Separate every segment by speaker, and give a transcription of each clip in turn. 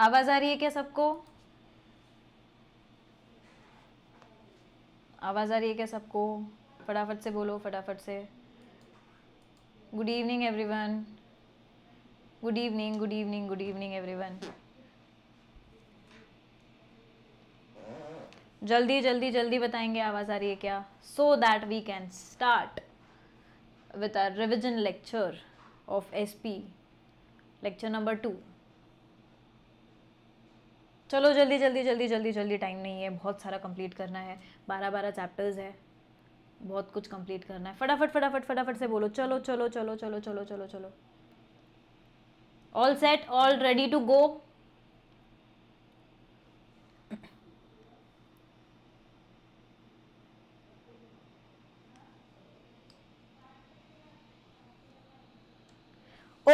Speaker 1: आवाज़ आ रही है क्या सबको आवाज़ आ रही है क्या सबको फटाफट से बोलो फटाफट से good evening everyone good evening good evening good evening everyone जल्दी जल्दी जल्दी बताएंगे आवाज़ आ रही है क्या so that we can start with our revision lecture of SP, lecture number two चलो जल्दी जल्दी जल्दी जल्दी जल्दी टाइम नहीं है बहुत सारा कंप्लीट करना है बारह बारह चैप्टर्स है बहुत कुछ कंप्लीट करना है फटाफट फटाफट फटाफट से बोलो चलो चलो चलो चलो चलो चलो चलो all set all ready to go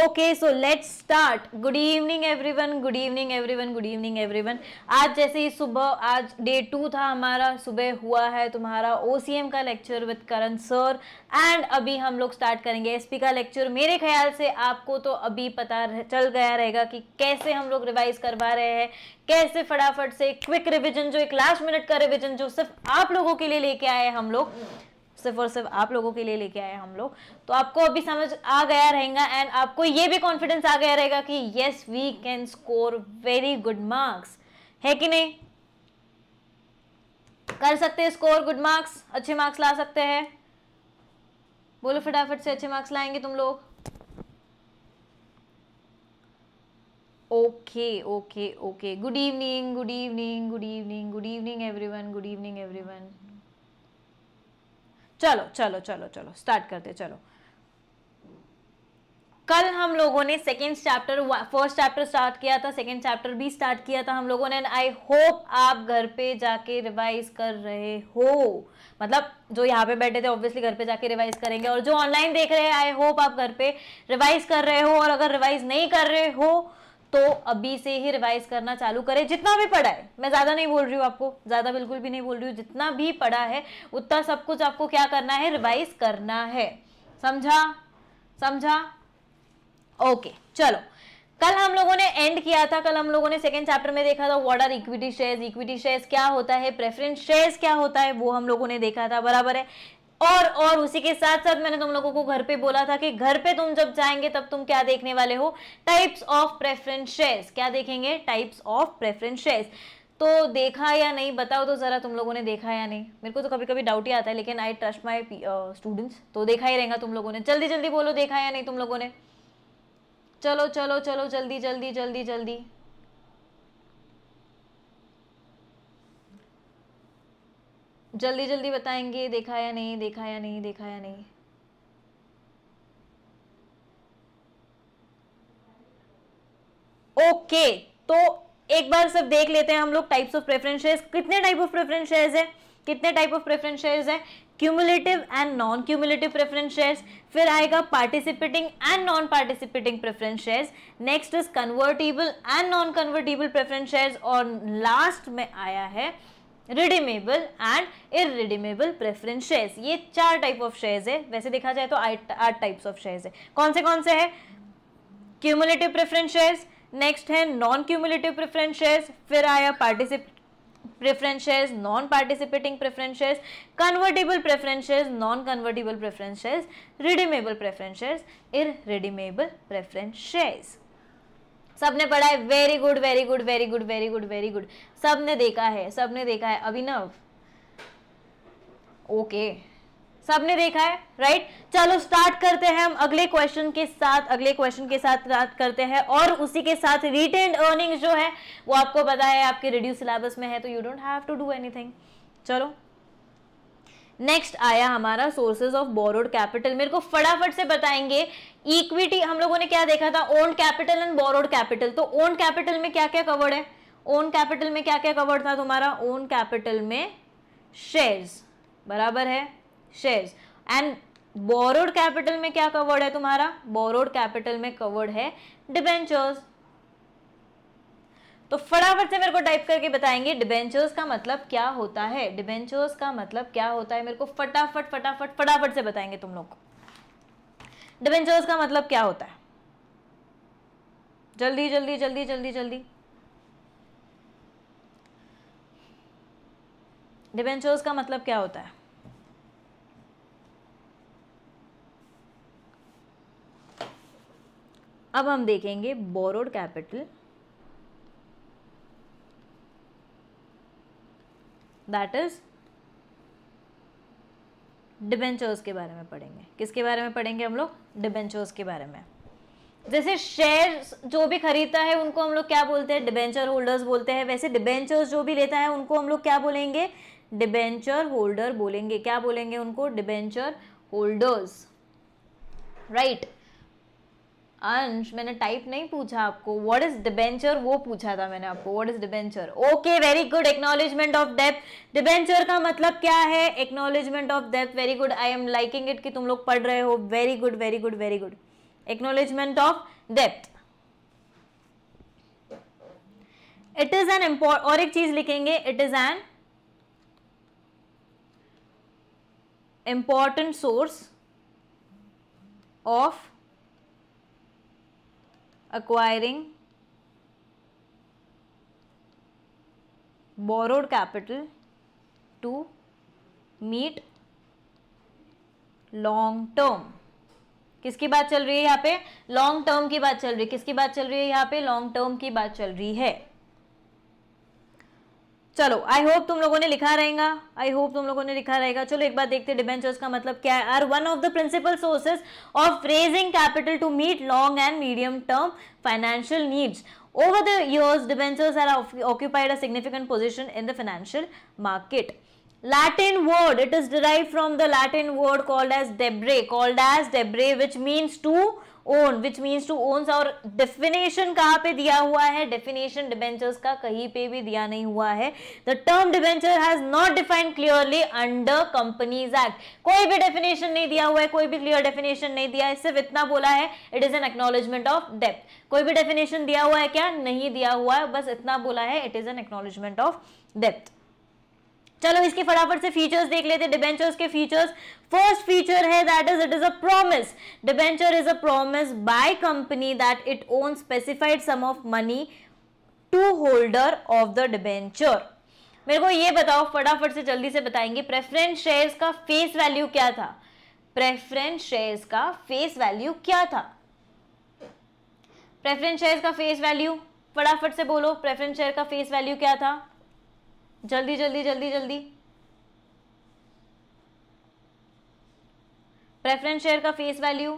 Speaker 1: okay so let's start good evening everyone good evening everyone good evening everyone आज जैसे ही सुबह आज डे टू था हमारा सुबह हुआ है तुम्हारा ओसीएम का lecture with Karan sir and अभी हम लोग स्टार्ट करेंगे एसपी का लेक्चर मेरे ख्याल से आपको तो अभी पता चल गया रहेगा कि कैसे हम लोग रिवाइज करवा रहे हैं कैसे फटाफट से क्विक रिविजन जो एक लास्ट मिनट का रिविजन जो सिर्फ आप लोगों के लिए लेके आए हम लोग सिर्फ और सिर्फ आप लोगों के लिए लेके आए हम लोग तो आपको अभी समझ आ गया रहेगा एंड आपको ये भी कॉन्फिडेंस आ गया रहेगा कि yes we can score very good marks है कि नहीं कर सकते हैं स्कोर गुड मार्क्स अच्छे मार्क्स ला सकते हैं बोलो फटाफट से अच्छे मार्क्स लाएंगे तुम लोग okay okay okay good evening good evening good evening good evening everyone good evening everyone चलो चलो चलो चलो स्टार्ट करते चलो कल हम लोगों ने second chapter first chapter start किया था सेकेंड चैप्टर भी स्टार्ट किया था हम लोगों ने आई होप आप घर पे जाके रिवाइज कर रहे हो मतलब जो यहाँ पे बैठे थे ऑब्वियसली घर पे जाके रिवाइज करेंगे और जो ऑनलाइन देख रहे हैं आई होप आप घर पे रिवाइज कर रहे हो और अगर रिवाइज नहीं कर रहे हो तो अभी से ही रिवाइज करना चालू करें जितना भी पढ़ा है मैं ज़्यादा नहीं बोल रही हूँ आपको ज़्यादा बिल्कुल भी नहीं बोल रही हूँ जितना भी पढ़ा है उतना सब कुछ आपको क्या करना है रिवाइज करना है समझा समझा ओके चलो कल हम लोगों ने एंड किया था कल हम लोगों ने सेकेंड चैप्टर में देखा था what are equity shares equity shares क्या होता है प्रेफरेंस शेयर्स क्या होता है वो हम लोगों ने देखा था बराबर है और और उसी के साथ साथ मैंने तुम लोगों को घर पे बोला था कि घर पे तुम जब जाएंगे तब तुम क्या देखने वाले हो टाइप्स ऑफ प्रेफरेंस शेयर्स क्या देखेंगे टाइप्स ऑफ प्रेफरेंस शेयर्स तो देखा या नहीं बताओ तो ज़रा तुम लोगों ने देखा या नहीं मेरे को तो कभी कभी डाउट ही आता है लेकिन आई ट्रस्ट माई स्टूडेंट्स तो देखा ही रहेगा तुम लोगों ने जल्दी जल्दी बोलो देखा या नहीं तुम लोगों ने चलो चलो चलो जल्दी जल्दी जल्दी जल्दी जल्दी जल्दी बताएंगे देखा या नहीं देखा या नहीं देखा या नहीं ओके okay, तो एक बार सब देख लेते हैं हम लोग टाइप्स ऑफ प्रेफरेंस शेयर्स कितने टाइप ऑफ प्रेफरेंस शेयर्स है कितने टाइप ऑफ प्रेफरेंस शेयर्स है cumulative and non cumulative preference shares फिर आएगा participating and non participating preference shares next is convertible and non convertible preference shares और last में आया है redeemable and irredeemable preference shares ये चार टाइप ऑफ शेयर्स है वैसे देखा जाए तो आठ टाइप्स ऑफ शेयर्स है कौन से कौन से है क्यूमुलेटिव प्रेफरेंस शेयर्स नेक्स्ट है नॉन क्यूमुलेटिव प्रेफरेंस शेयर्स फिर आया पार्टिसिप preference shares non participating preference shares convertible preference shares non convertible preference shares redeemable preference shares irredeemable preference shares सबने पढ़ा है very good very good very good very good very good सबने देखा है सबने देखा है अभिनव ओके सबने देखा है राइट चलो स्टार्ट करते हैं हम अगले क्वेश्चन के साथ अगले क्वेश्चन के साथ स्टार्ट करते हैं और उसी के साथ रिटेन अर्निंग जो है वो आपको पता है आपके रिड्यूस सिलेबस में है तो you don't have to do anything चलो नेक्स्ट आया हमारा सोर्सेज ऑफ बोरोड कैपिटल मेरे को फटाफट से बताएंगे इक्विटी हम लोगों ने क्या देखा था own capital and borrowed capital तो ओन कैपिटल में क्या क्या कवर्ड है ओन कैपिटल में क्या क्या कवर्ड था तुम्हारा ओन कैपिटल में शेयर्स बराबर है शेयर्स एंड बोरोड कैपिटल में क्या कवर्ड है तुम्हारा बोरोड कैपिटल में कवर्ड है डिबेंचर्स तो फटाफट से मेरे को टाइप करके बताएंगे डिबेंचर्स का मतलब क्या होता है डिबेंचर्स का मतलब क्या होता है मेरे को फटाफट फटाफट फटाफट से बताएंगे तुम लोग को डिबेंचर्स का मतलब क्या होता है जल्दी जल्दी जल्दी जल्दी जल्दी डिबेंचर्स का मतलब क्या होता है अब हम देखेंगे borrowed capital that is debentures के बारे में पढ़ेंगे किसके बारे में पढ़ेंगे हम लोग डिबेंचर्स के बारे में जैसे शेयर जो भी खरीदता है उनको हम लोग क्या बोलते हैं डिबेंचर होल्डर्स बोलते हैं वैसे डिबेंचर्स जो भी लेता है उनको हम लोग क्या बोलेंगे डिबेंचर होल्डर बोलेंगे क्या बोलेंगे उनको debenture holders right right. Ansh मैंने टाइप नहीं पूछा आपको व्हाट इज डिबेंचर वो पूछा था मैंने आपको what is debenture okay very good acknowledgement of डेप्थ डिबेंचर का मतलब क्या है एक्नोलेजमेंट ऑफ डेप्थ very good I am liking it कि तुम लोग पढ़ रहे हो very good very good very good acknowledgement of डेप्थ इट इज एन इम्पोर्ट और एक चीज लिखेंगे it is an important source of acquiring borrowed capital to meet long term किसकी बात चल रही है यहाँ पे लॉन्ग टर्म की बात चल रही है किसकी बात चल रही है यहाँ पे लॉन्ग टर्म की बात चल रही है चलो आई होप तुम लोगों ने लिखा रहेगा आई होप तुम लोगों ने लिखा रहेगा चलो एक बार देखते हैं डिबेंचर्स का मतलब क्या है are one of the principal sources of raising capital to meet long and medium term financial needs over the years debentures are occupied a significant position in the financial market Latin word it is derive from the Latin word called as debere called as debere which means to own which means to owns और definition कहाँ पे दिया हुआ है definition debentures का कहीं पे भी दिया नहीं हुआ है the term debenture has not defined clearly under companies act कोई भी डेफिनेशन नहीं दिया हुआ है कोई भी क्लियर डेफिनेशन नहीं दिया है सिर्फ इतना बोला है it is an acknowledgement of डेप्थ कोई भी डेफिनेशन दिया हुआ है क्या नहीं दिया हुआ है बस इतना बोला है it is an acknowledgement of डेप्थ चलो इसके फटाफट से फीचर्स देख लेते हैं डिबेंचर्स के फीचर्स फर्स्ट फीचर है that is it is a promise debenture is a promise by company that it own specified sum of money to holder of the debenture मेरे को ये बताओ फटाफट से जल्दी से बताएंगे प्रेफरेंस शेयर्स का फेस वैल्यू क्या था प्रेफरेंस शेयर्स का फेस वैल्यू क्या था प्रेफरेंस शेयर्स का फेस वैल्यू फटाफट से बोलो प्रेफरेंस शेयर का फेस वैल्यू क्या था जल्दी जल्दी जल्दी जल्दी प्रेफरेंस शेयर का फेस वैल्यू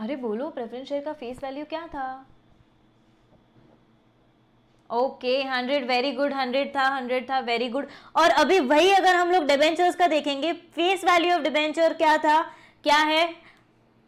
Speaker 1: अरे बोलो प्रेफरेंस शेयर का फेस वैल्यू क्या था okay hundred very good hundred था हंड्रेड था वेरी गुड और अभी वही अगर हम लोग डिबेंचर्स का देखेंगे फेस वैल्यू ऑफ डिबेंचर क्या था क्या है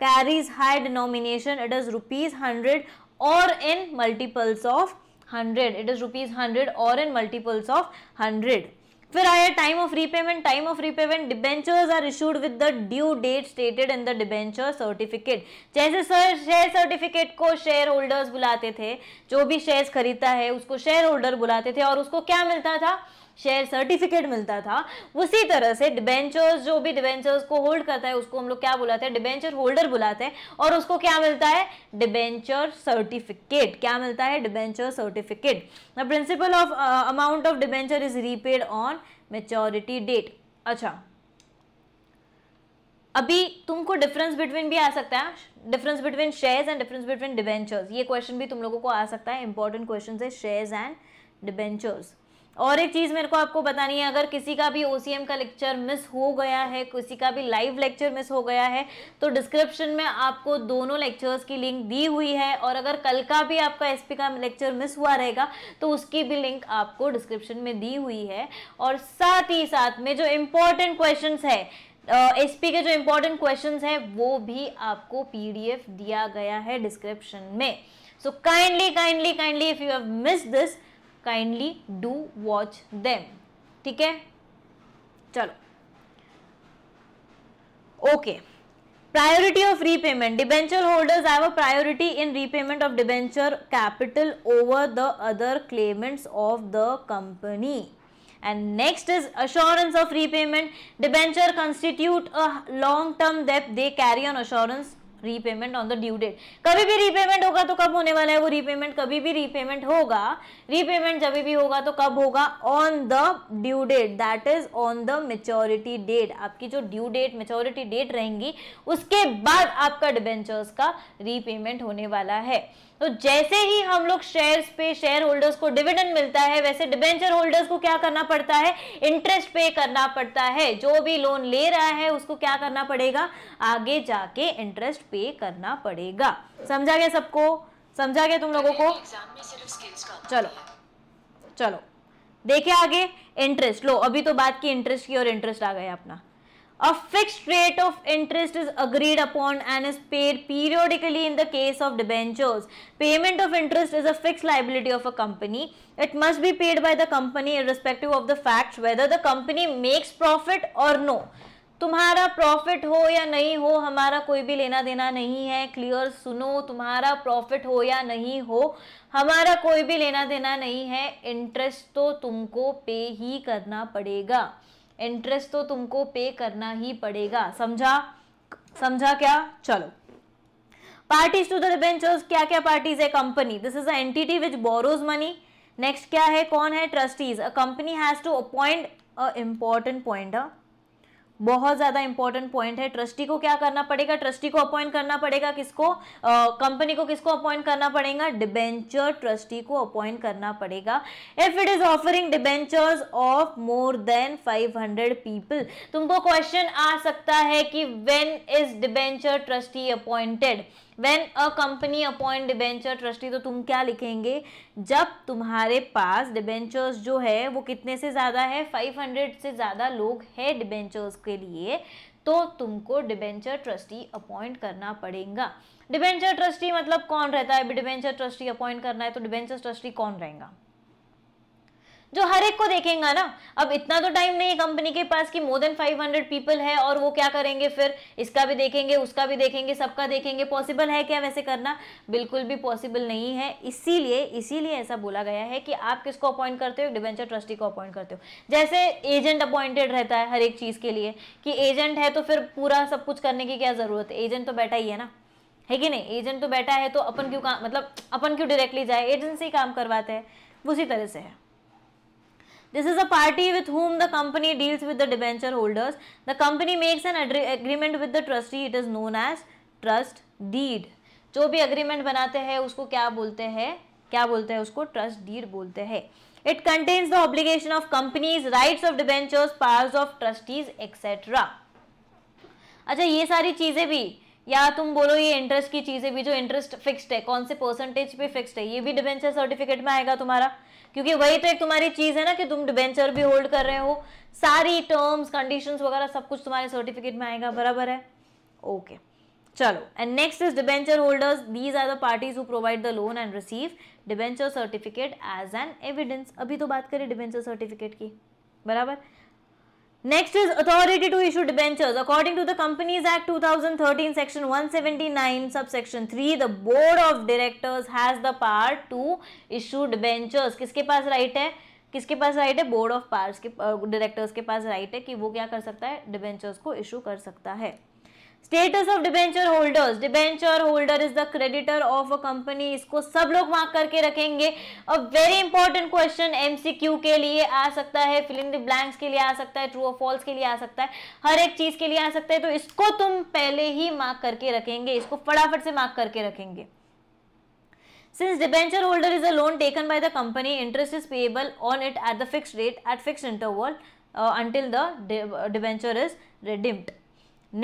Speaker 1: carries high denomination it is rupees hundred और in multiples of hundred it is rupees hundred और इन मल्टीपल्स ऑफ हंड्रेड फिर आया time of repayment time of repayment debentures are issued with the due date stated in the debenture certificate जैसे sir share certificate को share holders बुलाते थे जो भी shares खरीदता है उसको शेयर होल्डर बुलाते थे और उसको क्या मिलता था शेयर सर्टिफिकेट मिलता था उसी तरह से डिबेंचर्स जो भी डिबेंचर्स को होल्ड करता है उसको हम लोग क्या बुलाते हैं डिबेंचर होल्डर बुलाते हैं और उसको क्या मिलता है डिबेंचर सर्टिफिकेट क्या मिलता है debenture certificate the principal of amount of debenture is repaid on maturity date अच्छा अभी तुमको डिफरेंस बिटवीन भी आ सकता है difference between shares and difference between debentures ये क्वेश्चन भी तुम लोगों को आ सकता है इंपॉर्टेंट क्वेश्चन है शेयर्स एंड डिबेंचर्स और एक चीज़ मेरे को आपको बतानी है अगर किसी का भी ओ का लेक्चर मिस हो गया है किसी का भी लाइव लेक्चर मिस हो गया है तो डिस्क्रिप्शन में आपको दोनों लेक्चर्स की लिंक दी हुई है और अगर कल का भी आपका एसपी का लेक्चर मिस हुआ रहेगा तो उसकी भी लिंक आपको डिस्क्रिप्शन में दी हुई है और साथ ही साथ में जो इम्पोर्टेंट क्वेश्चन है एस uh, के जो इम्पोर्टेंट क्वेश्चन है वो भी आपको पी दिया गया है डिस्क्रिप्शन में so kindly kindly kindly if you have miss this Kindly do watch them. ठीक है चलो okay priority of repayment debenture holders have a priority in repayment of debenture capital over the other claimants of the company and next is assurance of repayment debenture constitute a long term debt they carry on assurance repayment on the due date कभी भी repayment होगा तो कब होने वाला है वो repayment कभी भी रीपेमेंट होगा रीपेमेंट जब भी होगा तो कब होगा on the due date that is on the maturity date आपकी जो ड्यू डेट मेच्योरिटी डेट रहेंगी उसके बाद आपका डिबेंचर्स का रीपेमेंट होने वाला है तो जैसे ही हम लोग शेयर्स पे शेयर होल्डर्स को डिविडेंड मिलता है वैसे डिबेंचर होल्डर्स को क्या करना पड़ता है इंटरेस्ट पे करना पड़ता है जो भी लोन ले रहा है उसको क्या करना पड़ेगा आगे जाके इंटरेस्ट पे करना पड़ेगा समझा गया सबको समझा गया तुम लोगों को चलो चलो देखिए आगे इंटरेस्ट लो अभी तो बात की इंटरेस्ट की और इंटरेस्ट आ गया अपना A fixed rate of interest is agreed upon and is paid periodically in the case of debentures. Payment of interest is a fixed liability of a company. It must be paid by the company irrespective of the fact whether the company makes profit or no. तुम्हारा profit हो या नहीं हो हमारा कोई भी लेना देना नहीं है क्लियर सुनो तुम्हारा प्रॉफिट हो या नहीं हो हमारा कोई भी लेना देना नहीं है इंटरेस्ट तो तुमको पे ही करना पड़ेगा इंटरेस्ट तो तुमको पे करना ही पड़ेगा समझा समझा क्या चलो पार्टीज टू द डिबेंचर्स क्या क्या पार्टीज है company this is entity which borrows money next क्या है कौन है trustees a company has to appoint a important point बहुत ज़्यादा इंपॉर्टेंट पॉइंट है ट्रस्टी को क्या करना पड़ेगा ट्रस्टी को अपॉइंट करना पड़ेगा किसको कंपनी को किसको अपॉइंट करना पड़ेगा डिबेंचर ट्रस्टी को अपॉइंट करना पड़ेगा if it is offering debentures of more than 500 people तुमको क्वेश्चन आ सकता है कि when is debenture trustee appointed when a company appoint debenture trustee तो तुम क्या लिखेंगे जब तुम्हारे पास डिबेंचर्स जो है वो कितने से ज़्यादा है 500 से ज़्यादा लोग है डिबेंचर्स के लिए तो तुमको डिबेंचर ट्रस्टी अपॉइंट करना पड़ेगा डिबेंचर ट्रस्टी मतलब कौन रहता है अभी डिबेंचर ट्रस्टी अपॉइंट करना है तो डिबेंचर ट्रस्टी कौन रहेगा जो हर एक को देखेगा ना अब इतना तो टाइम नहीं है कंपनी के पास कि मोर देन 500 पीपल है और वो क्या करेंगे फिर इसका भी देखेंगे उसका भी देखेंगे सबका देखेंगे पॉसिबल है क्या वैसे करना बिल्कुल भी पॉसिबल नहीं है इसीलिए इसीलिए ऐसा बोला गया है कि आप किसको अपॉइंट करते हो डिवेंचर ट्रस्टी को अपॉइंट करते हो जैसे एजेंट अपॉइंटेड रहता है हर एक चीज़ के लिए कि एजेंट है तो फिर पूरा सब कुछ करने की क्या ज़रूरत है एजेंट तो बैठा ही है ना है कि नहीं एजेंट तो बैठा है तो अपन क्यों काम मतलब अपन क्यों डायरेक्टली जाए एजेंट से ही काम करवाते हैं उसी तरह से है This is a party with whom the company deals with the debenture holders. The company makes an agreement with the trustee. It is known as trust deed. जो भी agreement बनाते हैं उसको क्या बोलते हैं क्या बोलते हैं उसको trust deed बोलते हैं It contains the obligation of companies, rights of debentures, powers of trustees, etc. अच्छा ये सारी चीज़ें भी या तुम बोलो ये इंटरेस्ट की चीज़ें भी जो इंटरेस्ट फिक्स्ड है कौन से परसेंटेज पे फिक्स्ड है ये भी डिबेंचर सर्टिफिकेट में आएगा तुम्हारा क्योंकि वही तो एक तुम्हारी चीज़ है ना कि तुम डिबेंचर भी होल्ड कर रहे हो सारी टर्म्स कंडीशंस वगैरह सब कुछ तुम्हारे सर्टिफिकेट में आएगा बराबर है ओके okay. चलो and next is debenture holders these are the parties who provide the loan and receive debenture certificate as an evidence अभी तो बात करें डिबेंचर सर्टिफिकेट की बराबर Next is authority to issue debentures. According to the Companies Act 2013 section 179 subsection 3 the board of directors has the power to issue debentures. किसके पास right है किसके पास राइट है बोर्ड ऑफ पार्स के डायरेक्टर्स के पास राइट है कि वो क्या कर सकता है डिबेंचर्स को इशू कर सकता है status of debenture holders debenture holder is the creditor of a company इसको सब लोग मार्क करके रखेंगे a very important question MCQ के लिए आ सकता है फिलिंग द ब्लैंक्स के लिए आ सकता है ट्रू और फॉल्स के लिए आ सकता है हर एक चीज के लिए आ सकता है तो इसको तुम पहले ही मार्क करके रखेंगे इसको फटाफट से मार्क करके रखेंगे since debenture holder is a loan taken by the company interest is payable on it at the fixed rate at fixed interval uh, until the debenture is redeemed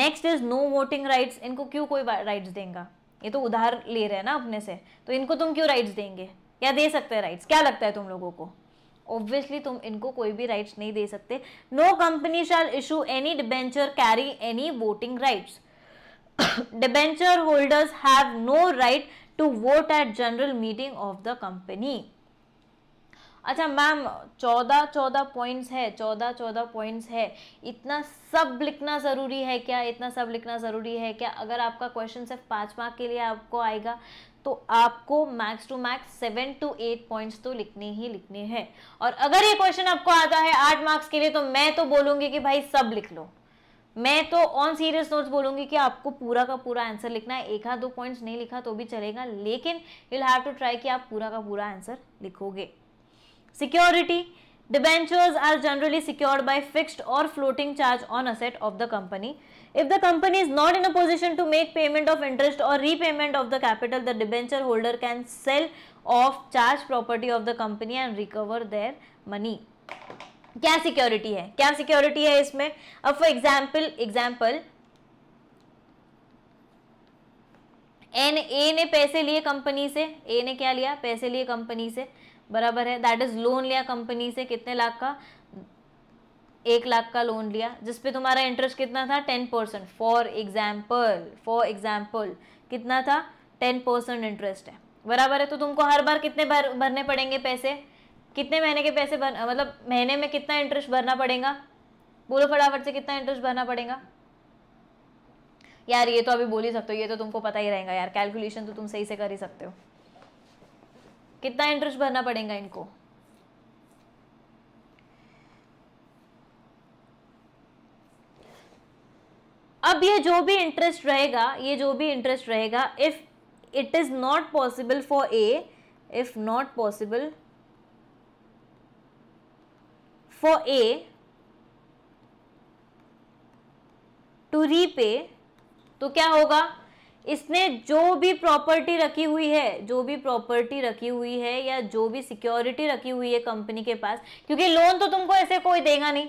Speaker 1: next is no voting rights इनको क्यों कोई rights देगा ये तो उधार ले रहे हैं ना अपने से तो इनको तुम क्यों राइट्स देंगे या दे सकते हैं राइट्स क्या लगता है तुम लोगों को ऑब्वियसली तुम इनको कोई भी राइट्स नहीं दे सकते no company shall issue any debenture carry any voting rights debenture holders have no right to vote at general meeting of the company अच्छा मैम चौदह चौदह पॉइंट्स है चौदह चौदह पॉइंट्स है इतना सब लिखना ज़रूरी है क्या इतना सब लिखना ज़रूरी है क्या अगर आपका क्वेश्चन सिर्फ पाँच मार्क के लिए आपको आएगा तो आपको max to max seven to eight points तो लिखने ही लिखने हैं और अगर ये क्वेश्चन आपको आता है आठ मार्क्स के लिए तो मैं तो बोलूँगी कि भाई सब लिख लो मैं तो ऑन सीरियस नोट्स बोलूंगी कि आपको पूरा का पूरा आंसर लिखना है एक हाथ दो पॉइंट्स नहीं लिखा तो भी चलेगा लेकिन यू हैव टू ट्राई कि आप पूरा का पूरा आंसर लिखोगे Security Debentures are generally secured by fixed or floating charge on asset of the company. If the company is not in a position to make payment of interest or repayment of the capital, the debenture holder can sell off charge property of the company and recover their money. क्या security है क्या security है इसमें अब for example example N A ने पैसे लिए कंपनी से ए ने क्या लिया पैसे लिए कंपनी से बराबर है दैट इज़ लोन लिया कंपनी से कितने लाख का एक लाख का लोन लिया जिसपे तुम्हारा इंटरेस्ट कितना था ten percent for example for example कितना था टेन परसेंट इंटरेस्ट है बराबर है तो तुमको हर बार कितने भर भरने पड़ेंगे पैसे कितने महीने के पैसे भर मतलब महीने में कितना इंटरेस्ट भरना पड़ेगा बोलो फटाफट से कितना इंटरेस्ट भरना पड़ेगा यार ये तो अभी बोल ही सकते हो ये तो तुमको पता ही रहेगा यार कैलकुलेशन तो तुम सही से कर ही सकते हो कितना इंटरेस्ट भरना पड़ेगा इनको अब ये जो भी इंटरेस्ट रहेगा ये जो भी इंटरेस्ट रहेगा if it is not possible for A if not possible for A to repay तो क्या होगा इसने जो भी प्रॉपर्टी रखी हुई है जो भी प्रॉपर्टी रखी हुई है या जो भी सिक्योरिटी रखी हुई है कंपनी के पास क्योंकि लोन तो तुमको ऐसे कोई देगा नहीं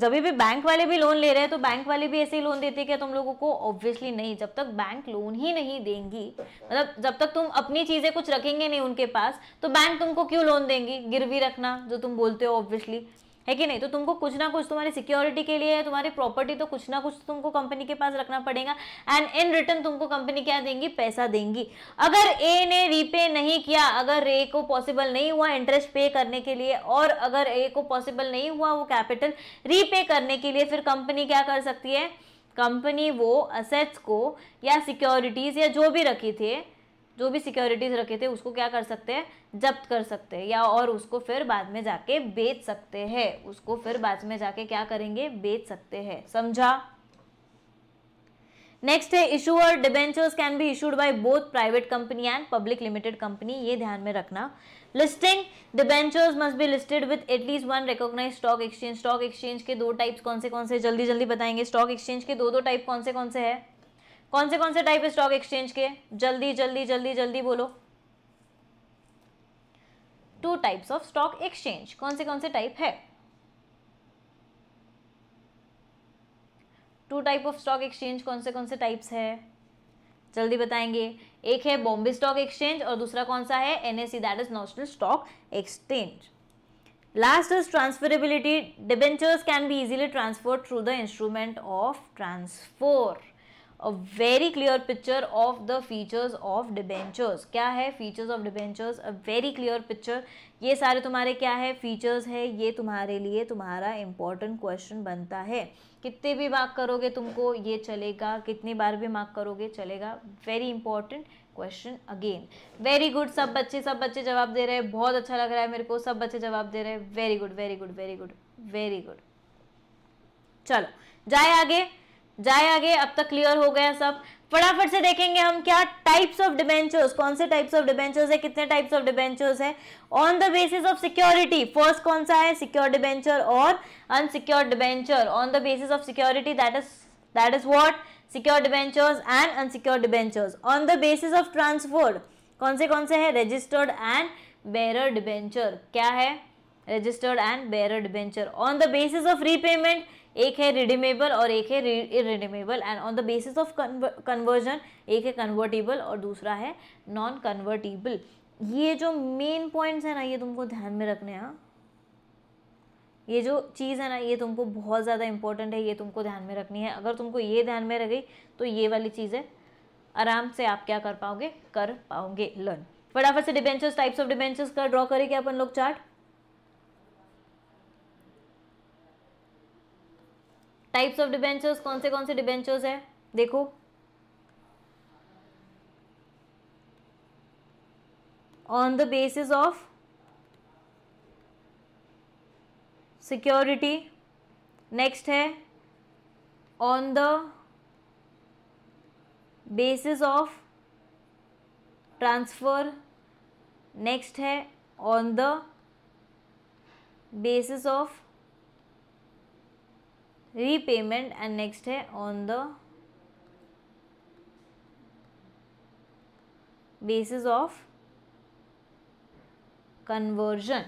Speaker 1: जब भी बैंक वाले भी लोन ले रहे हैं तो बैंक वाले भी ऐसे ही लोन देते हैं क्या तुम लोगों को ऑब्वियसली नहीं जब तक बैंक लोन ही नहीं देंगी मतलब जब तक तुम अपनी चीज़ें कुछ रखेंगे नहीं उनके पास तो बैंक तुमको क्यों लोन देंगी गिरवी रखना जो तुम बोलते हो ऑब्वियसली है कि नहीं तो तुमको कुछ ना कुछ तुम्हारी सिक्योरिटी के लिए तुम्हारी प्रॉपर्टी तो कुछ ना कुछ तुमको कंपनी के पास रखना पड़ेगा एंड इन रिटर्न तुमको कंपनी क्या देंगी पैसा देंगी अगर ए ने रीपे नहीं किया अगर ए को पॉसिबल नहीं हुआ इंटरेस्ट पे करने के लिए और अगर ए को पॉसिबल नहीं हुआ वो कैपिटल रीपे करने के लिए फिर कंपनी क्या कर सकती है कंपनी वो असेट्स को या सिक्योरिटीज़ या जो भी रखी थी जो भी सिक्योरिटीज रखे थे उसको क्या कर सकते हैं जब्त कर सकते हैं या और उसको फिर बाद में जाके बेच सकते हैं उसको फिर बाद में जाके क्या करेंगे बेच सकते हैं समझा नेक्स्ट है इशू और debentures can be issued by both private company and public limited company ये ध्यान में रखना listing debentures must be listed with at least one recognise stock exchange stock exchange के दो टाइप्स कौन से कौन से जल्दी जल्दी बताएंगे स्टॉक एक्सचेंज के दो दो टाइप कौन से कौन से है कौन से कौन से टाइप स्टॉक एक्सचेंज के जल्दी जल्दी जल्दी जल्दी बोलो two types of stock exchange कौन से कौन से टाइप है two type of stock exchange कौन से कौन से टाइप्स है जल्दी बताएंगे एक है बॉम्बे स्टॉक एक्सचेंज और दूसरा कौन सा है NSC that is national stock exchange last is transferability debentures can be easily transfer through the instrument of transfer a very clear picture of the features of debentures क्या है features of debentures a very clear picture ये सारे तुम्हारे क्या है features है ये तुम्हारे लिए तुम्हारा इंपॉर्टेंट क्वेश्चन बनता है कितने भी मार्क करोगे तुमको ये चलेगा कितनी बार भी मार्क करोगे चलेगा very important question again very good सब बच्चे सब बच्चे जवाब दे रहे हैं बहुत अच्छा लग रहा है मेरे को सब बच्चे जवाब दे रहे हैं very good very good very good very good चलो जाए आगे जाए आगे अब तक क्लियर हो गया सब फटाफट से देखेंगे हम क्या टाइप्स ऑफ डिबेंचर्स कौन से टाइप्स ऑफ डिबेंचर्स है कितने टाइप्स ऑफ डिबेंचर्स है on the basis of security first कौन सा है सिक्योर डिबेंचर और unsecure debenture on the basis of security that is that is what secure debentures and unsecure debentures on the basis of transferred कौन से कौन से है रजिस्टर्ड एंड बेरर डिबेंचर क्या है registered and bearer debenture on the basis of repayment एक है redeemable और एक है irredeemable and on the basis of conversion एक है कन्वर्टेबल और दूसरा है नॉन कन्वर्टेबल ये जो मेन पॉइंट्स है ना ये तुमको ध्यान में रखने हैं हाँ? ये जो चीज़ है ना ये तुमको बहुत ज़्यादा इंपॉर्टेंट है ये तुमको ध्यान में रखनी है अगर तुमको ये ध्यान में रह गई तो ये वाली चीज़ें आराम से आप क्या कर पाओगे कर पाओगे लर्न फटाफट से डिबेंचर्स टाइप्स ऑफ डिबेंचर्स का ड्रॉ करेंगे अपन लोग चार्ट टाइप्स ऑफ डिबेंचर्स कौन से कौन से डिबेंचर्स है देखो on the basis of security next है on the basis of transfer next है on the basis of repayment and next है on the basis of conversion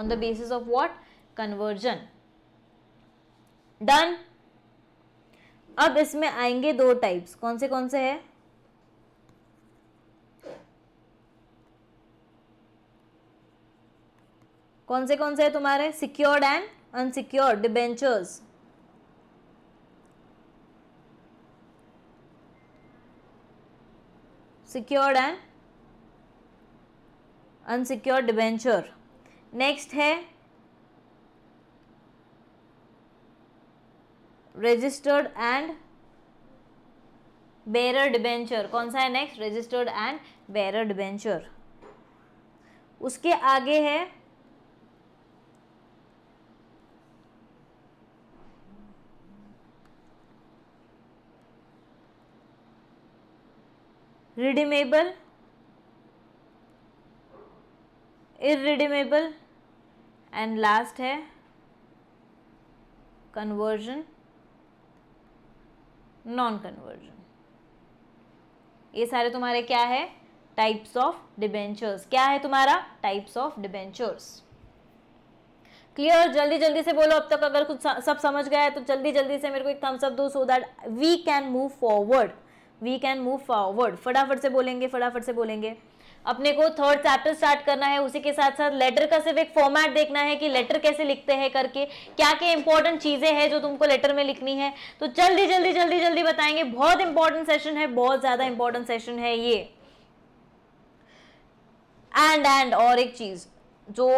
Speaker 1: on the basis of what conversion done अब इसमें आएंगे दो types कौन से कौन से है कौन से कौन से है तुम्हारे secured and unsecured debentures secured and unsecured debenture next है रजिस्टर्ड एंड बेरर डिबेंचर कौन सा है next registered and bearer debenture उसके आगे है रिडीमेबल इरिडीमेबल एंड लास्ट है कन्वर्जन नॉन कन्वर्जन ये सारे तुम्हारे क्या है टाइप्स ऑफ डिबेंचर्स क्या है तुम्हारा टाइप्स ऑफ डिबेंचर्स क्लियर जल्दी जल्दी से बोलो अब तक अगर कुछ सब समझ गया है तो जल्दी जल्दी से मेरे को एक थम्स अप दो so that we can move forward we can move forward फटाफट से बोलेंगे फटाफट से बोलेंगे अपने को थर्ड चैप्टर स्टार्ट करना है उसी के साथ साथ लेटर का सिर्फ एक फॉर्मेट देखना है कि लेटर कैसे लिखते हैं करके क्या क्या इंपॉर्टेंट चीज़ें हैं जो तुमको लेटर में लिखनी है तो जल्दी जल्दी जल्दी जल्दी बताएंगे बहुत इंपॉर्टेंट सेशन है बहुत ज़्यादा इंपॉर्टेंट सेशन है ये एंड एंड और एक चीज़ जो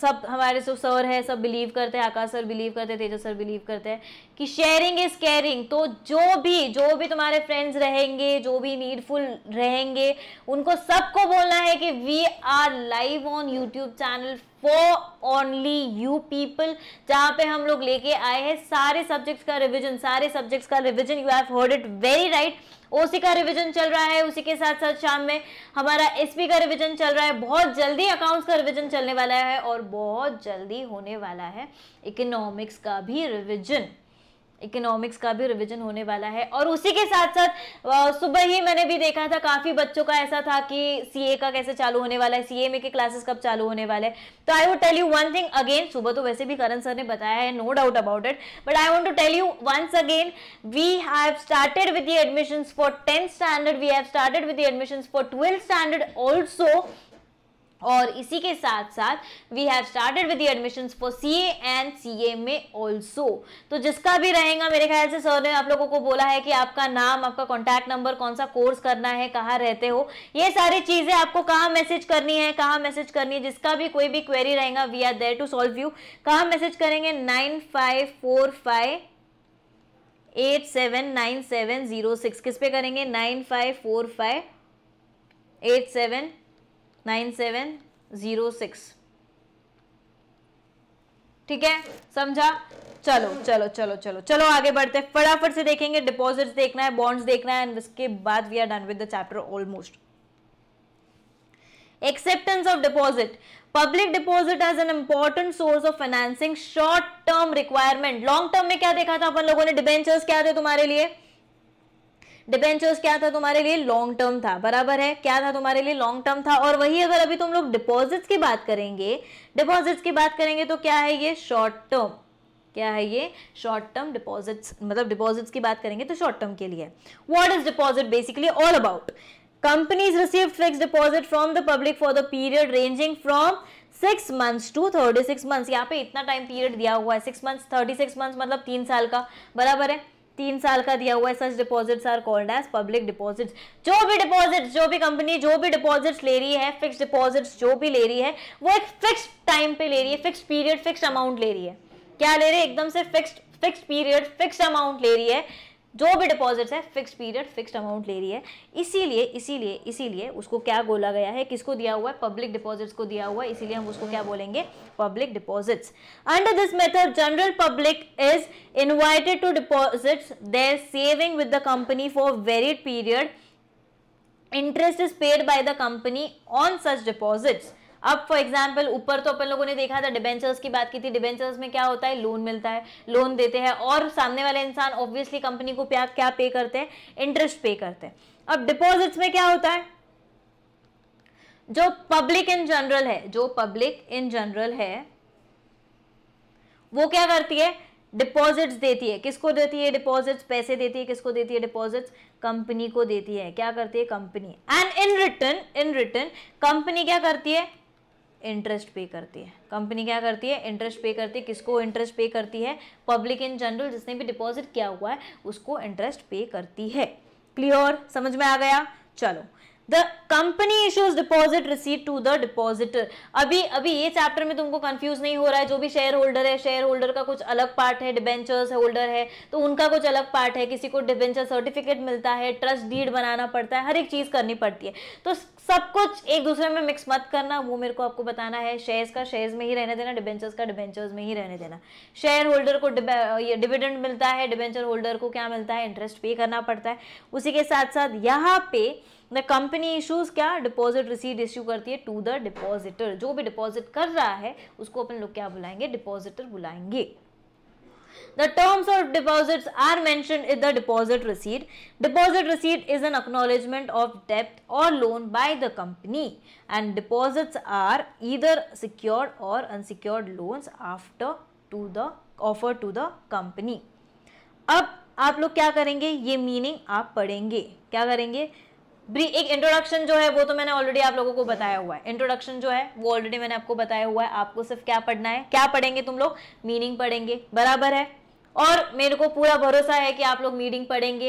Speaker 1: सब हमारे जो सर है सब बिलीव करते हैं आकाश सर बिलीव करते हैं तेजस सर बिलीव करते हैं कि शेयरिंग इज केयरिंग तो जो भी जो भी तुम्हारे फ्रेंड्स रहेंगे जो भी नीडफुल रहेंगे उनको सबको बोलना है कि we are live on YouTube channel for only you people जहाँ पे हम लोग लेके आए हैं सारे सब्जेक्ट्स का रिविजन सारे सब्जेक्ट्स का revision you have heard it very right OC का रिवीजन चल रहा है उसी के साथ साथ शाम में हमारा एसपी का रिवीजन चल रहा है बहुत जल्दी अकाउंट्स का रिवीजन चलने वाला है और बहुत जल्दी होने वाला है इकोनॉमिक्स का भी रिवीजन इकोनॉमिक्स का भी रिविजन होने वाला है और उसी के साथ साथ सुबह ही मैंने भी देखा था काफ़ी बच्चों का ऐसा था कि सीए का कैसे चालू होने वाला है सीए में के क्लासेस कब चालू होने वाले हैं तो I would tell you one thing again सुबह तो वैसे भी करण सर ने बताया है no doubt about it but I want to tell you once again we have started with the admission for tenth standard we have started with the admission for twelfth standard also और इसी के साथ साथ we have started with admission for C and C A में also तो जिसका भी रहेगा मेरे ख्याल से सर ने आप लोगों को बोला है कि आपका नाम आपका कॉन्टैक्ट नंबर कौन सा कोर्स करना है कहाँ रहते हो ये सारी चीज़ें आपको कहाँ मैसेज करनी है कहाँ मैसेज करनी है जिसका भी कोई भी क्वेरी रहेगा we are there to solve you कहाँ मैसेज करेंगे nine five four five eight seven nine seven zero six किस पे करेंगे nine five four five eight seven 9706 ठीक है समझा चलो चलो चलो चलो चलो आगे बढ़ते हैं फटाफट से देखेंगे डिपॉजिट्स देखना है बॉन्ड्स देखना है एंड उसके बाद we are done with the chapter almost acceptance of deposit public deposit as an important source of financing short term requirement long term में क्या देखा था अपन लोगों ने डिबेंचर्स क्या थे तुम्हारे लिए डिबेंचर्स क्या था तुम्हारे लिए लॉन्ग टर्म था बराबर है क्या था तुम्हारे लिए लॉन्ग टर्म था और वही अगर अभी तुम लोग डिपॉजिट्स की बात करेंगे डिपॉजिट्स की बात करेंगे तो क्या है ये शॉर्ट टर्म क्या है ये शॉर्ट टर्म डिपॉजिट्स मतलब डिपॉजिट्स की बात करेंगे तो शॉर्ट टर्म के लिए what is deposit basically all about companies receive fix deposit from the public for the period ranging from six months to thirty six months यहाँ पे इतना टाइम पीरियड दिया हुआ है six months thirty six months मतलब तीन साल का बराबर है तीन साल का दिया हुआ है such deposits are called as public deposits जो भी डिपॉजिट्स जो भी कंपनी जो भी डिपॉजिट्स ले रही है फिक्स डिपॉजिट्स जो भी ले रही है वो एक फिक्स टाइम पे ले रही है फिक्स पीरियड फिक्स अमाउंट ले रही है क्या ले रही है एकदम से fix fix period fix amount ले रही है जो भी डिपॉजिट्स है फिक्स पीरियड फिक्स्ड अमाउंट ले रही है इसीलिए इसीलिए इसीलिए उसको क्या बोला गया है किसको दिया हुआ है पब्लिक डिपॉजिट्स को दिया हुआ है इसीलिए हम उसको क्या बोलेंगे public deposits under this method general public is invited to deposits their saving with the company for varied period interest is paid by the company on such deposits अब फॉर एग्जाम्पल ऊपर तो अपन लोगों ने देखा था डिबेंचर्स की बात की थी डिबेंचर्स में क्या होता है लोन मिलता है लोन देते हैं और सामने वाले इंसान ऑब्वियसली कंपनी को क्या क्या पे करते हैं इंटरेस्ट पे करते हैं अब डिपॉजिट्स में क्या होता है जो पब्लिक इन जनरल है जो पब्लिक इन जनरल है वो क्या करती है डिपॉजिट्स देती है किसको देती है डिपॉजिट्स पैसे देती है किसको देती है डिपॉजिट्स कंपनी को देती है क्या करती है company and in return in return company क्या करती है इंटरेस्ट पे करती है कंपनी क्या करती है इंटरेस्ट पे करती है किसको इंटरेस्ट पे करती है पब्लिक इन जनरल जिसने भी डिपॉजिट किया हुआ है उसको इंटरेस्ट पे करती है क्लियर समझ में आ गया चलो the company issues deposit receive to the depositor अभी अभी ये चैप्टर में तुमको कंफ्यूज नहीं हो रहा है जो भी शेयर होल्डर है शेयर होल्डर का कुछ अलग पार्ट है डिबेंचर्स होल्डर है तो उनका कुछ अलग पार्ट है किसी को डिबेंचर सर्टिफिकेट मिलता है ट्रस्ट डीड बनाना पड़ता है हर एक चीज़ करनी पड़ती है तो सब कुछ एक दूसरे में मिक्स मत करना वो मेरे को आपको बताना है शेयर्स का शेयर्स में ही रहने देना डिबेंचर्स का डिबेंचर्स में ही रहने देना शेयर होल्डर को ये डिविडेंड मिलता है डिबेंचर होल्डर को क्या मिलता है इंटरेस्ट पे करना पड़ता है उसी के साथ साथ यहाँ पे द कंपनी इशूज क्या डिपॉजिट रिसीट इश्यू करती है टू द डिपॉजिटर जो भी डिपॉजिट कर रहा है उसको अपन लोग क्या बुलाएंगे डिपॉजिटर बुलाएंगे The terms of deposits are mentioned in the deposit receipt. Deposit receipt is an acknowledgement of debt or loan by the company and deposits are either secured or unsecured loans after to the offer to the company. अब आप लोग क्या करेंगे ये meaning आप पढ़ेंगे क्या करेंगे एक इंट्रोडक्शन जो है वो तो मैंने ऑलरेडी आप लोगों को बताया हुआ है इंट्रोडक्शन जो है वो ऑलरेडी मैंने आपको बताया हुआ है आपको सिर्फ क्या पढ़ना है क्या पढ़ेंगे तुम लोग मीनिंग पढ़ेंगे बराबर है और मेरे को पूरा भरोसा है कि आप लोग मीनिंग पढ़ेंगे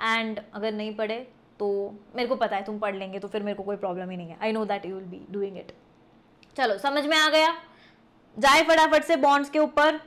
Speaker 1: एंड अगर नहीं पढ़े तो मेरे को पता है तुम पढ़ लेंगे तो फिर मेरे को कोई प्रॉब्लम ही नहीं है I know that you will be doing it चलो समझ में आ गया जाए फटाफट से बॉन्ड्स के ऊपर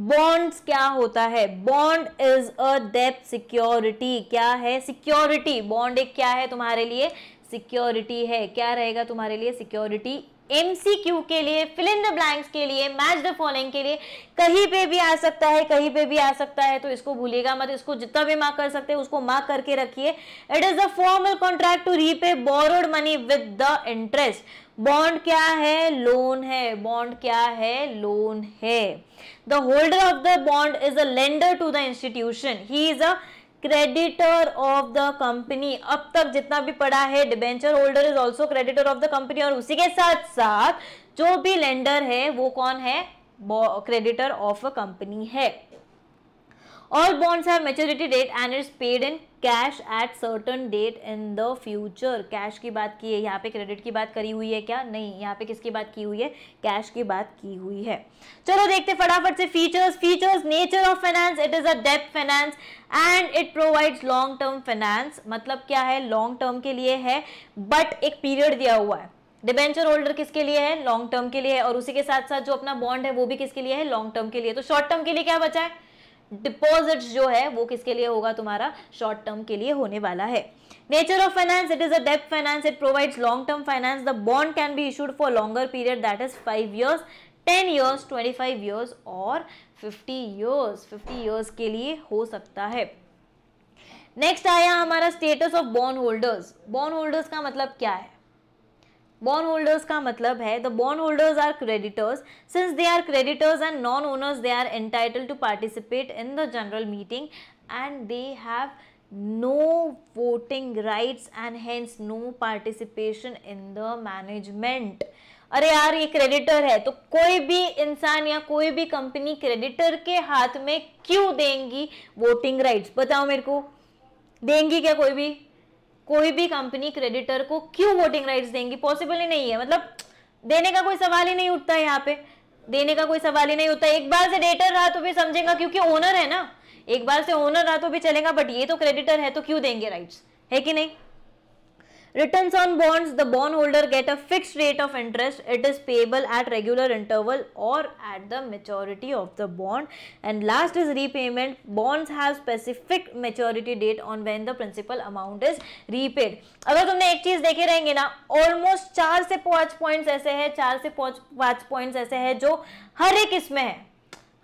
Speaker 1: बॉन्ड्स क्या होता है बॉन्ड इज अ डेप्थ सिक्योरिटी क्या है सिक्योरिटी बॉन्ड एक क्या है तुम्हारे लिए सिक्योरिटी है क्या रहेगा तुम्हारे लिए सिक्योरिटी एमसीक्यू के लिए फिल इन द ब्लैंक्स के लिए मैच द फॉलोइंग के लिए कहीं पे भी आ सकता है कहीं पे भी आ सकता है तो इसको भूलिएगा मत इसको जितना भी मार्क कर सकते हैं उसको मार्क करके रखिए it is a formal contract to repay borrowed money with the interest bond क्या है लोन है बॉन्ड क्या है लोन है the holder of the bond is a lender to the institution he is a creditor of the company अब तक जितना भी पड़ा है debenture holder is also creditor of the company और उसी के साथ साथ जो भी लेंडर है वो कौन है क्रेडिटर ऑफ अ कंपनी है ऑल बॉन्ड्स है maturity date and it's paid in cash at certain date in the future cash की बात की है यहाँ पे क्रेडिट की बात करी हुई है क्या नहीं यहाँ पे किसकी बात की हुई है कैश की बात की हुई है चलो देखते फटाफट से features features nature of finance it is a डेप्थ finance and it provides long term finance मतलब क्या है लॉन्ग टर्म के लिए है बट एक पीरियड दिया हुआ है डिबेंचर होल्डर किसके लिए है लॉन्ग टर्म के लिए है और उसी के साथ साथ जो अपना बॉन्ड है वो भी किसके लिए है लॉन्ग टर्म के लिए तो शॉर्ट टर्म के लिए क्या बचा है डिपॉजिट जो है वो किसके लिए होगा तुम्हारा शॉर्ट टर्म के लिए होने वाला है nature of finance it is a debt finance it provide long term finance the bond can be issued for longer period that is five years 10 years, 25 years और 50 years, 50 years के लिए हो सकता है नेक्स्ट आया हमारा status of bond holders bond holders का मतलब क्या है बॉन्ड होल्डर्स का मतलब है the bond holders are creditors since they are creditors and non owners they are entitle to participate in the general meeting and they have no voting rights and hence no participation in the management अरे यार ये creditor है तो कोई भी इंसान या कोई भी कंपनी क्रेडिटर के हाथ में क्यों देंगी वोटिंग राइट्स बताओ मेरे को देंगी क्या कोई भी कोई भी कंपनी क्रेडिटर को क्यों वोटिंग राइट्स देंगी पॉसिबल ही नहीं है मतलब देने का कोई सवाल ही नहीं उठता यहाँ पे देने का कोई सवाल ही नहीं होता एक बार से डेटर रहा तो भी समझेगा क्योंकि ओनर है ना एक बार से ओनर रहा तो भी चलेगा बट ये तो क्रेडिटर है तो क्यों देंगे राइट्स है कि नहीं Returns on bonds, the bond holder get a fixed rate of interest. It is payable at regular interval or at the maturity of the bond. And last is repayment. Bonds have specific maturity date on when the principal amount is repaid. अगर तुमने एक चीज देखे रहेंगे ना almost चार से पांच पॉइंट्स ऐसे हैं चार से पांच पॉइंट्स ऐसे हैं जो हर एक इसमें है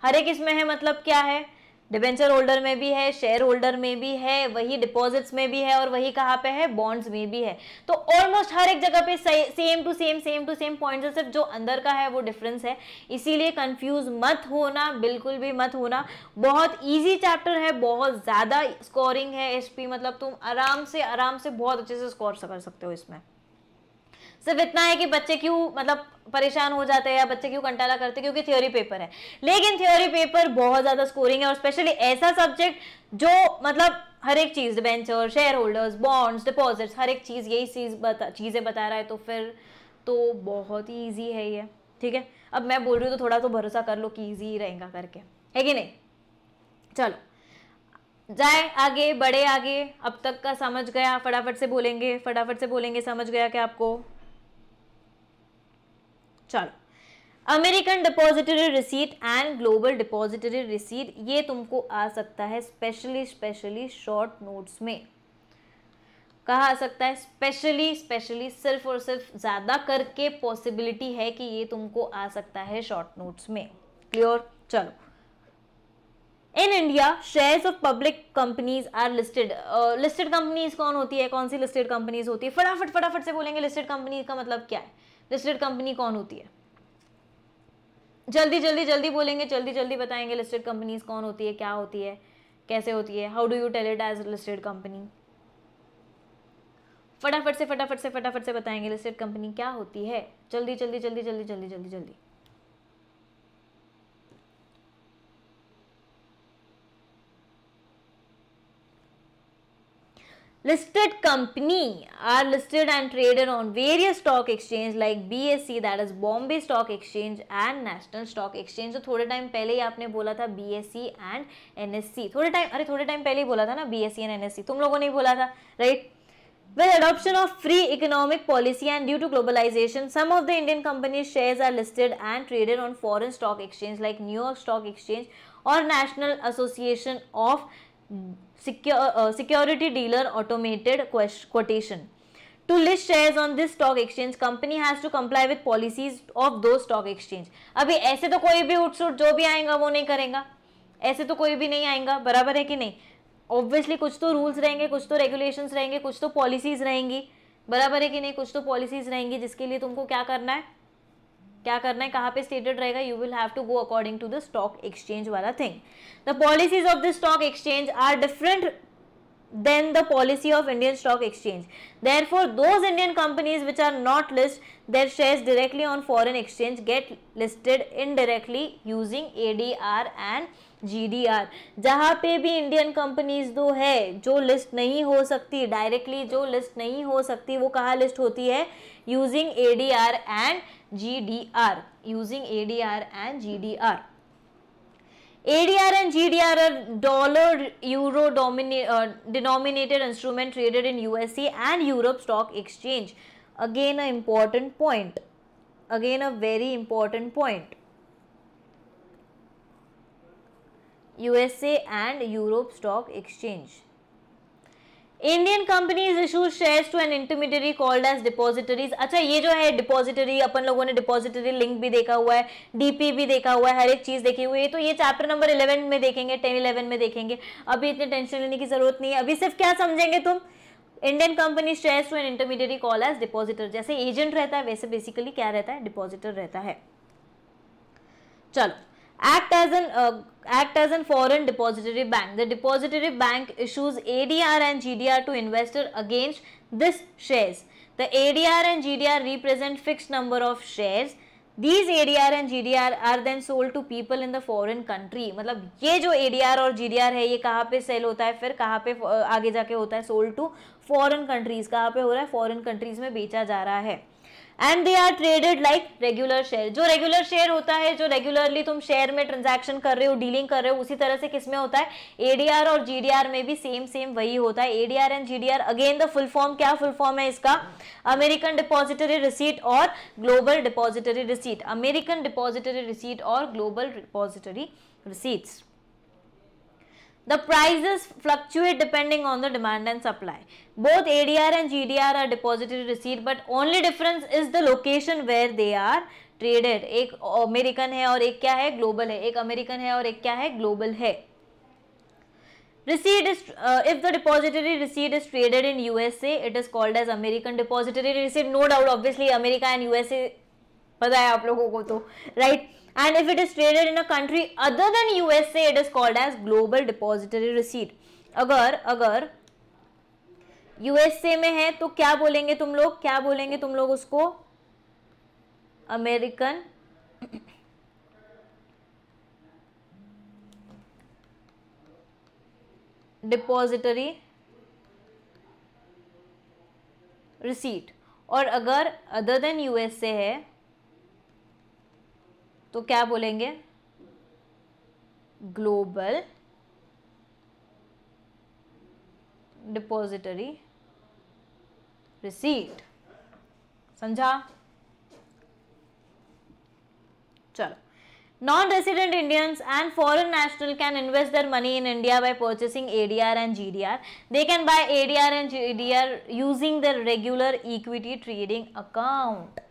Speaker 1: हर एक इसमें है मतलब क्या है डिबेंचर होल्डर में भी है शेयर होल्डर में भी है वही डिपॉजिट्स में भी है और वही कहाँ पे है बॉन्ड्स में भी है तो ऑलमोस्ट हर एक जगह पे same to same same to same points सिर्फ जो अंदर का है वो डिफरेंस है इसीलिए कंफ्यूज मत होना बिल्कुल भी मत होना बहुत ईजी चैप्टर है बहुत ज़्यादा स्कोरिंग है एस मतलब तुम आराम से आराम से बहुत अच्छे से स्कोर कर सकते हो इसमें सिर्फ इतना है कि बच्चे क्यों मतलब परेशान हो जाते हैं या बच्चे क्यों कंटाला करते हैं क्योंकि थ्योरी पेपर है लेकिन थ्योरी पेपर बहुत ज़्यादा स्कोरिंग है और स्पेशली ऐसा सब्जेक्ट जो मतलब हर एक चीज़ debenture share holders bonds deposits हर एक चीज़ यही चीज़ बता चीज़ें बता रहा है तो फिर तो बहुत ही ईजी है ये ठीक है अब मैं बोल रही हूँ तो थोड़ा तो भरोसा कर लो कि ईजी रहेगा करके है कि नहीं चलो जाए आगे बढ़े आगे अब तक का समझ गया फटाफट से बोलेंगे फटाफट से बोलेंगे समझ गया क्या आपको चलो American depository receipt and global depository receipt ये तुमको आ सकता है स्पेशली स्पेशली शॉर्ट नोट्स में कहा आ सकता है स्पेशली स्पेशली सिर्फ और सिर्फ ज़्यादा करके पॉसिबिलिटी है कि ये तुमको आ सकता है शॉर्ट नोट्स में क्लियर चलो in India shares of public companies are listed listed companies कौन होती है कौन सी लिस्टेड कंपनीज होती है फटाफट फटाफट से बोलेंगे लिस्टेड कंपनीज का मतलब क्या है लिस्टेड कंपनी कौन होती है जल्दी जल्दी जल्दी बोलेंगे जल्दी जल्दी बताएंगे लिस्टेड कंपनीज कौन होती है क्या होती है कैसे होती है how do you tell it as listed company फटाफट से फटाफट से फटाफट से बताएंगे लिस्टेड कंपनी क्या होती है जल्दी जल्दी जल्दी जल्दी जल्दी जल्दी जल्दी listed company are listed and traded on various stock exchange like BSE that is Bombay Stock Exchange and National Stock Exchange so thode time pehle hi aapne bola tha BSE and nsc thode time are thode time pehle hi bola tha na BSE and nsc tum logo ne hi bola tha right? With adoption of free economic policy and due to globalization, some of the Indian companies' shares are listed and traded on foreign stock exchange like New York Stock Exchange or National Association of security dealer automated quotation to list shares on this stock exchange company has to comply with policies of those stock exchange अभी ऐसे तो कोई भी उठसूट जो भी आएगा वो नहीं करेगा ऐसे तो कोई भी नहीं आएगा बराबर है कि नहीं ऑब्वियसली कुछ तो रूल्स रहेंगे कुछ तो रेगुलेशंस रहेंगे कुछ तो पॉलिसीज रहेंगी बराबर है कि नहीं कुछ तो पॉलिसीज रहेंगी जिसके लिए तुमको क्या करना है क्या करना है कहाँ पे स्टेटेड रहेगा you will have to go according to the stock exchange वाला thing the policies of the stock exchange are different than the policy of Indian stock exchange therefore those Indian companies which are not list their share directly on foreign exchange get listed indirectly using A D R and G D R जहाँ पे भी Indian companies दो है जो list नहीं हो सकती directly जो लिस्ट नहीं हो सकती वो कहाँ लिस्ट होती है using A D R and GDR using ADR and GDR. ADR and GDR are dollar euro uh, denominated instrument traded in USA and Europe stock exchange. Again an important point. Again a very important point. USA and Europe stock exchange. Indian companies issue shares to an intermediary called as depositories अच्छा ये जो है depository अपन लोगों ने depository link भी देखा हुआ है डीपी भी देखा हुआ है हर एक चीज देखी हुई है तो ये चैप्टर नंबर इलेवन में देखेंगे टेन इलेवन में देखेंगे अभी इतने टेंशन लेने की जरूरत नहीं है अभी सिर्फ क्या समझेंगे तुम Indian company shares to an intermediary call as depositor जैसे एजेंट रहता है वैसे बेसिकली क्या रहता है डिपॉजिटर रहता है चलो act as an act as a foreign depository bank. The depository bank issues ADR and GDR to investor against this shares. The ADR and GDR represent fixed number of shares. These ADR and GDR are then sold to people in the foreign country. matlab ye jo ADR aur GDR hai ye kahan pe sell hota hai fir kahan pe aage ja ke hota hai sold to foreign countries kahan pe ho raha hai foreign countries mein becha ja raha hai and they are traded like regular share जो regular share होता है जो regularly तुम share में transaction कर रहे हो dealing कर रहे हो उसी तरह से किसमें होता है एडीआर और जीडीआर में भी सेम सेम वही होता है ADR and GDR again the full form क्या फुल फॉर्म है इसका अमेरिकन डिपॉजिटरी रिसीट और global depository receipt American depository receipt और global depository receipts The prices fluctuate depending on the demand and supply. Both ADR and GDR are depository receipt but only difference is the location where they are traded. एक American है और एक क्या है global है एक American है और एक क्या है है receipt is uh, if the depository receipt is traded in usa it is called as american depository receipt no doubt obviously america and usa पता है आप लोगों को तो and if it is traded in a country other than USA it is called as global depository receipt अगर अगर USA में है तो क्या बोलेंगे तुम लोग क्या बोलेंगे तुम लोग उसको American depository receipt. और अगर अदर देन यूएसए है तो क्या बोलेंगे ग्लोबल डिपॉजिटरी रिसीट समझा चलो non resident Indians and foreign national can invest their money in India by purchasing ADR and GDR they can buy ADR and G D R using the regular equity trading account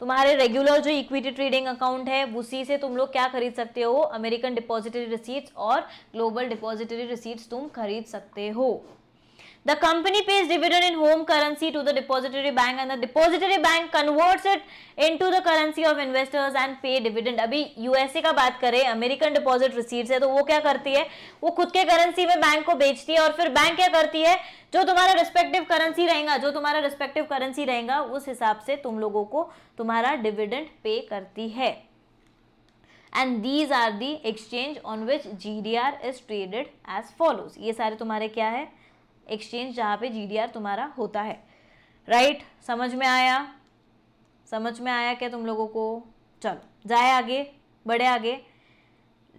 Speaker 1: तुम्हारे regular जो equity trading account है उसी से तुम लोग क्या खरीद सकते हो अमेरिकन डिपॉजिटरी रिसीट्स और ग्लोबल डिपॉजिटरी रिसीट्स तुम खरीद सकते हो The company pays dividend in home currency to the depository bank and the depository bank converts it into the currency of investors and pay dividend. अभी USA का बात करें American deposit receives है तो वो क्या करती है वो खुद के करेंसी में बैंक को बेचती है और फिर बैंक क्या करती है जो तुम्हारा रिस्पेक्टिव करेंसी रहेगा जो तुम्हारा रिस्पेक्टिव करेंसी रहेगा उस हिसाब से तुम लोगों को तुम्हारा डिविडेंड पे करती है and these are the exchange on which G D R is traded as follows ये सारे तुम्हारे क्या है एक्सचेंज जहाँ पे जीडीआर तुम्हारा होता है राइट समझ में आया समझ में आया क्या तुम लोगों को चलो जाए आगे बढ़े आगे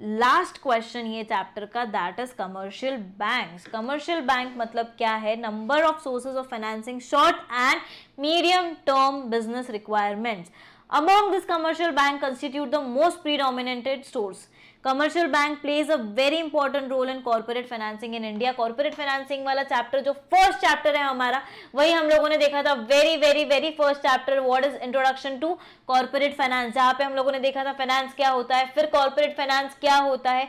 Speaker 1: लास्ट क्वेश्चन ये चैप्टर का that is commercial banks commercial bank मतलब क्या है number of sources of financing short and medium term business requirements among this commercial bank constitute the most predominated source commercial bank plays a very important role in corporate financing in India corporate financing वाला chapter जो first chapter है हमारा वही हम लोगों ने देखा था very very very first chapter what is introduction to corporate finance जहाँ पे हम लोगों ने देखा था फाइनेंस क्या होता है फिर कॉर्पोरेट फाइनेंस क्या होता है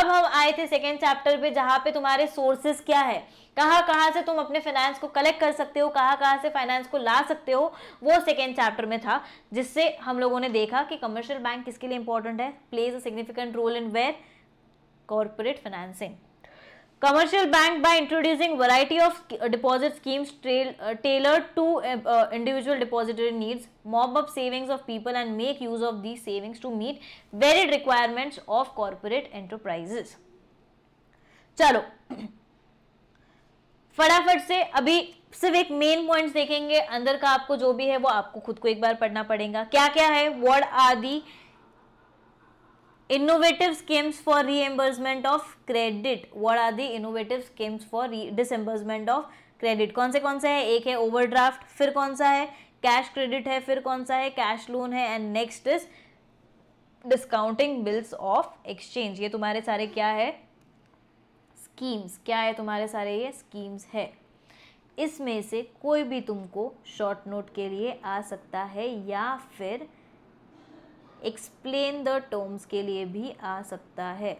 Speaker 1: अब हम आए थे सेकेंड चैप्टर पे जहाँ पे तुम्हारे सोर्सेज क्या है कहाँ कहाँ से तुम अपने फाइनेंस को कलेक्ट कर सकते हो कहाँ कहाँ से फाइनेंस को ला सकते हो वो सेकेंड चैप्टर में था जिससे हम लोगों ने देखा कि कमर्शियल बैंक किसके लिए इंपॉर्टेंट है plays a significant role in where corporate financing commercial bank by introducing variety of deposit schemes tailor to individual depository needs mop up savings of people and make use of the savings to meet varied requirements of corporate enterprises चलो फटाफट से अभी सिर्फ एक main points देखेंगे अंदर का आपको जो भी है वो आपको खुद को एक बार पढ़ना पड़ेगा क्या क्या है वर्ड आदि innovative schemes for reimbursement of credit word आदि innovative schemes for disbursement of credit कौन से कौन से है एक है overdraft फिर कौन सा है कैश क्रेडिट है फिर कौन सा है कैश लोन है and next is discounting bills of exchange ये तुम्हारे सारे क्या है स्कीम्स क्या है तुम्हारे सारे ये स्कीम्स है इसमें से कोई भी तुमको शॉर्ट नोट के लिए आ सकता है या फिर एक्सप्लेन द टर्म्स के लिए भी आ सकता है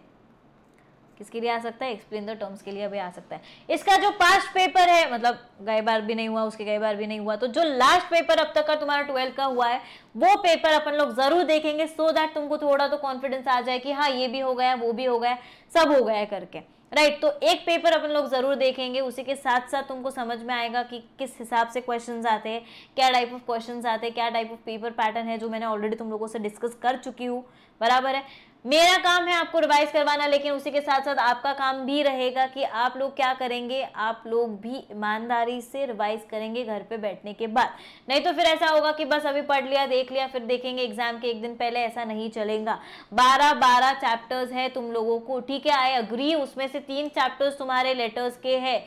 Speaker 1: किसके लिए आ सकता है एक्सप्लेन द टर्म्स के लिए भी आ सकता है इसका जो पास्ट पेपर है मतलब गए बार भी नहीं हुआ उसके गए बार भी नहीं हुआ तो जो लास्ट पेपर अब तक का तुम्हारा ट्वेल्थ का हुआ है वो पेपर अपन लोग जरूर देखेंगे सो so दैट तुमको थोड़ा तो कॉन्फिडेंस आ जाए कि हाँ ये भी हो गया वो भी हो गया सब हो गया करके राइट right, तो एक पेपर अपन लोग ज़रूर देखेंगे उसी के साथ साथ तुमको समझ में आएगा कि किस हिसाब से क्वेश्चन आते हैं क्या टाइप ऑफ क्वेश्चन आते हैं क्या टाइप ऑफ पेपर पैटर्न है जो मैंने ऑलरेडी तुम लोगों से डिस्कस कर चुकी हूँ बराबर है मेरा काम है आपको रिवाइज करवाना लेकिन उसी के साथ साथ आपका काम भी रहेगा कि आप लोग क्या करेंगे आप लोग भी ईमानदारी से रिवाइज करेंगे घर पे बैठने के बाद नहीं तो फिर ऐसा होगा कि बस अभी पढ़ लिया देख लिया फिर देखेंगे एग्जाम के एक दिन पहले ऐसा नहीं चलेगा बारह बारह चैप्टर्स है तुम लोगों को ठीक है आई अग्री उसमें से तीन चैप्टर्स तुम्हारे लेटर्स के है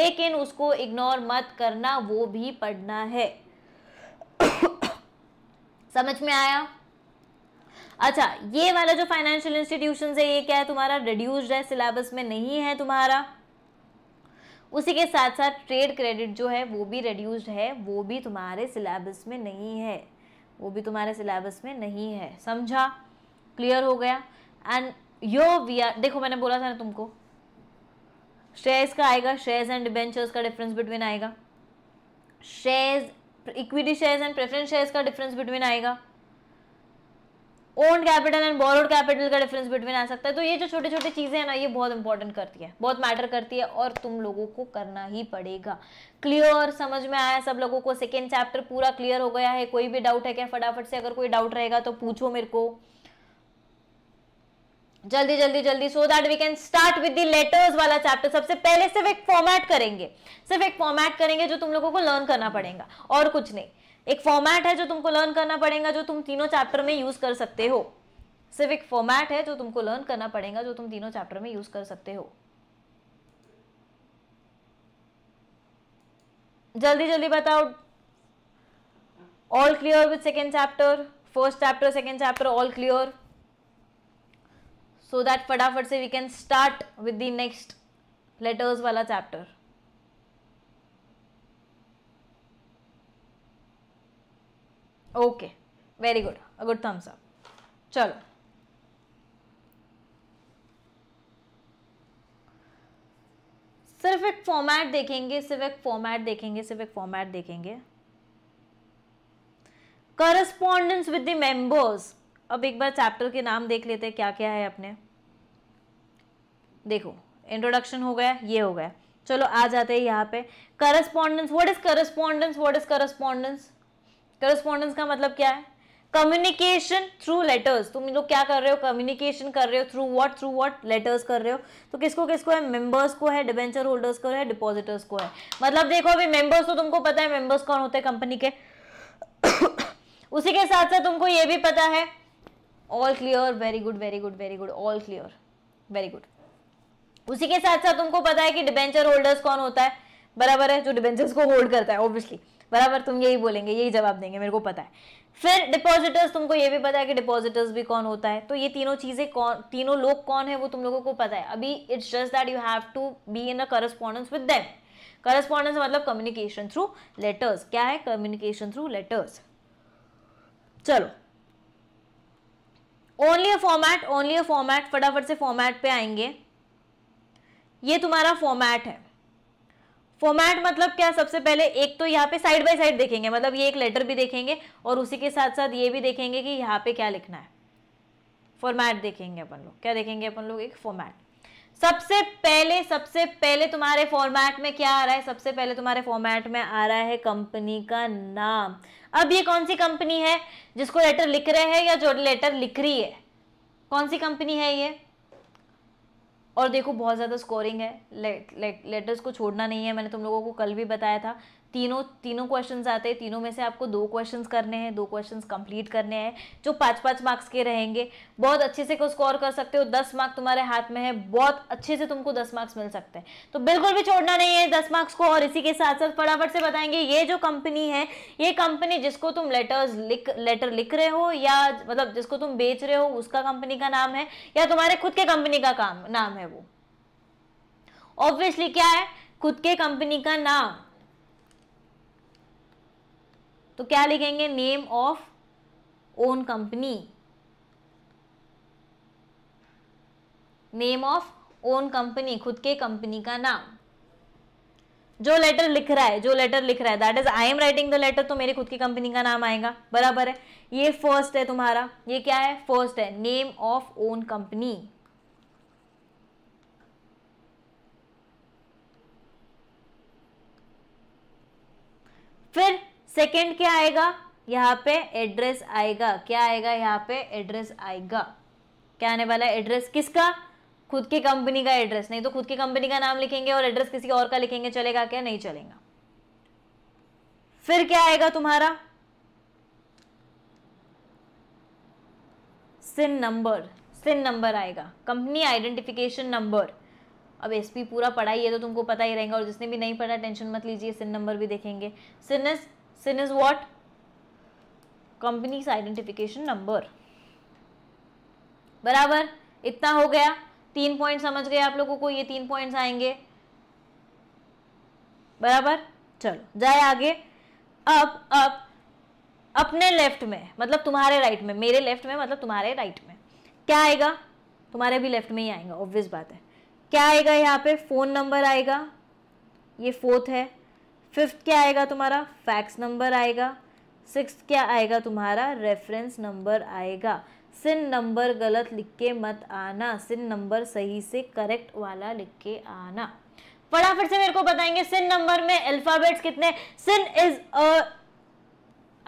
Speaker 1: लेकिन उसको इग्नोर मत करना वो भी पढ़ना है समझ में आया अच्छा ये वाला जो फाइनेंशियल इंस्टीट्यूशन है ये क्या है तुम्हारा रिड्यूस्ड है सिलेबस में नहीं है तुम्हारा उसी के साथ साथ ट्रेड क्रेडिट जो है वो भी रिड्यूस्ड है वो भी तुम्हारे सिलेबस में नहीं है वो भी तुम्हारे सिलेबस में नहीं है समझा क्लियर हो गया एंड यो वी आर देखो मैंने बोला था ना तुमको शेयर्स का आएगा शेयर्स एंड डिबेंचर्स का डिफरेंस बिटवीन आएगा shares equity shares and preference shares का डिफरेंस बिटवीन आएगा owned capital and borrowed capital का डिफरेंस बिटवीन आ सकता है तो ये जो छोटे छोटे चीज़ें हैं ना ये बहुत इंपॉर्टेंट करती है बहुत मैटर करती है और तुम लोगों को करना ही पड़ेगा क्लियर समझ में आया सब लोगों को सेकेंड चैप्टर पूरा क्लियर हो गया है कोई भी डाउट है क्या फटाफट से अगर कोई डाउट रहेगा तो पूछो मेरे को जल्दी जल्दी जल्दी so that we can start with the letters वाला चैप्टर सबसे पहले सिर्फ एक फॉर्मेट करेंगे सिर्फ एक फॉर्मेट करेंगे जो तुम लोगों को लर्न करना पड़ेगा और कुछ नहीं एक फॉर्मेट है जो तुमको लर्न करना पड़ेगा जो तुम तीनों चैप्टर में यूज कर सकते हो सिर्फ एक फॉर्मेट है जो तुमको लर्न करना पड़ेगा जो तुम तीनों चैप्टर में यूज कर सकते हो जल्दी जल्दी बताओ all clear with second chapter first chapter second chapter all clear so that फटाफट से we can start with the next letters वाला chapter okay very good a good thumbs up चलो सिर्फ एक फॉर्मेट देखेंगे सिर्फ एक फॉर्मेट देखेंगे सिर्फ एक फॉर्मेट देखेंगे करस्पॉन्डेंस विद द मेंबर्स अब एक बार चैप्टर के नाम देख लेते हैं क्या क्या है अपने देखो इंट्रोडक्शन हो गया ये हो गया चलो आ जाते हैं यहाँ पे correspondence what is correspondence what is correspondence correspondence का मतलब क्या है कम्युनिकेशन थ्रू लेटर्स तुम लोग क्या कर रहे हो कम्युनिकेशन कर रहे हो through what through what letters कर रहे हो तो किसको किसको है मेंबर्स को है डिबेंचर होल्डर्स को है डिपॉजिटर्स को है मतलब देखो अभी मेंबर्स तो तुमको पता है मेंबर्स कौन होते हैं कंपनी के उसी के साथ साथ तुमको ये भी पता है all clear very good very good very good all clear very good उसी के साथ साथ तुमको पता है कि डिबेंचर होल्डर्स कौन होता है बराबर है जो डिबेंचर्स को होल्ड करता है ऑब्वियसली बराबर तुम यही बोलेंगे यही जवाब देंगे मेरे को पता है फिर डिपॉजिटर्स तुमको ये भी पता है कि डिपॉजिटर्स भी कौन होता है तो ये तीनों चीज़ें कौन तीनों लोग कौन है वो तुम लोगों को पता है अभी it's just that you have to be in a correspondence with them correspondence मतलब कम्युनिकेशन थ्रू लेटर्स क्या है कम्युनिकेशन थ्रू लेटर्स चलो only a format only a format फटाफट से फॉर्मैट पे आएंगे ये तुम्हारा फॉर्मैट है फॉर्मेट मतलब क्या सबसे पहले एक तो यहाँ पे साइड बाय साइड देखेंगे मतलब ये एक लेटर भी देखेंगे और उसी के साथ साथ ये भी देखेंगे कि यहाँ पे क्या लिखना है फॉर्मेट देखेंगे अपन लोग क्या देखेंगे अपन लोग एक फॉर्मेट सबसे पहले सबसे पहले तुम्हारे फॉर्मेट में क्या आ रहा है सबसे पहले तुम्हारे फॉर्मेट में आ रहा है कंपनी का नाम अब ये कौन सी कंपनी है जिसको लेटर लिख रहे हैं या जो लेटर लिख रही है कौन सी कंपनी है ये और देखो बहुत ज़्यादा स्कोरिंग है लेटर्स को छोड़ना नहीं है मैंने तुम लोगों को कल भी बताया था तीनों तीनों क्वेश्चंस आते हैं तीनों में से आपको दो क्वेश्चंस करने हैं दो क्वेश्चंस कंप्लीट करने हैं जो पाँच पाँच मार्क्स के रहेंगे बहुत अच्छे से स्कोर कर सकते हो दस मार्क्स तुम्हारे हाथ में है बहुत अच्छे से तुमको दस मार्क्स मिल सकते हैं तो बिल्कुल भी छोड़ना नहीं है दस मार्क्स को और इसी के साथ साथ फटाफट से बताएंगे ये जो कंपनी है ये कंपनी जिसको तुम लेटर्स लिख लेटर लिख रहे हो या मतलब जिसको तुम बेच रहे हो उसका कंपनी का नाम है या तुम्हारे खुद के कंपनी का काम नाम है वो ऑब्वियसली क्या है खुद के कंपनी का नाम तो क्या लिखेंगे name of own company name of own company खुद के कंपनी का नाम जो लेटर लिख रहा है जो लेटर लिख रहा है that is I am writing the letter तो मेरे खुद की कंपनी का नाम आएगा बराबर है ये फर्स्ट है तुम्हारा ये क्या है फर्स्ट है नेम ऑफ ओन कंपनी फिर सेकेंड क्या आएगा यहाँ पे एड्रेस आएगा क्या आएगा यहाँ पे एड्रेस आएगा क्या आने वाला है एड्रेस किसका खुद की कंपनी का एड्रेस नहीं तो खुद की कंपनी का नाम लिखेंगे और एड्रेस किसी और का लिखेंगे चलेगा क्या नहीं चलेगा फिर क्या आएगा तुम्हारा सिन नंबर सिन नंबर आएगा कंपनी आइडेंटिफिकेशन नंबर अब एसपी पूरा पढ़ाई है तो तुमको पता ही रहेगा और जिसने भी नहीं पढ़ा टेंशन मत लीजिए सिन नंबर भी देखेंगे CIN is sin is what companies identification number बराबर इतना हो गया तीन पॉइंट समझ गए आप लोगों को ये तीन पॉइंट्स आएंगे बराबर चलो जाए आगे अब अब अपने लेफ्ट में मतलब तुम्हारे राइट में मेरे लेफ्ट में मतलब तुम्हारे राइट में क्या आएगा तुम्हारे भी लेफ्ट में ही आएगा ऑब्वियस बात है क्या आएगा यहाँ पे फ़ोन नंबर आएगा ये फोर्थ है फिफ्थ क्या आएगा तुम्हारा फैक्स नंबर आएगा सिक्स क्या आएगा तुम्हारा रेफरेंस नंबर आएगा सिन नंबर गलत लिख के मत आना सिन नंबर सही से करेक्ट वाला लिख के आना फटाफट से मेरे को बताएंगे सिन नंबर में अल्फ़ाबेट्स कितने CIN is a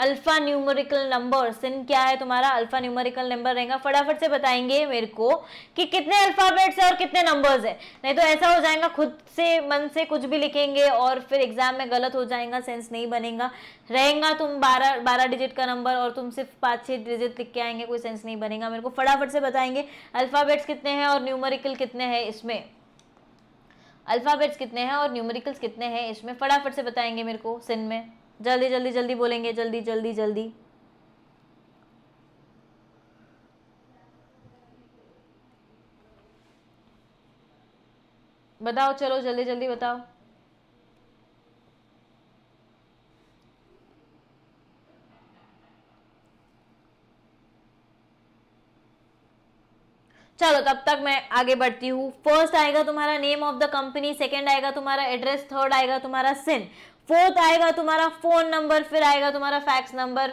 Speaker 1: alpha numerical number CIN क्या है तुम्हारा अल्फा न्यूमरिकल नंबर रहेगा फटाफट से बताएंगे मेरे को कि कितने अल्फाबेट्स है और कितने नंबर्स है नहीं तो ऐसा हो जाएगा खुद से मन से कुछ भी लिखेंगे और फिर एग्जाम में गलत हो जाएगा सेंस नहीं बनेगा रहेगा तुम बारह बारह डिजिट का नंबर और तुम सिर्फ पाँच छः डिजिट लिख के आएंगे कोई सेंस नहीं बनेगा मेरे को फटाफट से बताएंगे अल्फ़ाबेट्स कितने हैं और न्यूमरिकल कितने हैं इसमें अल्फ़ाबेट्स कितने हैं और न्यूमरिकल्स कितने हैं इसमें फटाफट से बताएंगे मेरे को सिन में जल्दी जल्दी जल्दी बोलेंगे जल्दी जल्दी जल्दी बताओ चलो जल्दी जल्दी बताओ चलो तब तक मैं आगे बढ़ती हूँ फर्स्ट आएगा तुम्हारा name of the company second आएगा तुम्हारा एड्रेस थर्ड आएगा तुम्हारा सिन फोर्थ आएगा तुम्हारा फोन नंबर फिर आएगा तुम्हारा fax number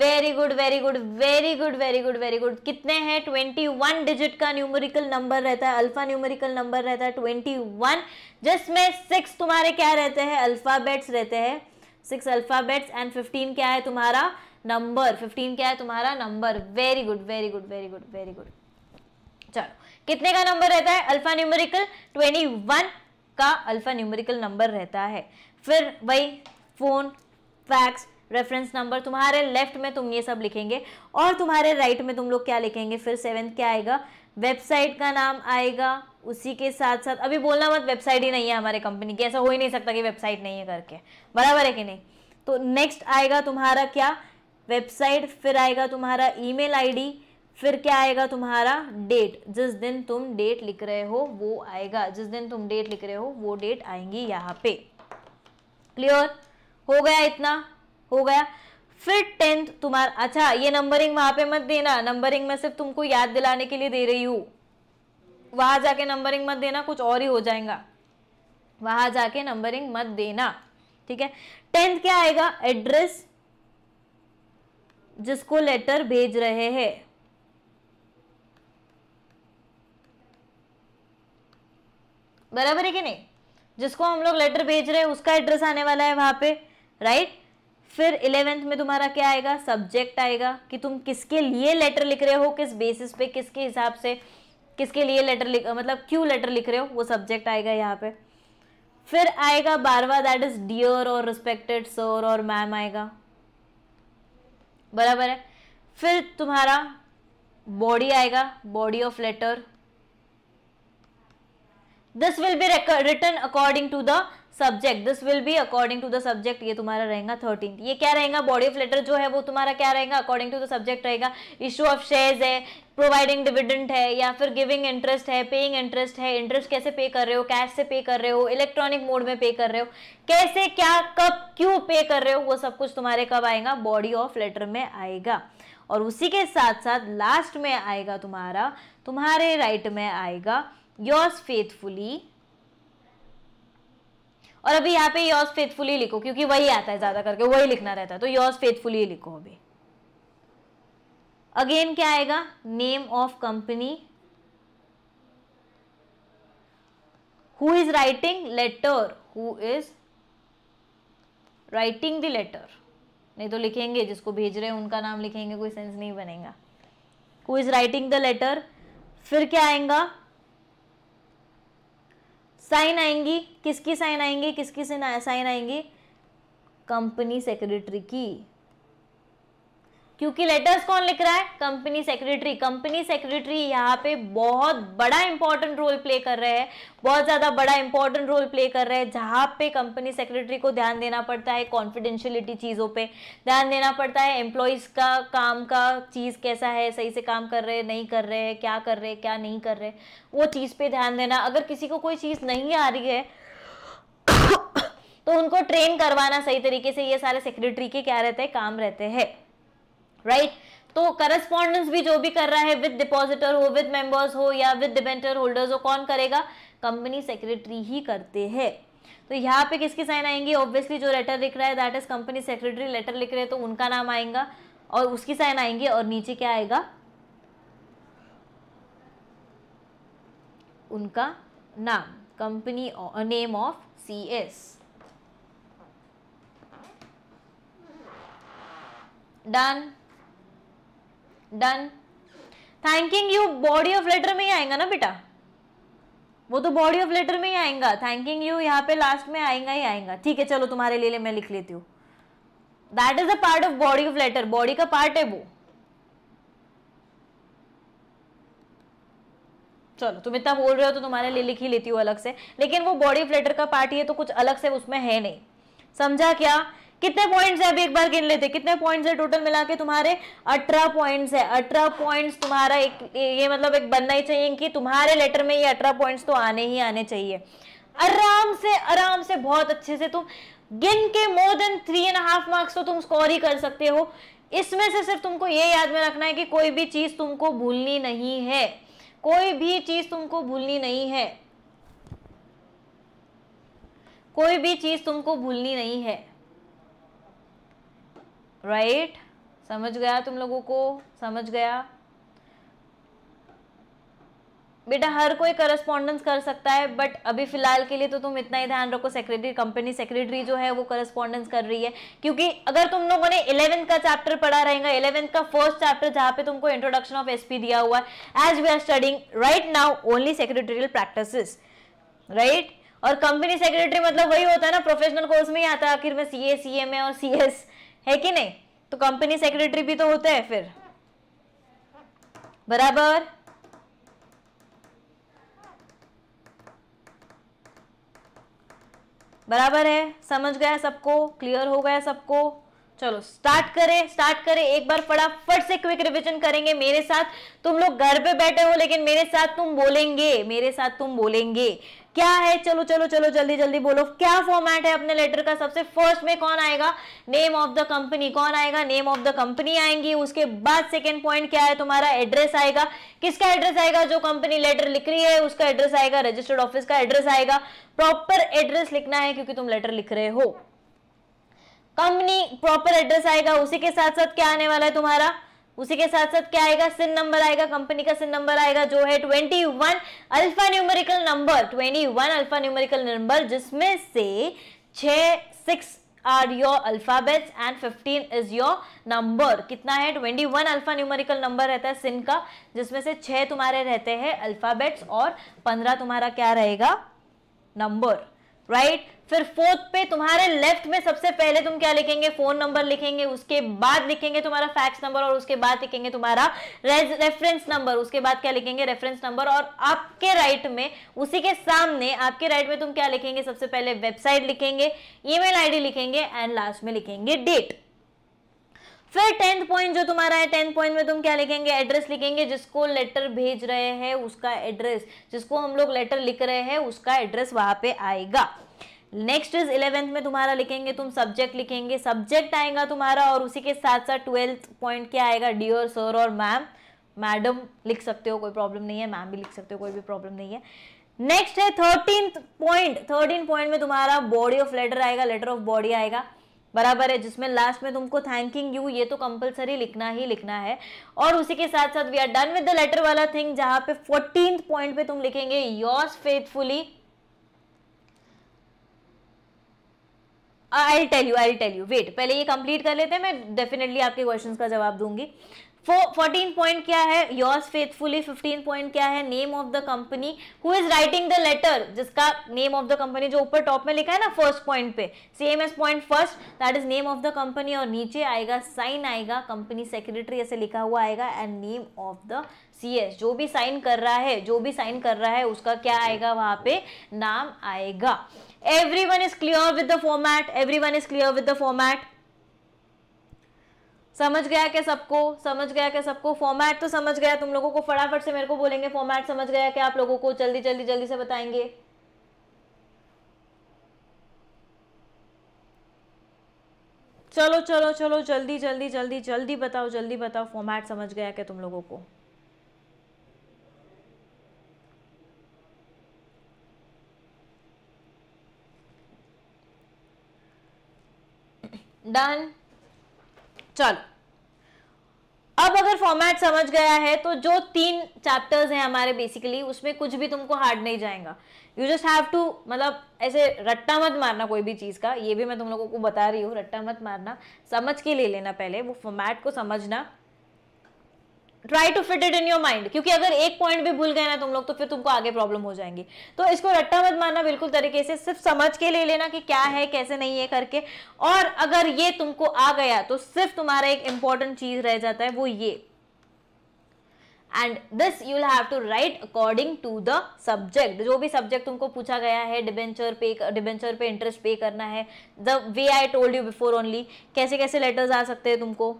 Speaker 1: very good very good very good very good very good कितने हैं ट्वेंटी वन डिजिट का न्यूमेरिकल नंबर रहता है अल्फा न्यूमेरिकल नंबर रहता है ट्वेंटी वन जिसमें सिक्स तुम्हारे क्या रहते हैं अल्फ़ाबेट्स रहते हैं सिक्स अल्फ़ाबेट्स एंड फिफ्टीन क्या है तुम्हारा नंबर फिफ्टीन क्या है तुम्हारा number very good very good very good very good चलो कितने का नंबर रहता है अल्फ़ा न्यूमेरिकल ट्वेंटी वन का अल्फ़ा न्यूमेरिकल नंबर रहता है फिर वही फ़ोन फैक्स रेफरेंस नंबर तुम्हारे लेफ्ट में तुम ये सब लिखेंगे और तुम्हारे राइट में तुम लोग क्या लिखेंगे फिर सेवेंथ क्या आएगा वेबसाइट का नाम आएगा उसी के साथ साथ अभी बोलना मत वेबसाइट ही नहीं है हमारे कंपनी की ऐसा हो ही नहीं सकता कि वेबसाइट नहीं है करके बराबर है कि नहीं तो नेक्स्ट आएगा तुम्हारा क्या वेबसाइट फिर आएगा तुम्हारा ईमेल आईडी फिर क्या आएगा तुम्हारा डेट जिस दिन तुम डेट लिख रहे हो वो आएगा जिस दिन तुम डेट लिख रहे हो वो डेट आएंगी यहाँ पे क्लियर हो गया इतना हो गया फिर टेंथ तुम्हारा अच्छा ये नंबरिंग वहां पे मत देना नंबरिंग में सिर्फ तुमको याद दिलाने के लिए दे रही हूँ वहां जाके नंबरिंग मत देना कुछ और ही हो जाएगा वहां जाके नंबरिंग मत देना ठीक है टेंथ क्या आएगा एड्रेस जिसको लेटर भेज रहे हैं बराबर है कि नहीं जिसको हम लोग लेटर भेज रहे हैं उसका एड्रेस आने वाला है वहाँ पे राइट फिर इलेवेंथ में तुम्हारा क्या आएगा सब्जेक्ट आएगा कि तुम किसके लिए लेटर लिख रहे हो किस बेसिस पे किसके हिसाब से किसके लिए लेटर लिख मतलब क्यों लेटर लिख रहे हो वो सब्जेक्ट आएगा यहाँ पे फिर आएगा बारवा दैट इज डियर और रिस्पेक्टेड सर और मैम आएगा बराबर है फिर तुम्हारा बॉडी आएगा body of letter this will be return according to the subject this will be according to the subject ये तुम्हारा रहेगा थर्टीन ये क्या रहेगा बॉडी ऑफ लेटर जो है वो तुम्हारा क्या रहेगा अकॉर्डिंग टू द सब्जेक्ट रहेगा इशू ऑफ शेयर है प्रोवाइडिंग डिविडेंट है या फिर गिविंग इंटरेस्ट है पेइंग इंटरेस्ट है इंटरेस्ट कैसे पे कर रहे हो कैश से पे कर रहे हो इलेक्ट्रॉनिक मोड में पे कर रहे हो कैसे क्या कब क्यों पे कर रहे हो वो सब कुछ तुम्हारे कब आएगा बॉडी ऑफ लेटर में आएगा और उसी के साथ साथ लास्ट में आएगा तुम्हारा तुम्हारे राइट में आएगा योर्स फेथफुली और अभी यहाँ पे योर्स फेथफुली लिखो क्योंकि वही आता है ज्यादा करके वही लिखना रहता है तो योर्स फेथफुली लिखो अभी अगेन क्या आएगा name of company who is writing letter who is writing the letter नहीं तो लिखेंगे जिसको भेज रहे हैं उनका नाम लिखेंगे कोई सेंस नहीं बनेगा who is writing the letter फिर क्या आएगा साइन आएंगी किसकी साइन आएंगी किसकी साइन आएंगी कंपनी सेक्रेटरी की क्योंकि लेटर्स कौन लिख रहा है कंपनी सेक्रेटरी कंपनी सेक्रेटरी यहाँ पे बहुत बड़ा इंपॉर्टेंट रोल प्ले कर रहे हैं बहुत ज़्यादा बड़ा इंपॉर्टेंट रोल प्ले कर रहे हैं जहाँ पे कंपनी सेक्रेटरी को ध्यान देना पड़ता है कॉन्फिडेंशियलिटी चीज़ों पे ध्यान देना पड़ता है एम्प्लॉयज़ का काम का चीज़ कैसा है सही से काम कर रहे हैं नहीं कर रहे हैं क्या कर रहे हैं क्या नहीं कर रहे वो चीज़ पर ध्यान देना अगर किसी को कोई चीज़ नहीं आ रही है तो उनको ट्रेन करवाना सही तरीके से ये सारे सेक्रेटरी के क्या रहते हैं काम रहते हैं राइट right? तो करस्पॉन्डेंस भी जो भी कर रहा है विद डिपॉजिटर हो विद मेंबर्स हो या विद डिबेंटर होल्डर्स हो कौन करेगा कंपनी सेक्रेटरी ही करते हैं तो यहाँ पे किसकी साइन आएंगी ऑब्वियसली जो लेटर लिख रहा है that is company secretary letter लिख रहे हैं तो उनका नाम आएगा और उसकी साइन आएंगी और नीचे क्या आएगा उनका नाम company name of C S done done thanking you body of letter में ही आएगा ना बेटा वो तो बॉडी ऑफ लेटर में ही आएगा थैंकिंग यू यहाँ पे लास्ट में आएगा ही आएगा ठीक है चलो तुम्हारे लिए मैं लिख लेती हूँ that is a part of body of letter body का पार्ट है वो चलो तुम इतना बोल रहे हो तो तुम्हारे लिए लिख ही लेती हूँ अलग से लेकिन वो बॉडी ऑफ लेटर का पार्ट ही है तो कुछ अलग से उसमें है नहीं समझा क्या कितने पॉइंट्स है अभी एक बार गिन लेते कितने पॉइंट्स है टोटल मिला के तुम्हारे अठारह पॉइंट्स है अठारह पॉइंट्स तुम्हारा एक ये मतलब एक बनना ही चाहिए कि तुम्हारे लेटर में ये अठारह पॉइंट्स तो आने ही आने चाहिए आराम से आराम से बहुत अच्छे से तुम गिन के more than three and half marks तो तुम स्कोर ही कर सकते हो इसमें से सिर्फ तुमको ये याद में रखना है कि कोई भी चीज़ तुमको भूलनी नहीं है कोई भी चीज़ तुमको भूलनी नहीं है कोई भी चीज़ तुमको भूलनी नहीं है राइट समझ गया तुम लोगों को समझ गया बेटा हर कोई करस्पॉन्डेंस कर सकता है बट अभी फिलहाल के लिए तो तुम इतना ही ध्यान रखो सेक्रेटरी कंपनी सेक्रेटरी जो है वो करस्पॉन्डेंस कर रही है क्योंकि अगर तुम लोगों ने इलेवेंथ का चैप्टर पढ़ा रहेगा इलेवेंथ का फर्स्ट चैप्टर जहां पे तुमको इंट्रोडक्शन ऑफ एसपी दिया हुआ है as we are studying right now only secretarial practice right और कंपनी सेक्रेटरी मतलब वही होता है ना प्रोफेशनल कोर्स में ही आता है आखिर में C A C M A और सी एस है कि नहीं तो कंपनी सेक्रेटरी भी तो होते हैं फिर बराबर बराबर है समझ गया सबको क्लियर हो गया सबको चलो स्टार्ट करें स्टार्ट करें एक बार फटाफट से क्विक रिवीजन करेंगे मेरे साथ तुम लोग घर पे बैठे हो लेकिन मेरे साथ तुम बोलेंगे मेरे साथ तुम बोलेंगे क्या है चलो चलो चलो जल्दी जल्दी बोलो क्या फॉर्मेट है अपने लेटर का सबसे फर्स्ट में कौन आएगा नेम ऑफ द कंपनी कौन आएगा नेम ऑफ द कंपनी आएंगी उसके बाद सेकेंड पॉइंट क्या है तुम्हारा एड्रेस आएगा किसका एड्रेस आएगा जो कंपनी लेटर लिख रही है उसका एड्रेस आएगा रजिस्टर्ड ऑफिस का एड्रेस आएगा प्रॉपर एड्रेस लिखना है क्योंकि तुम लेटर लिख रहे हो कंपनी प्रॉपर एड्रेस आएगा उसी के साथ साथ क्या आने वाला है तुम्हारा उसी के साथ साथ क्या आएगा सिन नंबर आएगा कंपनी का सिन नंबर आएगा जो है 21 alpha numerical number 21 alpha numerical number जिसमें से छ six are your alphabets and 15 is your number कितना है 21 अल्फा न्यूमेरिकल नंबर रहता है सिन का जिसमें से छह तुम्हारे रहते हैं अल्फाबेट्स और 15 तुम्हारा क्या रहेगा नंबर राइट right? फिर फोर्थ पे तुम्हारे लेफ्ट में सबसे पहले तुम क्या लिखेंगे फोन नंबर लिखेंगे उसके बाद लिखेंगे तुम्हारा फैक्स नंबर और उसके बाद लिखेंगे तुम्हारा रेफरेंस नंबर उसके बाद क्या लिखेंगे रेफरेंस नंबर और आपके राइट में उसी के सामने आपके राइट में तुम क्या लिखेंगे सबसे पहले वेबसाइट लिखेंगे ईमेल आईडी लिखेंगे एंड लास्ट में लिखेंगे डेट फिर टेंथ पॉइंट जो तुम्हारा है टेंथ पॉइंट में तुम क्या लिखेंगे एड्रेस लिखेंगे जिसको लेटर भेज रहे हैं उसका एड्रेस जिसको हम लोग लेटर लिख रहे हैं उसका एड्रेस वहां पे आएगा नेक्स्ट इज इलेवेंथ में तुम्हारा लिखेंगे तुम सब्जेक्ट लिखेंगे सब्जेक्ट आएगा तुम्हारा और उसी के साथ साथ ट्वेल्थ पॉइंट क्या आएगा डियर सर और मैम मैडम लिख सकते हो कोई प्रॉब्लम नहीं है मैम भी लिख सकते हो कोई भी प्रॉब्लम नहीं है नेक्स्ट है थर्टीन पॉइंट थर्टीन पॉइंट में तुम्हारा बॉडी ऑफ लेटर आएगा लेटर ऑफ बॉडी आएगा बराबर है जिसमें लास्ट में तुमको थैंकिंग यू ये तो कंपलसरी लिखना ही लिखना है और उसी के साथ साथ we are done with the letter वाला थिंग जहां पे फोर्टीन पॉइंट पे तुम लिखेंगे yours faithfully I tell you I tell you wait पहले ये कंप्लीट कर लेते हैं मैं डेफिनेटली आपके क्वेश्चन का जवाब दूंगी फोर्टीन पॉइंट क्या है योर्स फेथफुली फिफ्टीन पॉइंट क्या है name of the company who is writing the letter जिसका नेम ऑफ द कंपनी जो ऊपर टॉप में लिखा है ना फर्स्ट पॉइंट पे same as point first that is name of the company और नीचे आएगा साइन आएगा कंपनी सेक्रेटरी ऐसे लिखा हुआ आएगा and name of the C S जो भी साइन कर रहा है जो भी साइन कर रहा है उसका क्या आएगा वहां पे नाम आएगा everyone is clear with the format everyone is clear with the format समझ गया क्या सबको समझ गया क्या सबको फॉर्मेट तो समझ गया तुम लोगों को फटाफट से मेरे को बोलेंगे फॉर्मेट समझ गया क्या आप लोगों को जल्दी जल्दी जल्दी से बताएंगे चलो चलो चलो जल्दी जल्दी जल्दी जल्दी बताओ जल्दी बताओ फॉर्मेट समझ गया क्या तुम लोगों को डन चलो अब अगर फॉर्मेट समझ गया है तो जो तीन चैप्टर्स हैं हमारे बेसिकली उसमें कुछ भी तुमको हार्ड नहीं जाएगा यू जस्ट हैव टू मतलब ऐसे रट्टा मत मारना कोई भी चीज़ का ये भी मैं तुम लोगों को बता रही हूँ रट्टा मत मारना समझ के ले लेना पहले वो फॉर्मेट को समझना try to fit it in your mind क्योंकि अगर एक पॉइंट भी भूल गए ना तुम लोग तो फिर तुमको आगे प्रॉब्लम हो जाएंगी तो इसको रट्टा मत मानना बिल्कुल तरीके से सिर्फ समझ के ले लेना कि क्या है कैसे नहीं है करके और अगर ये तुमको आ गया तो सिर्फ तुम्हारा एक इंपॉर्टेंट चीज रह जाता है वो ये and this you have to write according to the subject जो भी सब्जेक्ट तुमको पूछा गया है डिबेंचर पे डिबेंचर पे इंटरेस्ट पे करना है the way I told you before only कैसे कैसे लेटर्स आ सकते हैं तुमको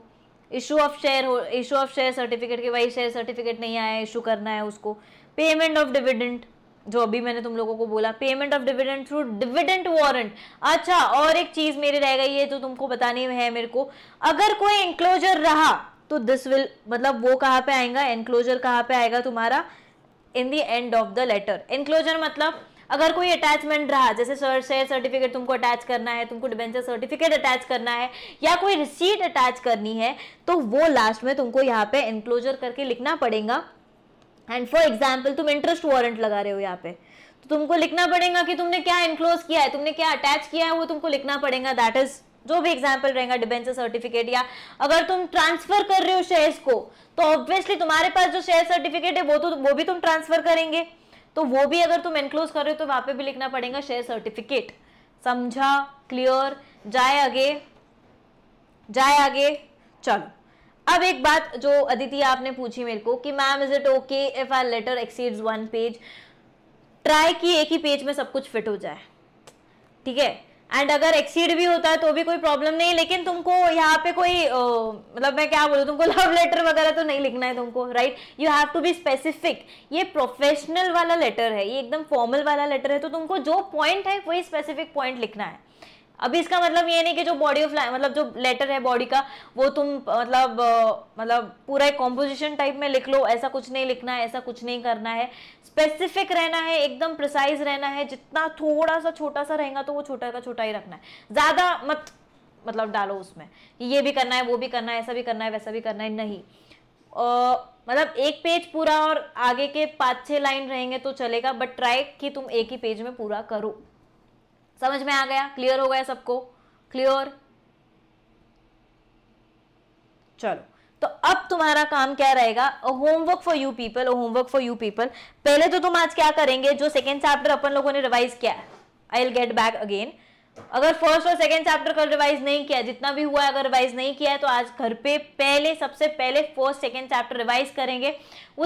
Speaker 1: इशू ऑफ शेयर हो इशू ऑफ शेयर सर्टिफिकेट के भाई शेयर सर्टिफिकेट नहीं आया इशू करना है उसको पेमेंट ऑफ डिविडेंट जो अभी मैंने तुम लोगों को बोला payment of dividend through dividend warrant अच्छा और एक चीज मेरी रह गई है जो तो तुमको बतानी है मेरे को अगर कोई इंक्लोजर रहा तो दिस विल मतलब वो कहाँ पे आएगा एनक्लोजर कहाँ पे आएगा तुम्हारा in the end of the letter enclosure मतलब अगर कोई अटैचमेंट रहा जैसे शेयर सर्टिफिकेट तुमको अटैच करना है तुमको डिबेंचर सर्टिफिकेट अटैच करना है या कोई रिसीट अटैच करनी है तो वो लास्ट में तुमको यहाँ पे इनक्लोजर करके लिखना पड़ेगा एंड फॉर एग्जाम्पल तुम इंटरेस्ट वारंट लगा रहे हो यहाँ पे तो तुमको लिखना पड़ेगा कि तुमने क्या इनक्लोज किया है तुमने क्या अटैच किया है वो तुमको लिखना पड़ेगा दैट इज जो भी एग्जाम्पल रहेगा डिबेंचर सर्टिफिकेट या अगर तुम ट्रांसफर कर रहे हो शेयर्स को तो ऑब्वियसली तुम्हारे पास जो शेयर सर्टिफिकेट है वो तो वो भी तुम ट्रांसफर करेंगे तो वो भी अगर तुम एनक्लोज कर रहे हो तो वहां पे भी लिखना पड़ेगा शेयर सर्टिफिकेट समझा क्लियर जाए आगे जाए आगे चलो अब एक बात जो अदिति आपने पूछी मेरे को कि ma'am is it okay if I letter exceed one page try की एक ही पेज में सब कुछ फिट हो जाए ठीक है एंड अगर एक्सीड भी होता है तो भी कोई प्रॉब्लम नहीं लेकिन तुमको यहाँ पे कोई मतलब मैं क्या बोलूँ तुमको लव लेटर वगैरह तो नहीं लिखना है तुमको right you have to be specific ये प्रोफेशनल वाला लेटर है ये एकदम फॉर्मल वाला लेटर है तो तुमको जो पॉइंट है वही स्पेसिफिक पॉइंट लिखना है अभी इसका मतलब ये नहीं कि जो बॉडी ऑफ मतलब जो लेटर है बॉडी का वो तुम मतलब मतलब पूरा एक कॉम्पोजिशन टाइप में लिख लो ऐसा कुछ नहीं लिखना है ऐसा कुछ नहीं करना है स्पेसिफिक रहना है एकदम प्रिसाइज रहना है जितना थोड़ा सा छोटा सा रहेगा तो वो छोटा का छोटा ही रखना है ज़्यादा मत मतलब डालो उसमें ये भी करना है वो भी करना है ऐसा भी करना है वैसा भी करना है नहीं आ, मतलब एक पेज पूरा और आगे के पाँच छः लाइन रहेंगे तो चलेगा बट ट्राई कि तुम एक ही पेज में पूरा करो समझ में आ गया क्लियर हो गया सबको क्लियर चलो तो अब तुम्हारा काम क्या रहेगा homework for you people homework for you people पहले तो तुम आज क्या करेंगे जो सेकेंड चैप्टर अपन लोगों ने रिवाइज किया I will get back again अगर फर्स्ट और सेकेंड चैप्टर कल रिवाइज नहीं किया जितना भी हुआ है अगर रिवाइज नहीं किया है तो आज घर पे पहले सबसे पहले फर्स्ट सेकेंड चैप्टर रिवाइज करेंगे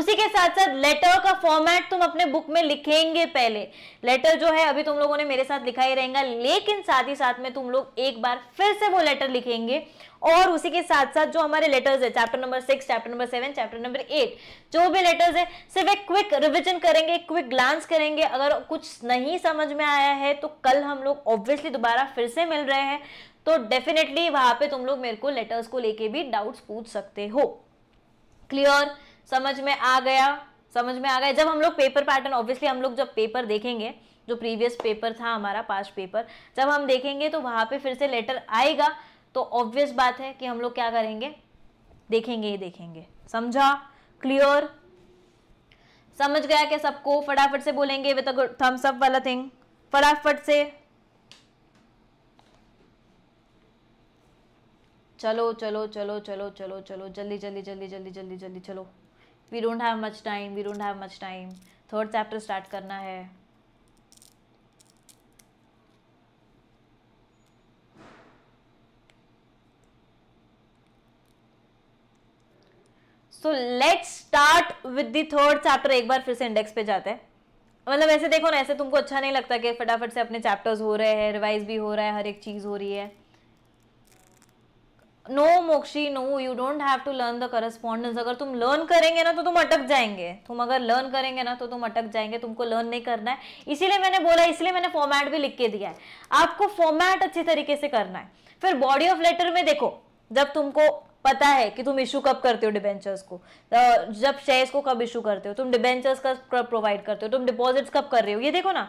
Speaker 1: उसी के साथ साथ लेटर का फॉर्मेट तुम अपने बुक में लिखेंगे पहले लेटर जो है अभी तुम लोगों ने मेरे साथ लिखा ही रहेगा लेकिन साथ ही साथ में तुम लोग एक बार फिर से वो लेटर लिखेंगे और उसी के साथ साथ जो हमारे लेटर्स है chapter number six chapter number seven chapter number eight जो भी लेटर्स है सिर्फ एक क्विक रिविजन करेंगे क्विक ग्लांस करेंगे अगर कुछ नहीं समझ में आया है तो कल हम लोग ऑब्वियसली दोबारा फिर से मिल रहे हैं तो डेफिनेटली वहां पे तुम लोग मेरे को लेटर्स को लेके भी डाउट्स पूछ सकते हो क्लियर समझ में आ गया समझ में आ गया जब हम लोग पेपर पैटर्न ऑब्वियसली हम लोग जब पेपर देखेंगे जो प्रीवियस पेपर था हमारा पास्ट पेपर जब हम देखेंगे तो वहां पे फिर से लेटर आएगा तो ऑब्वियस बात है कि हम लोग क्या करेंगे देखेंगे ही देखेंगे समझा क्लियर समझ गया क्या सबको फटाफट से बोलेंगे विद थम्स अप वाला थिंग फटाफट से चलो चलो चलो चलो चलो चलो जल्दी जल्दी जल्दी जल्दी जल्दी जल्दी चलो we don't have much time we don't have much time third chapter start करना है so let's start with the third chapter एक बार फिर से इंडेक्स पे जाते हैं मतलब ऐसे देखो ना ऐसे तुमको अच्छा नहीं लगता कि फटाफट से अपने चैप्टर्स हो रहे हैं रिवाइज भी हो रहा है हर एक चीज़ हो रही है no Mokshi no you don't have to learn the correspondence अगर तुम लर्न करेंगे ना तो तुम अटक जाएंगे तुम अगर लर्न करेंगे ना तो तुम अटक जाएंगे तुमको लर्न नहीं करना है इसीलिए मैंने बोला इसलिए मैंने फॉर्मेट भी लिख के दिया है आपको फॉर्मेट अच्छे तरीके से करना है फिर बॉडी ऑफ लेटर में देखो जब तुमको पता है कि तुम इशू कब करते हो डिबेंचर्स को जब शेयर्स को कब इशू करते हो तुम डिबेंचर्स कब प्रोवाइड करते हो तुम डिपॉजिट्स कब कर रहे हो ये देखो ना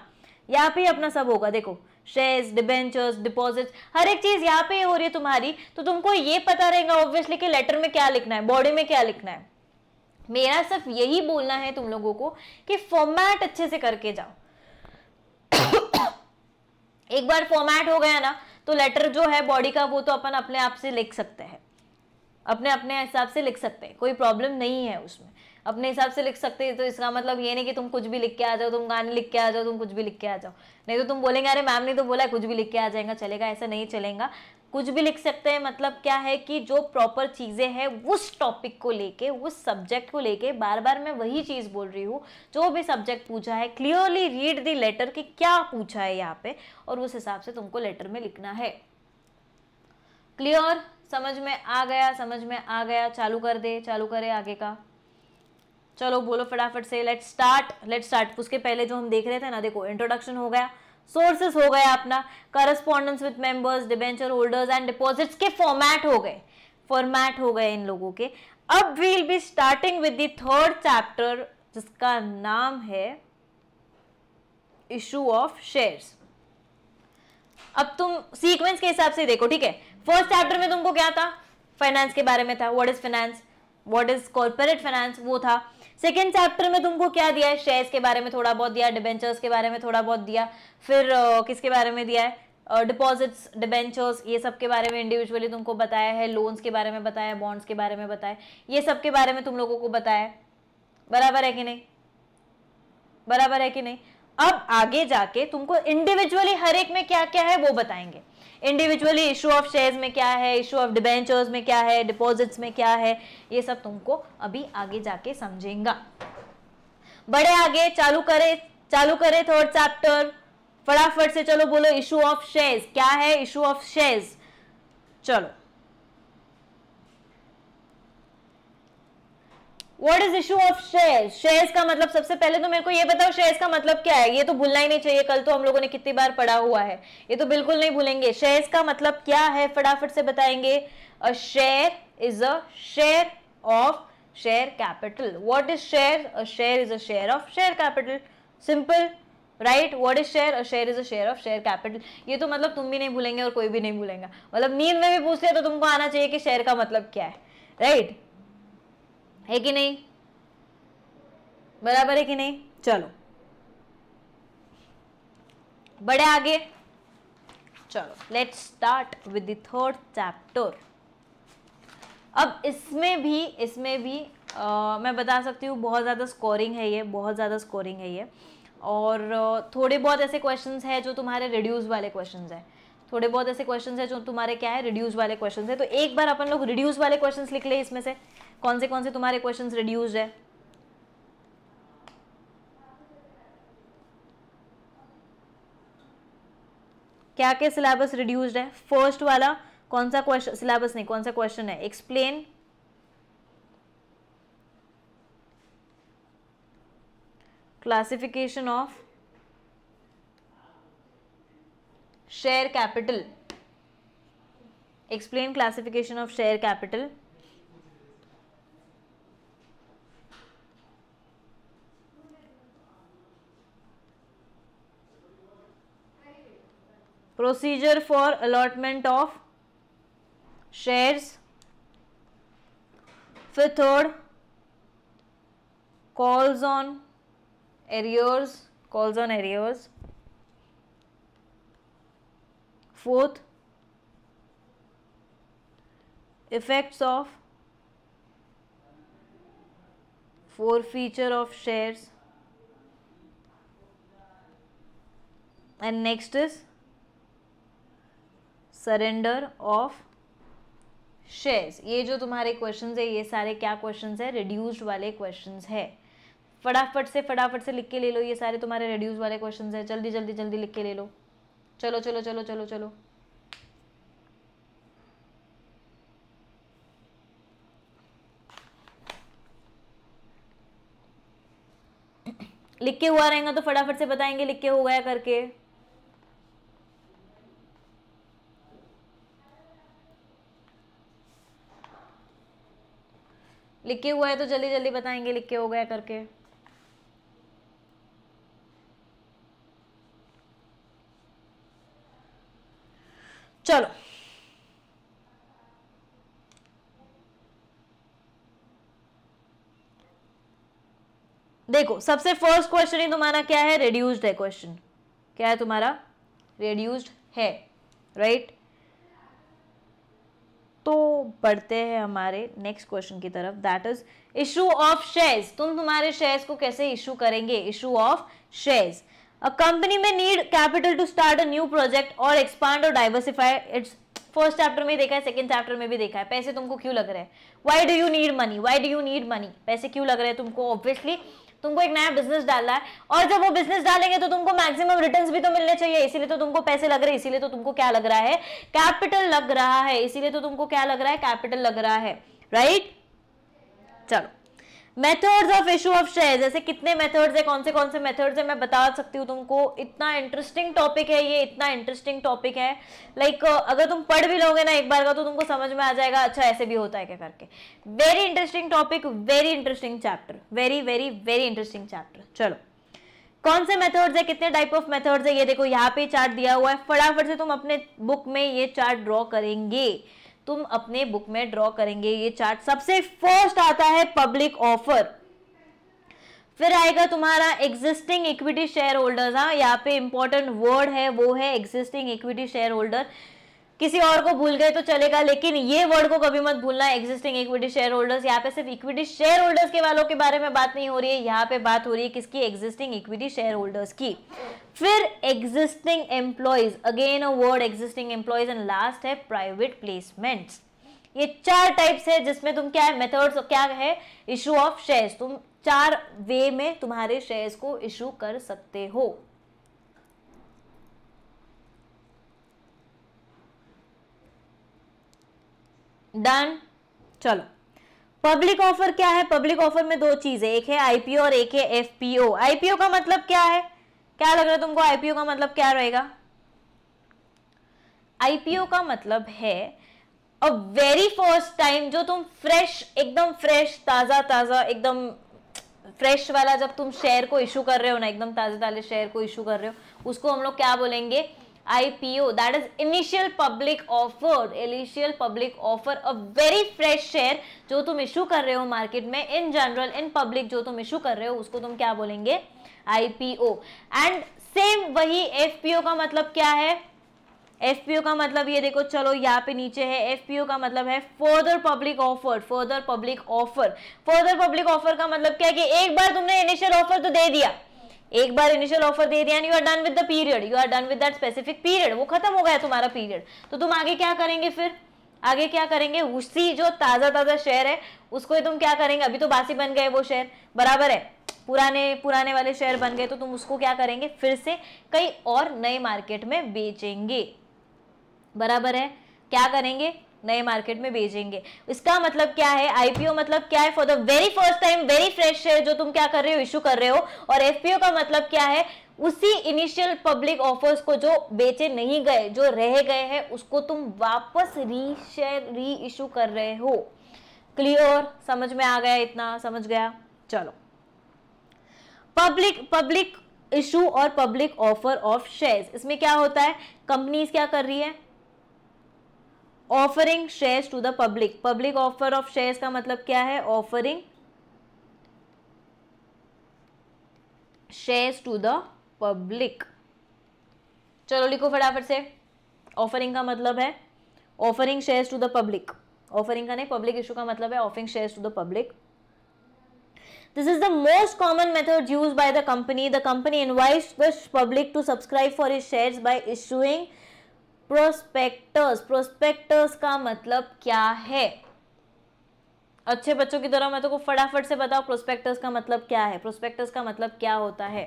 Speaker 1: यहाँ पे अपना सब होगा देखो शेयर्स डिबेंचर्स डिपॉजिट्स हर एक चीज़ यहाँ पे हो रही है तुम्हारी तो तुमको ये पता रहेगा ऑब्वियसली कि लेटर में क्या लिखना है बॉडी में क्या लिखना है मेरा सिर्फ यही बोलना है तुम लोगों को कि फॉर्मेट अच्छे से करके जाओ एक बार फॉर्मेट हो गया ना तो लेटर जो है बॉडी का वो तो अपन अपने आप से लिख सकते हैं अपने अपने हिसाब से लिख सकते हैं कोई प्रॉब्लम नहीं है उसमें अपने हिसाब से लिख सकते हैं तो इसका मतलब ये नहीं कि तुम कुछ भी लिख के आ जाओ तुम गाने लिख के आ जाओ तुम कुछ भी लिख के आ जाओ नहीं तो तुम बोलेंगे अरे मैम ने तो बोला कुछ भी लिख के आ जाएगा चलेगा ऐसा नहीं चलेगा कुछ भी लिख सकते हैं मतलब क्या है कि जो प्रॉपर चीज़ें हैं उस टॉपिक को लेके उस सब्जेक्ट को लेके बार बार मैं वही चीज़ बोल रही हूँ जो भी सब्जेक्ट पूछा है क्लियरली रीड दी लेटर कि क्या पूछा है यहाँ पे और उस हिसाब से तुमको लेटर में लिखना है क्लियर समझ में आ गया समझ में आ गया चालू कर दे चालू करे आगे का चलो बोलो फटाफट से लेट स्टार्ट लेट स्टार्ट उसके पहले जो हम देख रहे थे ना देखो इंट्रोडक्शन हो गया सोर्सेस हो गया अपना correspondence with members debenture holders and deposits के फॉर्मेट हो गए फॉर्मेट हो गए इन लोगों के अब we'll be starting with the third chapter जिसका नाम है इशू ऑफ शेयर्स अब तुम सीक्वेंस के हिसाब से देखो ठीक है फर्स्ट चैप्टर में तुमको क्या था फाइनेंस के बारे में था what is finance what is corporate finance वो था सेकेंड चैप्टर में तुमको क्या दिया है शेयर्स के बारे में थोड़ा बहुत दिया डिबेंचर्स के बारे में थोड़ा बहुत दिया फिर uh, किसके बारे में दिया है डिपॉजिट्स uh, डिबेंचर्स ये सब के बारे में इंडिविजुअली तुमको बताया है लोन्स के बारे में बताया बॉन्ड्स के बारे में बताया ये सब के बारे में तुम लोगों को बताया बराबर है कि नहीं बराबर है कि नहीं अब आगे जाके तुमको इंडिविजुअली हर एक में क्या क्या है वो बताएंगे इंडिविजुअली इशू ऑफ शेयर्स में क्या है इशू ऑफ डिबेंचर्स में क्या है डिपॉजिट्स में क्या है ये सब तुमको अभी आगे जाके समझेगा बड़े आगे चालू करे चालू करे थर्ड चैप्टर फटाफट से चलो बोलो इशू ऑफ शेयर्स क्या है इशू ऑफ शेयर्स चलो what is issue of shares shares का मतलब सबसे पहले तो मेरे को ये बताओ शेयर्स का मतलब क्या है ये तो भूलना ही नहीं चाहिए कल तो हम लोगों ने कितनी बार पढ़ा हुआ है ये तो बिल्कुल नहीं भूलेंगे शेयर्स का मतलब क्या है फटाफट से बताएंगे a share is a share of share capital what is share a share is a share of share capital simple right what is share a share is a share of share capital ये तो मतलब तुम भी नहीं भूलेंगे और कोई भी नहीं भूलेंगे मतलब नींद में भी पूछते लिया तो तुमको आना चाहिए कि शेयर का मतलब क्या है राइट right? है कि नहीं बराबर है कि नहीं चलो बड़े आगे चलो let start with third chapter अब इसमें भी इसमें भी आ, मैं बता सकती हूँ बहुत ज़्यादा स्कोरिंग है ये बहुत ज़्यादा स्कोरिंग है ये और थोड़े बहुत ऐसे क्वेश्चंस हैं जो तुम्हारे रिड्यूस वाले क्वेश्चंस हैं थोड़े बहुत ऐसे क्वेश्चंस हैं जो तुम्हारे क्या है रिड्यूस वाले क्वेश्चंस हैं तो एक बार अपन लोग रिड्यूस वाले क्वेश्चंस लिख ले इसमें से कौन से कौन से तुम्हारे क्वेश्चन रिड्यूज है क्या क्या सिलेबस रिड्यूस्ड है फर्स्ट वाला कौन सा क्वेश्चन सिलेबस नहीं कौन सा क्वेश्चन है explain classification of share capital explain classification of share capital procedure for allotment of shares fifth third calls on arrears calls on arrears fourth effects of four feature of shares and next is surrender of shares ये जो तुम्हारे question है ये सारे क्या question है reduced वाले question है फटाफट से फटाफट से लिख के ले लो ये सारे तुम्हारे रिड्यूस वाले क्वेश्चन है जल्दी जल्दी जल्दी लिख के ले लो चलो चलो चलो चलो चलो लिख के हुआ रहेगा तो फटाफट से बताएंगे लिख के हो गया करके लिखे हुआ है तो जल्दी जल्दी बताएंगे लिखे हो गया करके चलो देखो सबसे फर्स्ट क्वेश्चन ही तुम्हारा क्या है रिड्यूस्ड है क्वेश्चन क्या है तुम्हारा रिड्यूस्ड है राइट right? तो बढ़ते हैं हमारे नेक्स्ट क्वेश्चन की तरफ that is issue of shares तुम तुम्हारे शेयर्स को कैसे इशू करेंगे issue of shares a company में need capital to start a new project और एक्सपांड और डाइवर्सिफाई इट्स फर्स्ट चैप्टर में देखा है सेकंड चैप्टर में भी देखा है पैसे तुमको क्यों लग रहे हैं why do you need money why do you need money पैसे क्यों लग रहे हैं तुमको ऑब्वियसली तुमको एक नया बिजनेस डालना है और जब वो बिजनेस डालेंगे तो तुमको मैक्सिमम रिटर्न्स भी तो मिलने चाहिए इसीलिए तो तुमको पैसे लग रहे हैं इसीलिए तो तुमको क्या लग रहा है कैपिटल लग रहा है इसीलिए तो तुमको क्या लग रहा है कैपिटल लग रहा है राइट right? चलो methods of issue of share जैसे कितने मेथड्स है कौन से कौन से मेथड्स है मैं बता सकती हूँ तुमको इतना इंटरेस्टिंग टॉपिक है ये इतना इंटरेस्टिंग टॉपिक है लाइक like, अगर तुम पढ़ भी लोगे ना एक बार का तो तुमको समझ में आ जाएगा अच्छा ऐसे भी होता है क्या करके very interesting topic very interesting chapter very very very interesting chapter चलो कौन से मेथड्स है कितने टाइप ऑफ मेथड्स है ये देखो यहाँ पे चार्ट दिया हुआ है फटाफट से तुम अपने बुक में ये चार्ट ड्रॉ करेंगे तुम अपने बुक में ड्रॉ करेंगे ये चार्ट सबसे फर्स्ट आता है पब्लिक ऑफर फिर आएगा तुम्हारा एग्जिस्टिंग इक्विटी शेयर होल्डर हाँ यहाँ पे इंपॉर्टेंट वर्ड है वो है एग्जिस्टिंग इक्विटी शेयर होल्डर किसी और को भूल गए तो चलेगा लेकिन ये वर्ड को कभी मत भूलना एग्जिस्टिंग इक्विटी शेयर होल्डर्स यहाँ पे सिर्फ इक्विटी शेयर होल्डर्स के वालों के बारे में बात नहीं हो रही है यहाँ पे बात हो रही है किसकी एग्जिस्टिंग इक्विटी शेयर होल्डर्स की फिर existing employees again a word existing employees and last है प्राइवेट प्लेसमेंट ये चार टाइप्स है जिसमें तुम क्या है मेथड्स क्या है इशू ऑफ शेयर्स तुम चार वे में तुम्हारे शेयर्स को इशू कर सकते हो डन चलो पब्लिक ऑफर क्या है पब्लिक ऑफर में दो चीजें एक है आईपीओ और एक है एफपीओ आईपीओ का मतलब क्या है क्या लग रहा है तुमको आईपीओ का मतलब क्या रहेगा आईपीओ का मतलब है अ वेरी फर्स्ट टाइम जो तुम फ्रेश एकदम फ्रेश ताज़ा ताज़ा एकदम फ्रेश वाला जब तुम शेयर को इशू कर रहे हो ना एकदम ताज़े ताज़े शेयर को इशू कर रहे हो उसको हम लोग क्या बोलेंगे IPO that is initial public offer initial public offer a very fresh share जो तुम इशू कर रहे हो मार्केट में इन जनरल इन पब्लिक जो तुम इशू कर रहे हो उसको तुम क्या बोलेंगे IPO एंड सेम वही FPO का मतलब क्या है FPO का मतलब ये देखो चलो यहाँ पे नीचे है FPO का मतलब है further public offer further public offer further public offer का मतलब क्या कि एक बार तुमने इनिशियल ऑफर तो दे दिया एक बार इनिशियल ऑफर दे दिया you are done with the period you are done with that specific period वो खत्म हो गया तुम्हारा पीरियड तो तुम आगे क्या करेंगे फिर आगे क्या करेंगे उसी जो ताज़ा ताज़ा शेयर है उसको ही तुम क्या करेंगे अभी तो बासी बन गए वो शेयर बराबर है पुराने पुराने वाले शेयर बन गए तो तुम उसको क्या करेंगे फिर से कई और नए मार्केट में बेचेंगे बराबर है क्या करेंगे नए मार्केट में भेजेंगे इसका मतलब क्या है आईपीओ मतलब क्या है for the very first time very fresh share जो तुम क्या कर रहे हो इश्यू कर रहे हो और एफपीओ का मतलब क्या है उसी इनिशियल पब्लिक ऑफर्स को जो बेचे नहीं गए जो रह गए हैं उसको तुम वापस री शेयर री इशू कर रहे हो क्लियर समझ में आ गया इतना समझ गया चलो पब्लिक पब्लिक इशू और पब्लिक ऑफर ऑफ शेयर्स इसमें क्या होता है कंपनीज क्या कर रही है offering shares to the public public offer of shares का मतलब क्या है offering shares to the public चलो लिखो फटाफट से ऑफरिंग का मतलब है offering shares to the public offering का नहीं पब्लिक इशू का मतलब है offering shares to the public this is the most common method used by the company the company invites the public to subscribe for its shares by issuing prospectus prospectus का मतलब क्या है अच्छे बच्चों की तरह मैं तो को फटाफट से बताओ प्रोस्पेक्टस का मतलब क्या है प्रोस्पेक्टस का मतलब क्या होता है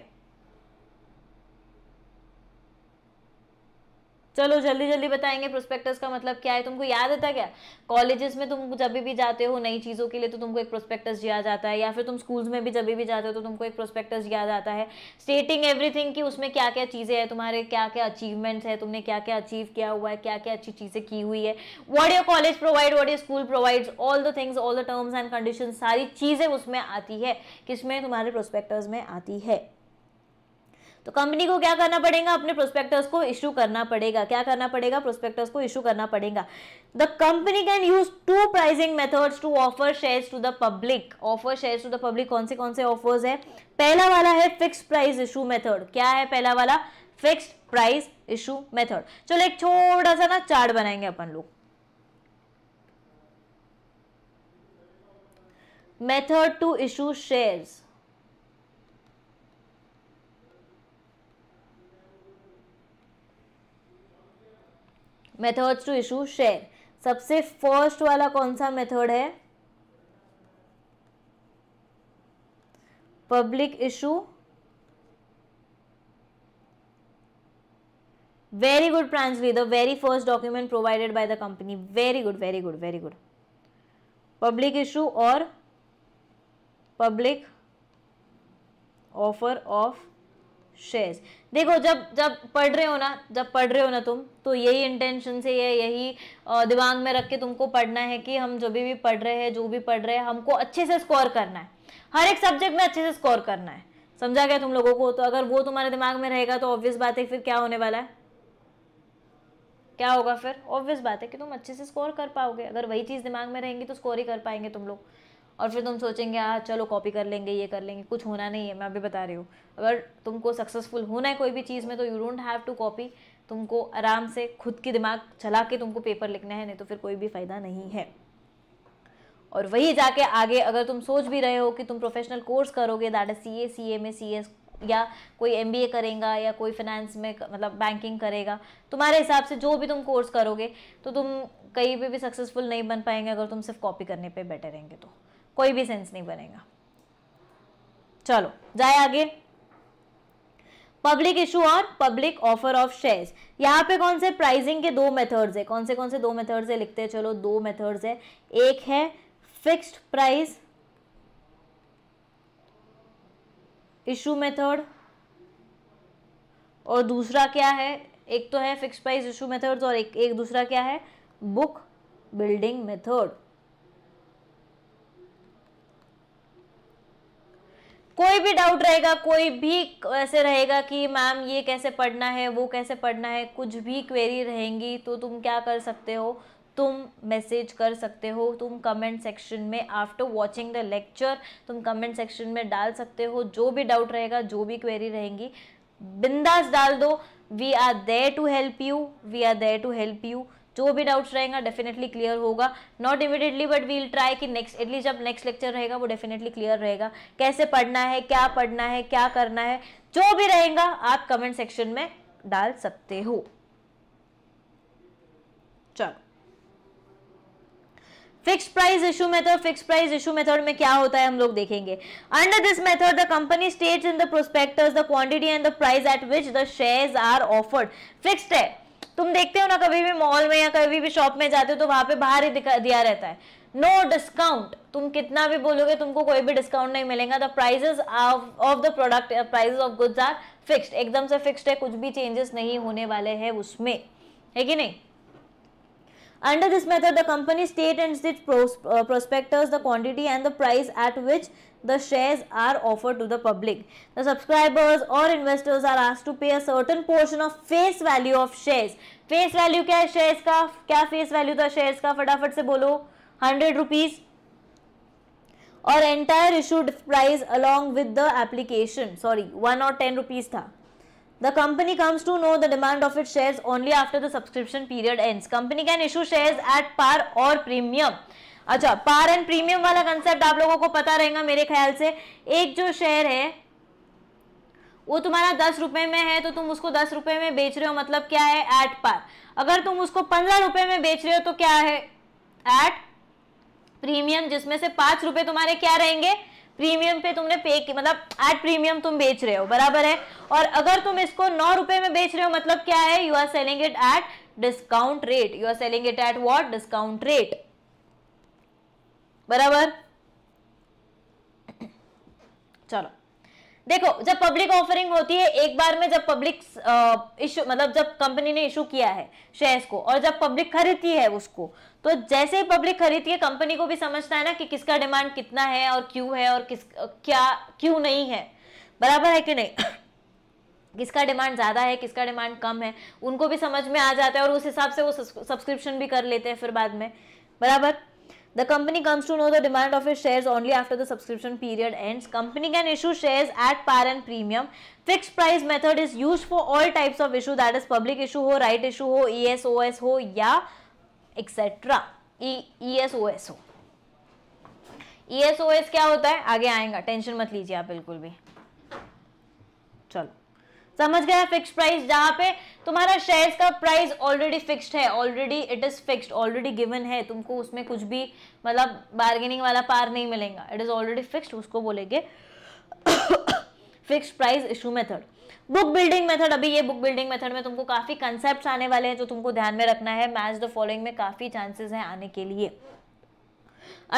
Speaker 1: चलो जल्दी जल्दी बताएंगे प्रोस्पेक्टस का मतलब क्या है तुमको याद रहता क्या कॉलेजेस में तुम जब भी जाते हो नई चीज़ों के लिए तो तुमको एक प्रोस्पेक्टस दिया जाता है या फिर तुम स्कूल्स में भी जब भी जाते हो तो तुमको एक प्रोस्पेक्टस दिया जाता है स्टेटिंग एवरीथिंग कि उसमें क्या क्या चीज़ें हैं तुम्हारे क्या क्या अचीवमेंट्स है तुमने क्या क्या अचीव किया हुआ है क्या क्या अच्छी चीज़ें की हुई है what your college provide what your school provides all the things all the terms and condition सारी चीज़ें उसमें आती है किसमें तुम्हारे प्रोस्पेक्टस में आती है तो कंपनी को क्या करना पड़ेगा अपने प्रोस्पेक्टर्स को इशू करना पड़ेगा क्या करना पड़ेगा प्रोस्पेक्टर्स को इशू करना पड़ेगा the company can use two pricing methods to offer shares to the public offer shares to the public कौन से कौन से ऑफर्स है पहला वाला है फिक्स प्राइस इशू मेथड क्या है पहला वाला फिक्स प्राइस इशू मेथड चलो एक छोटा सा ना चार्ट बनाएंगे अपन लोग method to issue shares methods to issue share सबसे फर्स्ट वाला कौन सा मेथड है public issue very good Pranjali the very first document provided by the company very good very good very good public issue और public offer of shares देखो जब जब पढ़ रहे हो ना जब पढ़ रहे हो ना तुम तो यही इंटेंशन से ये यही दिमाग में रख के तुमको पढ़ना है कि हम जो भी भी पढ़ रहे हैं जो भी पढ़ रहे हैं हमको अच्छे से स्कोर करना है हर एक सब्जेक्ट में अच्छे से स्कोर करना है समझा गया तुम लोगों को तो अगर वो तुम्हारे दिमाग में रहेगा तो ऑब्वियस बात है फिर क्या होने वाला है क्या होगा फिर ऑब्वियस बात है कि तुम अच्छे से स्कोर कर पाओगे अगर वही चीज़ दिमाग में रहेंगी तो स्कोर ही कर पाएंगे तुम लोग और फिर तुम सोचेंगे हाँ चलो कॉपी कर लेंगे ये कर लेंगे कुछ होना नहीं है मैं अभी बता रही हूँ अगर तुमको सक्सेसफुल होना है कोई भी चीज़ में तो you don't have to copy तुमको आराम से खुद की दिमाग चला के तुमको पेपर लिखना है नहीं तो फिर कोई भी फ़ायदा नहीं है और वही जाके आगे अगर तुम सोच भी रहे हो कि तुम प्रोफेशनल कोर्स करोगे that is C A C A में सी एस या कोई एम बी ए करेगा या कोई फाइनेंस में मतलब बैंकिंग करेगा तुम्हारे हिसाब से जो भी तुम कोर्स करोगे तो तुम कहीं पर भी सक्सेसफुल नहीं बन पाएंगे अगर तुम सिर्फ कॉपी करने पर बैठे रहेंगे तो कोई भी सेंस नहीं बनेगा चलो जाए आगे पब्लिक इशू और पब्लिक ऑफर ऑफ शेयर्स यहाँ पे कौन से प्राइसिंग के दो मेथड्स है कौन से कौन से दो मेथड्स है लिखते हैं चलो दो मेथड्स है एक है फिक्स्ड प्राइस इशू मेथड और दूसरा क्या है एक तो है फिक्स प्राइस इशू मेथड्स और एक एक दूसरा क्या है बुक बिल्डिंग मेथड कोई भी डाउट रहेगा कोई भी ऐसे रहेगा कि मैम ये कैसे पढ़ना है वो कैसे पढ़ना है कुछ भी क्वेरी रहेंगी तो तुम क्या कर सकते हो तुम मैसेज कर सकते हो तुम कमेंट सेक्शन में आफ्टर वॉचिंग द लेक्चर तुम कमेंट सेक्शन में डाल सकते हो जो भी डाउट रहेगा जो भी क्वेरी रहेंगी बिंदास डाल दो we are there to help you we are there to help you जो भी डाउट्स रहेगा डेफिनेटली क्लियर होगा not immediately but we'll try कि नेक्स्ट एटलीस्ट जब नेक्स्ट लेक्चर रहेगा वो डेफिनेटली क्लियर रहेगा कैसे पढ़ना है क्या पढ़ना है क्या करना है जो भी रहेगा आप कमेंट सेक्शन में डाल सकते हो चलो fix price issue method fix price issue method में क्या होता है हम लोग देखेंगे under this method the company states in the prospectus the quantity and the price at which the shares are offered fixed है तुम देखते हो ना कभी भी मॉल में या कभी भी शॉप में जाते हो तो वहां पे बाहर ही दिया रहता है नो डिस्काउंट तुम कितना भी बोलोगे तुमको कोई भी डिस्काउंट नहीं मिलेगा the prices of the product prices of goods are fixed एकदम से फिक्स्ड है कुछ भी चेंजेस नहीं होने वाले हैं उसमें है कि नहीं Under this method, the company state and its uh, prospectors the quantity and the price at which the shares are offered to the public. The subscribers or investors are asked to pay a certain portion of face value of shares. Face value kya shares ka kya face value the shares ka का फटाफट से बोलो hundred rupees. Or entire issued price along with the application. Sorry, one or ten rupees The company comes to know the demand of its shares only after the subscription period ends. Company can issue shares at par or premium. अच्छा par and premium वाला concept आप लोगों को पता रहेगा मेरे ख्याल से एक जो शेयर है वो तुम्हारा दस रुपए में है तो तुम उसको दस रुपए में बेच रहे हो मतलब क्या है एट पार अगर तुम उसको पंद्रह रुपए में बेच रहे हो तो क्या है एट प्रीमियम जिसमें से पांच रुपए तुम्हारे क्या रहेंगे प्रीमियम पे तुमने पे मतलब एट प्रीमियम तुम बेच रहे हो बराबर है और अगर तुम इसको नौ रुपए में बेच रहे हो मतलब क्या है you are selling it at discount rate you are selling it at what discount rate बराबर चलो देखो जब पब्लिक ऑफरिंग होती है एक बार में जब पब्लिक इशू मतलब जब कंपनी ने इशू किया है शेयर्स को और जब पब्लिक खरीदती है उसको तो जैसे ही पब्लिक खरीदती है कंपनी को भी समझता है ना कि किसका डिमांड कितना है और क्यों है और किस क्या क्यों नहीं है बराबर है कि नहीं किसका डिमांड ज़्यादा है किसका डिमांड कम है उनको भी समझ में आ जाता है और उस हिसाब से वो सब्सक्रिप्शन भी कर लेते हैं फिर बाद में बराबर The company comes to know the demand of its shares only after the subscription period ends. Company can issue shares at par and premium. Fixed price method is used for all types of issue that is public issue हो, right issue हो, ESOS हो या etc. E ESOS हो. ESOS क्या होता है आगे आएगा Tension मत लीजिए आप बिल्कुल भी चलो समझ गया फिक्स प्राइस जहां पे तुम्हारा शेयर्स का प्राइस ऑलरेडी फिक्स्ड है already it is fixed already given है तुमको उसमें कुछ भी मतलब बार्गेनिंग वाला पार नहीं मिलेगा इट इज़ ऑलरेडी फिक्स्ड उसको बोलेंगे fixed price issue method book building method अभी ये बुक बिल्डिंग मेथड में तुमको काफ़ी कंसेप्ट आने वाले हैं जो तुमको ध्यान में रखना है मैच द फॉलोइंग में काफ़ी चांसेस हैं आने के लिए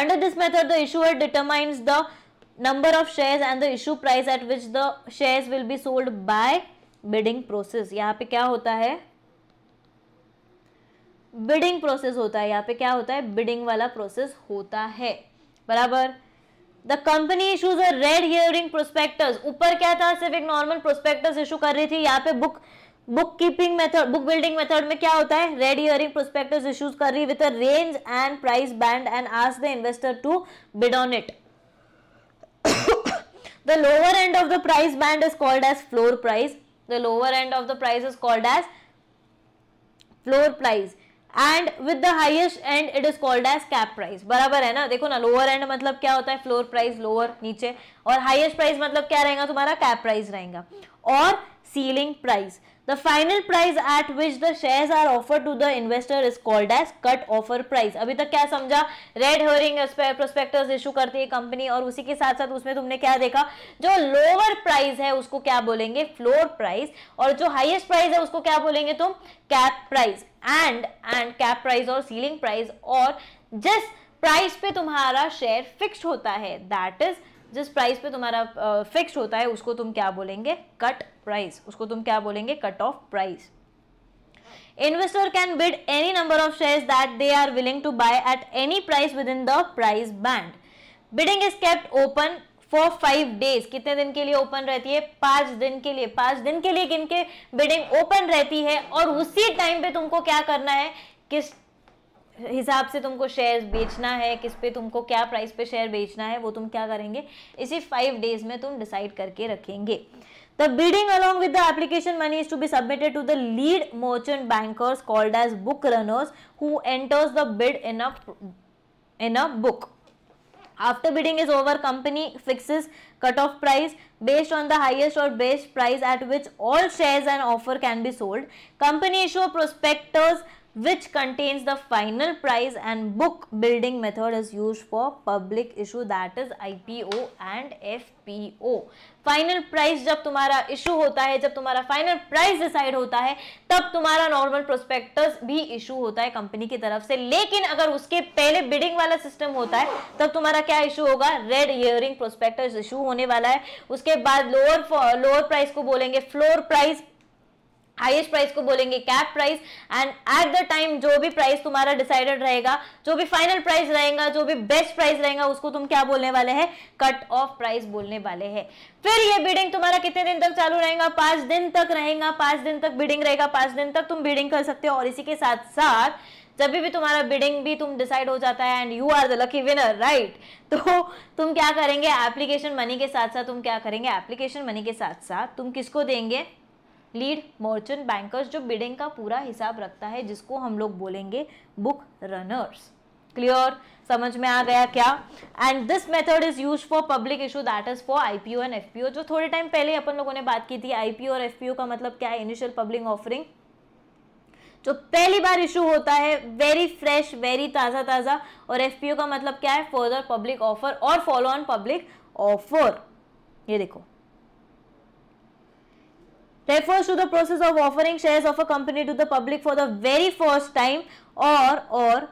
Speaker 1: under this method the issuer determines the number of shares and the issue price at which the shares will be sold by bidding process यहाँ पे क्या होता है बिडिंग प्रोसेस होता है यहाँ पे क्या होता है बिडिंग वाला प्रोसेस होता है बराबर the company issues a red herring prospectus ऊपर क्या था सिर्फ एक नॉर्मल प्रोस्पेक्टस इशू कर रही थी यहाँ पे book book keeping method book building method में क्या होता है रेड हियरिंग प्रोस्पेक्टस इशूज कर रही with range and price band and ask the investor to bid on it The lower end of the price band is called as floor price. The lower end of the price is called as floor price. And with the highest end it is called as cap price बराबर है ना देखो ना lower and मतलब क्या होता है floor price lower नीचे और हाईएस्ट प्राइस मतलब क्या रहेगा तुम्हारा कैप प्राइस रहेगा और ceiling price The final price at which the shares are offered to the investor is called as cut offer price. अभी तक क्या समझा रेड हेरिंग प्रोस्पेक्टस इशू करती है कंपनी और उसी के साथ साथ उसमें तुमने क्या देखा जो लोअर प्राइस है उसको क्या बोलेंगे फ्लोर प्राइस और जो हाइएस्ट प्राइस है उसको क्या बोलेंगे तुम cap price and and cap price और सीलिंग प्राइस और जिस प्राइस पे तुम्हारा शेयर फिक्स होता है दैट इज जिस प्राइस पे तुम्हारा फिक्स uh, होता है उसको तुम क्या बोलेंगे कट प्राइस उसको तुम क्या बोलेंगे cut off price investor can bid any number of shares that they are willing to buy at any price within the price band bidding is kept open for five days कितने दिन के लिए open रहती है पांच दिन के लिए पांच दिन के लिए किन के बिडिंग ओपन रहती है और उसी टाइम पे तुमको क्या करना है किस हिसाब से तुमको शेयर बेचना है किस पे तुमको क्या प्राइस पे शेयर बेचना है वो तुम क्या करेंगे इसी फाइव डेज में तुम डिसाइड करके रखेंगे the building along with the application money is to be submitted to the lead merchant bankers called as book runners who enters the bid in in a book After bidding is over, company fixes cut-off price based on the highest or best price at which all shares and offer can be sold. Company issue prospectus final price and book building method is use for public issue that is I P O and F P O final price जब तुम्हारा issue होता है जब तुम्हारा final price decide होता है तब तुम्हारा नॉर्मल प्रोस्पेक्टस भी इशू होता है कंपनी की तरफ से लेकिन अगर उसके पहले बिडिंग वाला सिस्टम होता है तब तुम्हारा क्या इशू होगा रेड ईयरिंग प्रोस्पेक्टस इशू होने वाला है उसके बाद लोअर लोअर प्राइस को बोलेंगे फ्लोर प्राइस हाईएस्ट प्राइस को बोलेंगे cap price and at the time जो भी प्राइस तुम्हारा डिसाइडेड रहेगा जो भी फाइनल प्राइस रहेगा जो भी बेस्ट प्राइस रहेगा उसको तुम क्या बोलने वाले हैं कट ऑफ प्राइस बोलने वाले हैं फिर ये बिडिंग तुम्हारा कितने दिन तक चालू रहेगा पांच दिन तक रहेगा पांच दिन तक बिडिंग रहेगा पांच दिन तक तुम बिडिंग कर सकते हो और इसी के साथ साथ जब भी, भी तुम्हारा बिडिंग भी तुम डिसाइड हो जाता है and you are the lucky winner right तो तुम क्या करेंगे एप्लीकेशन मनी के साथ साथ तुम क्या करेंगे एप्लीकेशन मनी के साथ साथ तुम किसको देंगे लीड मर्चेंट बैंकर्स जो बिडिंग का पूरा हिसाब रखता है जिसको हम लोग बोलेंगे बुक रनर्स क्लियर समझ में आ गया क्या and this method is use for public issue that is for IPO and FPO जो थोड़े टाइम पहले अपन लोगों ने बात की थी आईपीओ और एफपीओ का मतलब क्या है इनिशियल पब्लिक ऑफरिंग जो पहली बार इशू होता है वेरी फ्रेश वेरी ताज़ा ताज़ा और एफपीओ का मतलब क्या है फर्दर पब्लिक ऑफर और फॉलो ऑन पब्लिक ऑफर ये देखो refers to the process of offering shares of a company to the public for the very first time or or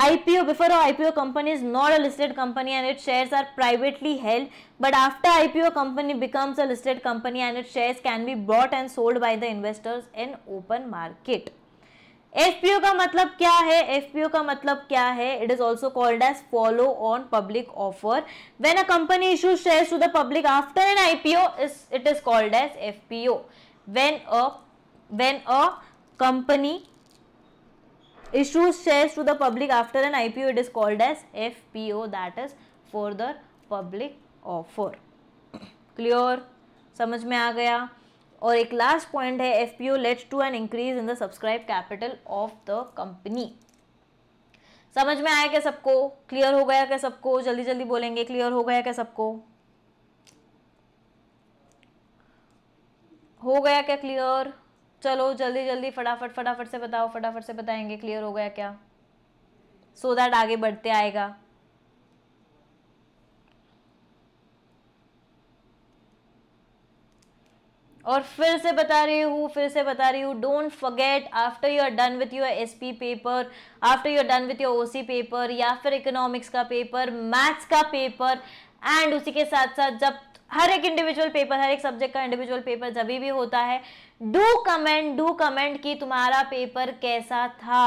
Speaker 1: IPO before IPO company is not a listed company and its shares are privately held but after IPO company becomes a listed company and its shares can be bought and sold by the investors in open market. FPO का मतलब क्या है FPO का मतलब क्या है it is also called as follow on public offer when a company issue share to the public after an IPO it is called as FPO when a when a company issues shares to the public after an IPO it is called as FPO that is further public offer clear samajh mein aa gaya और एक last point है F P O leads to an increase in the subscribe capital of the company समझ में आया क्या सबको clear हो गया क्या सबको जल्दी जल्दी बोलेंगे क्लियर हो गया क्या सबको हो गया क्या क्लियर चलो जल्दी जल्दी फटाफट फटाफट से बताओ फटाफट से बताएंगे क्लियर हो गया क्या सो so दैट आगे बढ़ते आएगा और फिर से बता रही हूँ फिर से बता रही हूँ don't forget after you are done with your SP paper after you are done with your OC paper या फिर इकोनॉमिक्स का पेपर मैथ्स का पेपर एंड उसी के साथ साथ जब हर एक इंडिविजुअल पेपर हर एक सब्जेक्ट का इंडिविजुअल पेपर जब भी होता है डू कमेंट डू कमेंट कि तुम्हारा पेपर कैसा था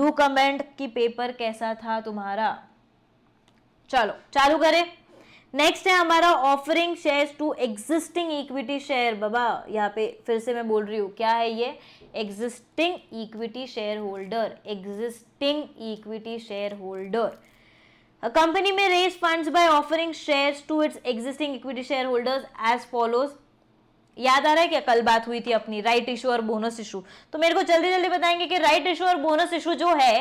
Speaker 1: डू कमेंट कि पेपर कैसा था तुम्हारा चलो चालू करें नेक्स्ट है हमारा offering shares to existing equity share बाबा यहाँ पे फिर से मैं बोल रही हूँ क्या है ये existing equity share holder existing equity share holder A company may raise funds by offering shares to its existing equity shareholders as follows. याद आ रहा है क्या कल बात हुई थी अपनी राइट इशू और बोनस इशू तो मेरे को जल्दी जल्दी बताएंगे कि राइट इशू और बोनस इशू जो है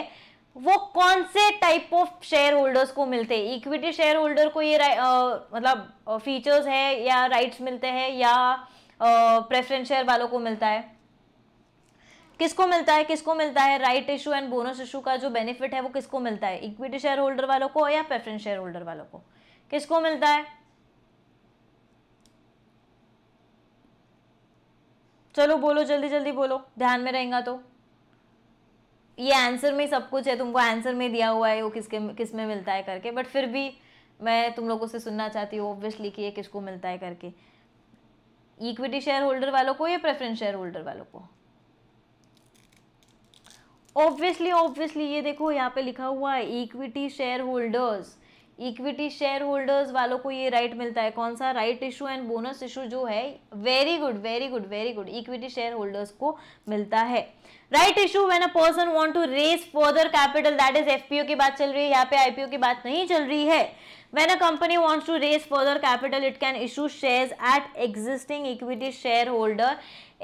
Speaker 1: वो कौन से टाइप ऑफ शेयर होल्डर्स को मिलते हैं इक्विटी शेयर होल्डर को ये आ, मतलब फीचर्स है या राइट्स मिलते हैं या प्रेफरेंस शेयर वालों को मिलता है किसको मिलता है किसको मिलता है right issue and bonus issue का जो बेनिफिट है वो किसको मिलता है इक्विटी शेयर होल्डर वालों को या प्रेफरेंस शेयर होल्डर वालों को किसको मिलता है चलो बोलो जल्दी जल्दी बोलो ध्यान में रहेगा तो ये आंसर में सब कुछ है तुमको आंसर में दिया हुआ है वो किसके किस में मिलता है करके बट फिर भी मैं तुम लोगों से सुनना चाहती हूँ ऑब्वियसली कि ये किसको मिलता है करके इक्विटी शेयर होल्डर वालों को या प्रेफरेंस शेयर होल्डर वालों को ऑब्वियसली ऑब्वियसली ये देखो यहाँ पे लिखा हुआ है equity share holders equity share holders वालों को ये राइट right मिलता है कौन सा right issue and bonus issue जो है very good very good very good equity share holders को मिलता है right issue when a person want to raise further capital that is F P O की बात चल रही है यहाँ पे आईपीओ की बात नहीं चल रही है when a company wants to raise further capital it can issue share at existing equity share holder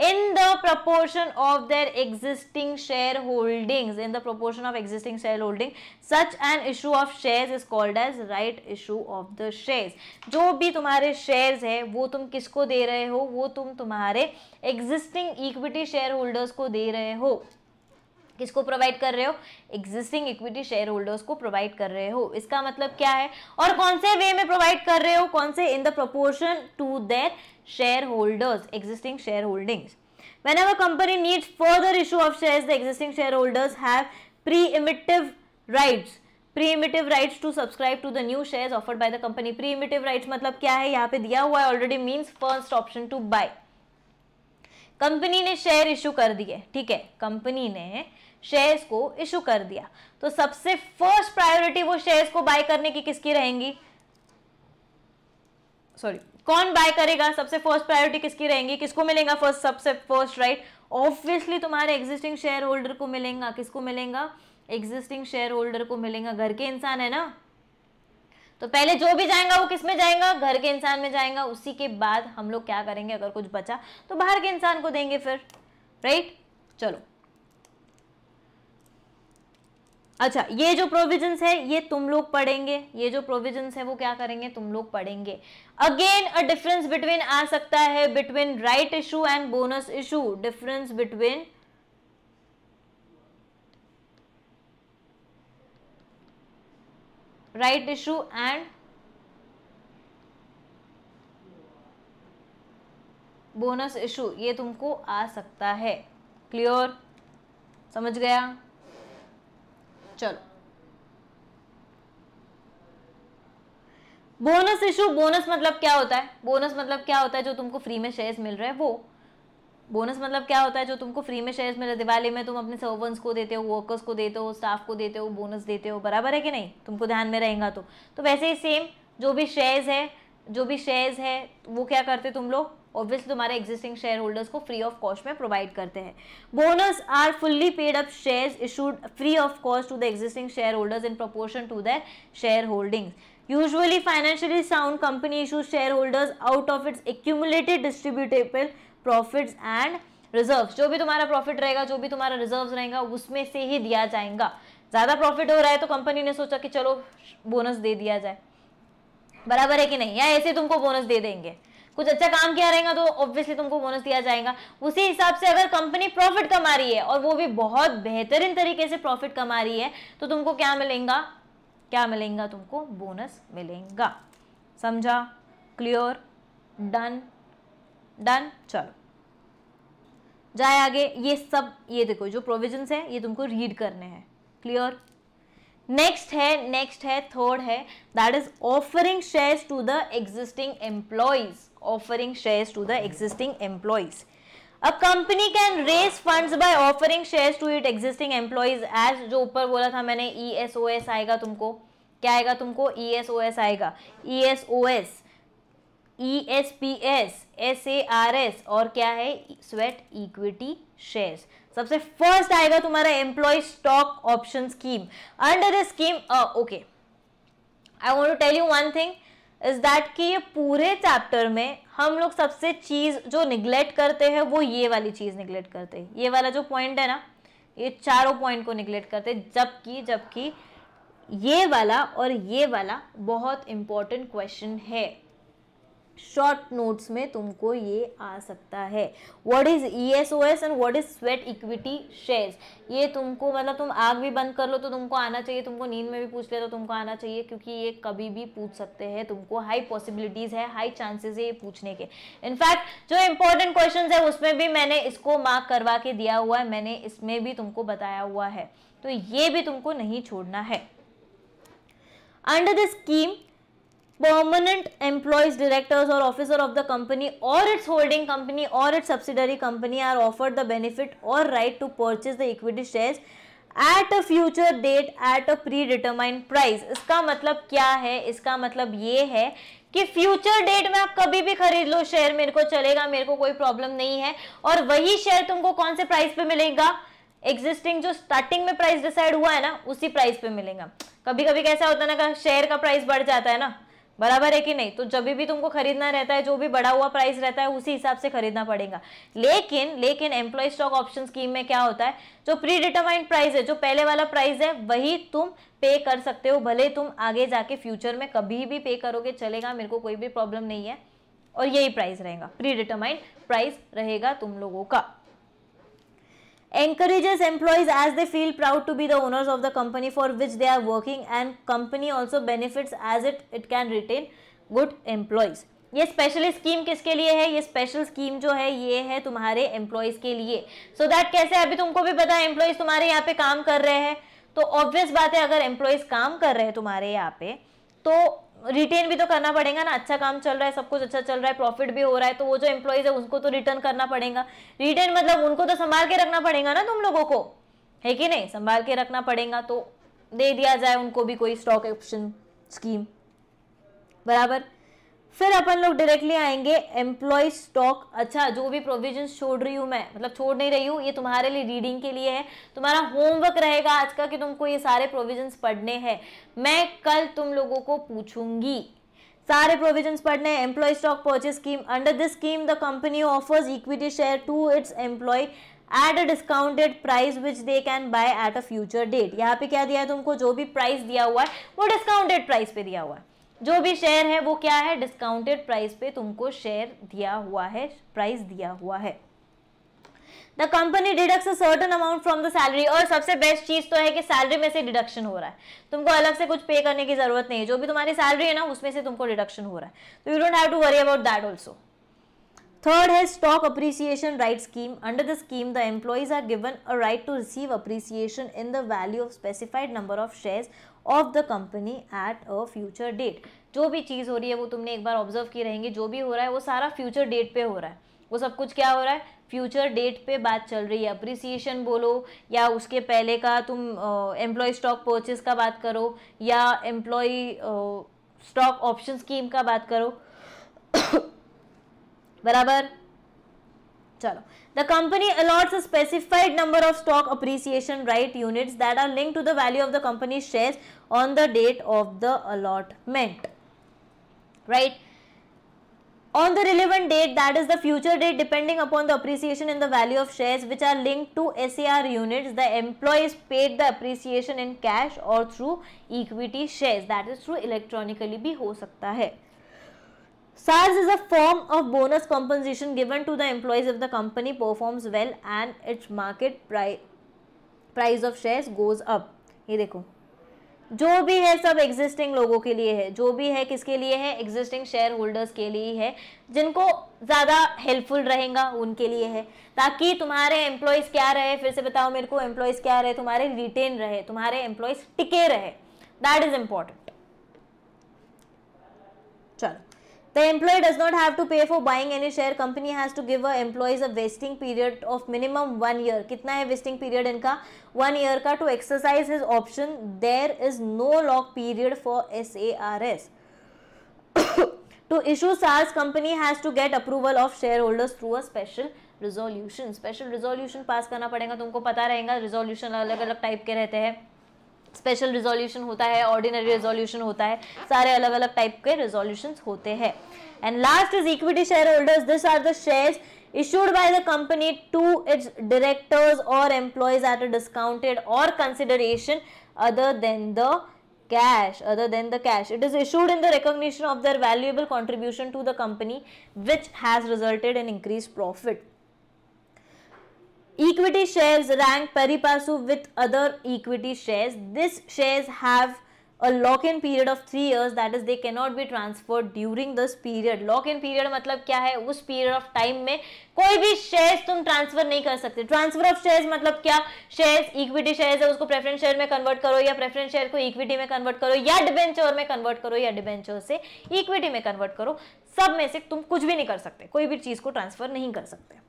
Speaker 1: in the proportion of their existing share holding in the proportion of existing share holding such an issue of share is called as right issue of the share जो भी तुम्हारे share है वो तुम किसको दे रहे हो वो तुम तुम्हारे एग्जिस्टिंग इक्विटी शेयर होल्डर्स को दे रहे हो किसको प्रोवाइड कर रहे हो एग्जिस्टिंग इक्विटी शेयर होल्डर्स को प्रोवाइड कर रहे हो इसका मतलब क्या है और कौन से वे में प्रोवाइड कर रहे हो कौन से in the proportion to their share holders existing share holdings whenever company needs issue issue of share the existing share holders have pre इमिटिव rights to subscribe to the new share offered by the company pre इमिटिव rights मतलब क्या है यहाँ पे दिया हुआ है already means first option to buy company ने share issue कर दिए ठीक है कंपनी ने शेयर्स को इशू कर दिया तो सबसे फर्स्ट प्रायोरिटी वो शेयर्स को बाय करने की किसकी रहेंगी सॉरी कौन बाय करेगा सबसे फर्स्ट प्रायोरिटी किसकी रहेंगी किसको मिलेगा फर्स्ट सबसे फर्स्ट राइट ऑब्वियसली तुम्हारे एग्जिस्टिंग शेयर होल्डर को मिलेगा किसको मिलेगा एग्जिस्टिंग शेयर होल्डर को मिलेगा घर के इंसान है ना तो पहले जो भी जाएगा वो किस में जाएगा घर के इंसान में जाएगा उसी के बाद हम लोग क्या करेंगे अगर कुछ बचा तो बाहर के इंसान को देंगे फिर राइट चलो अच्छा ये जो प्रोविजंस है ये तुम लोग पढ़ेंगे ये जो प्रोविजंस है वो क्या करेंगे तुम लोग पढ़ेंगे अगेन अ डिफरेंस बिटवीन आ सकता है between right issue and bonus issue difference between right issue and bonus issue ये तुमको आ सकता है क्लियर समझ गया चलो बोनस इशू बोनस मतलब क्या होता है बोनस मतलब क्या होता है जो तुमको फ्री में शेयर्स मिल रहे हैं वो बोनस मतलब क्या होता है जो तुमको फ्री में शेयर्स मिले दिवाली में तुम अपने सर्वेंट्स को देते हो वर्कर्स को देते हो स्टाफ को देते हो बोनस देते हो बराबर है कि नहीं तुमको ध्यान में रहेगा तो तो वैसे ही सेम जो भी शेयर्स है जो भी शेयर्स है वो क्या करते तुम लोग ऑब्वियसली तुम्हारे एग्जिस्टिंग शेयर होल्डर्स को फ्री ऑफ कॉस्ट में प्रोवाइड करते हैं bonus are fully paid up shares issued free of cost to the existing share holders in proportion to the share holdings financially sound company issues share holders out of its accumulated distributable profits and reserves जो भी तुम्हारा profit रहेगा जो भी तुम्हारा reserves रहेगा उसमें से ही दिया जाएगा ज़्यादा प्रॉफिट हो रहा है तो कंपनी ने सोचा कि चलो बोनस दे दिया जाए बराबर है कि नहीं या ऐसे तुमको बोनस दे देंगे कुछ अच्छा काम किया रहेगा तो ऑब्वियसली तुमको बोनस दिया जाएगा उसी हिसाब से अगर कंपनी प्रॉफिट कमा रही है और वो भी बहुत बेहतरीन तरीके से प्रॉफिट कमा रही है तो तुमको क्या मिलेगा क्या मिलेगा तुमको बोनस मिलेगा समझा क्लियर डन डन चलो जाए आगे ये सब ये देखो जो प्रोविजन है ये तुमको रीड करने हैं क्लियर नेक्स्ट है नेक्स्ट है थर्ड है that is offering shares to the existing employees offering shares to the existing employees a company can raise funds by offering shares to it existing employees as जो ऊपर बोला था मैंने E S O S आएगा तुमको क्या आएगा तुमको ई एस ओ एस आएगा E S O S E S P S S A R S और क्या है स्वेट इक्विटी शेयर्स सबसे फर्स्ट आएगा तुम्हारा employee stock option scheme under the scheme okay I want to tell you one thing is that कि ये पूरे chapter में हम लोग सबसे चीज़ जो निग्लेक्ट करते हैं वो ये वाली चीज़ निग्लेक्ट करते हैं ये वाला जो पॉइंट है ना ये चारों पॉइंट को निग्लेक्ट करते हैं जबकि जबकि ये वाला और ये वाला बहुत इंपॉर्टेंट क्वेश्चन है शॉर्ट नोट्स में तुमको ये आ सकता है what is E S O S and what is sweat equity shares ये तुमको मतलब तुम आग भी बंद कर लो तो तुमको आना चाहिए तुमको नींद में भी पूछ ले तो तुमको आना चाहिए क्योंकि ये कभी भी पूछ सकते हैं तुमको हाई पॉसिबिलिटीज़ है हाई चांसेस है ये पूछने के इनफैक्ट जो इंपॉर्टेंट क्वेश्चन है उसमें भी मैंने इसको मार्क करवा के दिया हुआ है मैंने इसमें भी तुमको बताया हुआ है तो ये भी तुमको नहीं छोड़ना है under the scheme permanent employees directors or officer of the company or its holding company or its subsidiary company are offered the benefit or right to purchase the equity shares at a future date at a predetermined price इसका मतलब क्या है इसका मतलब ये है कि future date में आप कभी भी खरीद लो शेयर मेरे को चलेगा मेरे को कोई प्रॉब्लम नहीं है और वही शेयर तुमको कौन से प्राइस पे मिलेगा एग्जिस्टिंग जो स्टार्टिंग में प्राइस डिसाइड हुआ है ना उसी प्राइस पे मिलेगा कभी कभी कैसा होता है ना शेयर का प्राइस बढ़ जाता है ना बराबर है कि नहीं तो जब भी तुमको खरीदना रहता है जो भी बढ़ा हुआ प्राइस रहता है उसी हिसाब से खरीदना पड़ेगा लेकिन लेकिन एम्प्लॉय स्टॉक ऑप्शन स्कीम में क्या होता है जो प्री डिटरमाइंड प्राइस है जो पहले वाला प्राइस है वही तुम पे कर सकते हो भले तुम आगे जाके फ्यूचर में कभी भी पे करोगे चलेगा मेरे को कोई भी प्रॉब्लम नहीं है और यही प्राइस रहेगा प्री डिटरमाइंड प्राइस रहेगा तुम लोगों का encourages employees as they feel proud to be the owners of the company for which they are working and company also benefits as it it can retain good employees ये special scheme किसके लिए है ये special scheme जो है ये है तुम्हारे एम्प्लॉयज़ के लिए सो so दैट कैसे अभी तुमको भी पता है एम्प्लॉयज़ तुम्हारे यहाँ पे काम कर रहे हैं तो ऑब्वियस बात है अगर एम्प्लॉयज़ काम कर रहे हैं तुम्हारे यहाँ पे तो रिटेन भी तो करना पड़ेगा ना अच्छा काम चल रहा है सब कुछ अच्छा चल रहा है प्रॉफिट भी हो रहा है तो वो जो एम्प्लॉयज़ है उनको तो रिटर्न करना पड़ेगा रिटेन मतलब उनको तो संभाल के रखना पड़ेगा ना तुम लोगों को है कि नहीं संभाल के रखना पड़ेगा तो दे दिया जाए उनको भी कोई स्टॉक ऑप्शन स्कीम बराबर फिर अपन लोग डायरेक्टली आएंगे एम्प्लॉय स्टॉक अच्छा जो भी प्रोविजन छोड़ रही हूँ मैं मतलब छोड़ नहीं रही हूँ ये तुम्हारे लिए रीडिंग के लिए है तुम्हारा होमवर्क रहेगा आज का कि तुमको ये सारे प्रोविजन्स पढ़ने हैं मैं कल तुम लोगों को पूछूंगी सारे प्रोविजन्स पढ़ने हैं employee stock purchase scheme under this scheme the company offers equity share to its employee at a discounted price which they can buy at a future date यहाँ पे क्या दिया है तुमको जो भी प्राइस दिया हुआ है वो डिस्काउंटेड प्राइस पे दिया हुआ है जो भी शेयर है वो क्या है डिस्काउंटेड प्राइस पे तुमको शेयर दिया हुआ है प्राइस दिया हुआ है the company deduct certain amount from the salary और सबसे बेस्ट चीज तो है कि सैलरी में से डिडक्शन हो रहा है तुमको अलग से कुछ पे करने की जरूरत नहीं है जो भी तुम्हारी सैलरी है ना उसमें से तुमको डिडक्शन हो रहा है तो you don't have to worry about that also Third है stock appreciation right scheme. Under the scheme, the employees are given a right to receive appreciation in the value of specified number of shares of the company at a future date. जो भी चीज़ हो रही है वो तुमने एक बार observe की रहेंगी जो भी हो रहा है वो सारा फ्यूचर डेट पे हो रहा है वो सब कुछ क्या हो रहा है फ्यूचर डेट पे बात चल रही है अप्रिसिएशन बोलो या उसके पहले का तुम एम्प्लॉय स्टॉक परचेज का बात करो या एम्प्लॉय स्टॉक ऑप्शन स्कीम का बात करो બરાબર the company allots a specified number of stock appreciation right units that are linked to the value of the company shares on the date of the allotment right on the relevant date that is the future date depending upon the appreciation in the value of shares which are linked to SAR units the employees paid the appreciation in cash or through equity shares that is through electronically bhi ho sakta hai SARS is a form of bonus compensation given to the employees if the company performs well and its market price of shares goes up. ये देखो जो भी है सब existing लोगों के लिए है जो भी है किसके लिए है एग्जिस्टिंग शेयर होल्डर्स के लिए है जिनको ज़्यादा हेल्पफुल रहेगा उनके लिए है ताकि तुम्हारे एम्प्लॉयज़ क्या रहे फिर से बताओ मेरे को एम्प्लॉयज़ क्या रहे तुम्हारे रिटेन रहे तुम्हारे एम्प्लॉयज़ टिके रहे that is important The employee does not have to pay for buying any share. Company has to give a employees a vesting period of minimum one year. कितना है vesting period इनका one year का to exercise his option. There is no lock period for SARS. to issue SARS, company has to get approval of shareholders through a special resolution. Special resolution pass करना पड़ेगा तुमको पता रहेगा resolution अलग अलग type के रहते हैं स्पेशल रिजोल्यूशन होता है ऑर्डिनरी रिजोल्यूशन होता है सारे अलग अलग टाइप के रिजोल्यूशन होते हैं and last is equity share holders this are the share issued by the company to its directors or employees at a discounted or consideration other than the cash other than the cash it is issued in the recognition of their valuable contribution to the company which has resulted in increased profit equity shares rank pari passu with other equity shares this shares have a lock in period of 3 years that is they cannot be transferred during this period lock in period मतलब क्या है उस period of time में कोई भी shares तुम transfer नहीं कर सकते transfer of shares मतलब क्या shares equity shares है उसको preference share में convert करो या preference share को equity में convert करो या debenture में convert करो या debenture से equity में convert करो सब में से तुम कुछ भी नहीं कर सकते कोई भी चीज़ को transfer नहीं कर सकते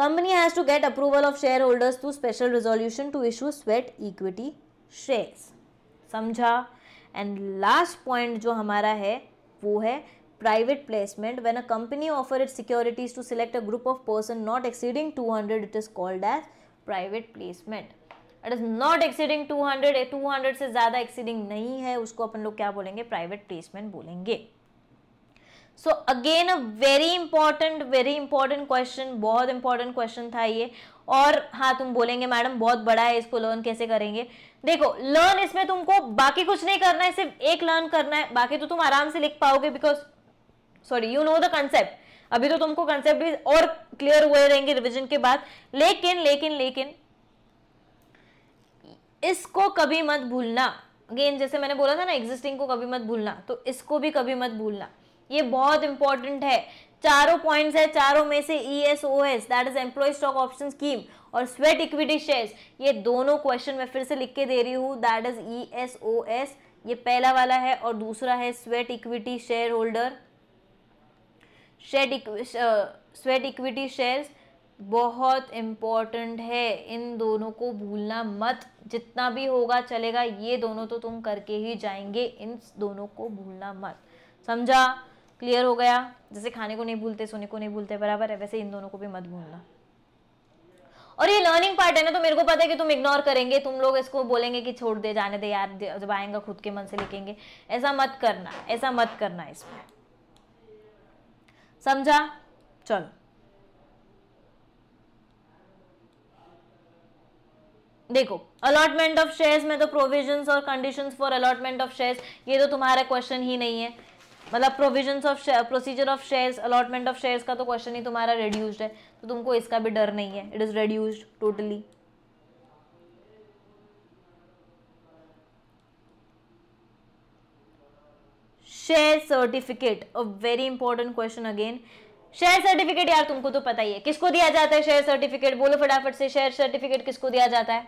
Speaker 1: Company has to get approval of shareholders through special resolution to issue sweat equity shares. samjha and last point jo hamara hai wo hai private placement when a company offer its securities to select a group of person not exceeding 200 it is called as private placement it is not exceeding 200 200 se zyada exceeding nahi hai usko apan log kya bolenge private placement bolenge so again a very important very important question बहुत important question था ये और हाँ तुम बोलेंगे madam बहुत बड़ा है इसको लर्न कैसे करेंगे देखो लर्न इसमें तुमको बाकी कुछ नहीं करना है सिर्फ एक लर्न करना है बाकी तो तुम आराम से लिख पाओगे because sorry you know the concept अभी तो तुमको कंसेप्ट भी और क्लियर हुए रहेंगे रिविजन के बाद लेकिन लेकिन लेकिन इसको कभी मत भूलना अगेन जैसे मैंने बोला था ना एग्जिस्टिंग को कभी मत भूलना तो इसको भी कभी मत भूलना ये बहुत इंपॉर्टेंट है चारों पॉइंट्स है चारों में से E S O S that is employee stock option scheme और स्वेट इक्विटी शेयर्स ये दोनों क्वेश्चन मैं फिर से लिख के दे रही हूँ that is E S O S ये पहला वाला है और दूसरा है sweat equity share holder shade sweat equity shares बहुत इम्पॉर्टेंट है इन दोनों को भूलना मत जितना भी होगा चलेगा ये दोनों तो तुम करके ही जाएंगे इन दोनों को भूलना मत समझा क्लियर हो गया जैसे खाने को नहीं भूलते सोने को नहीं भूलते बराबर है वैसे इन दोनों को भी मत भूलना और ये लर्निंग पार्ट है ना तो मेरे को पता है कि तुम इग्नोर करेंगे तुम लोग इसको बोलेंगे कि छोड़ दे जाने दे यार जब आएंगे खुद के मन से लिखेंगे ऐसा मत करना ऐसा मत करना इसमें समझा चलो देखो अलॉटमेंट ऑफ शेयर्स में तो प्रोविजंस और conditions for allotment of shares ये तो तुम्हारा क्वेश्चन ही नहीं है मतलब provision of procedure of share allotment of share का तो क्वेश्चन ही तुम्हारा रेड्यूज है तो तुमको इसका भी डर नहीं है it is reduce totally share certificate a very important question again share certificate यार तुमको तो पता ही है किसको दिया जाता है शेयर सर्टिफिकेट बोलो फटाफट से शेयर सर्टिफिकेट किसको दिया जाता है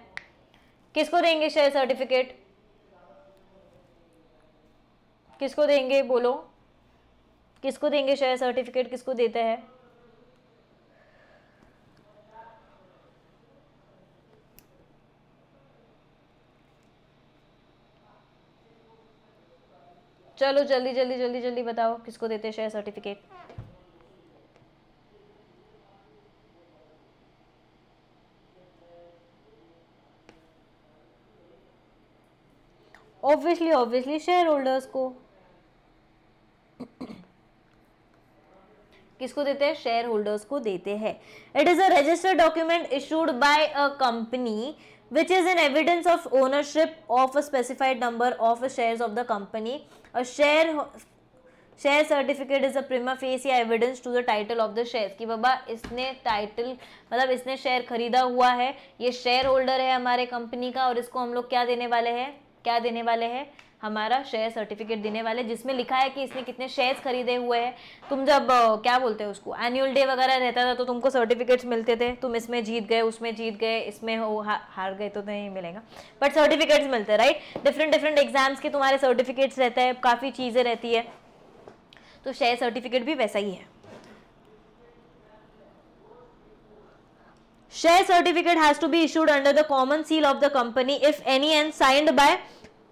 Speaker 1: किसको देंगे शेयर सर्टिफिकेट किसको देंगे बोलो किसको देंगे शेयर सर्टिफिकेट किसको देते हैं चलो जल्दी जल्दी जल्दी जल्दी बताओ किसको देते हैं share certificate obviously obviously share holders को किसको देते हैं शेयर होल्डर्स को देते हैं it is a registered document issued by a company which is an evidence of ownership of a specified number of share of the company A share share certificate is a prima facie या evidence to the title of the share कि बाबा इसने title मतलब इसने share खरीदा हुआ है ये शेयर होल्डर है हमारे कंपनी का और इसको हम लोग क्या देने वाले हैं क्या देने वाले हैं हमारा शेयर सर्टिफिकेट देने वाले जिसमें लिखा है कि इसने कितने शेयर्स खरीदे हुए हैं तुम जब क्या बोलते हैं उसको एनुअल डे वगैरह रहता था तो तुमको सर्टिफिकेट्स मिलते थे तुम इसमें जीत गए उसमें जीत गए इसमें हो हा, हार गए तो नहीं मिलेगा बट सर्टिफिकेट्स मिलते हैं राइट डिफरेंट डिफरेंट एग्जाम्स के तुम्हारे सर्टिफिकेट्स रहते हैं काफ़ी चीज़ें रहती है तो शेयर सर्टिफिकेट भी वैसा ही है share certificate has to be issued under the common seal of the company if any and signed by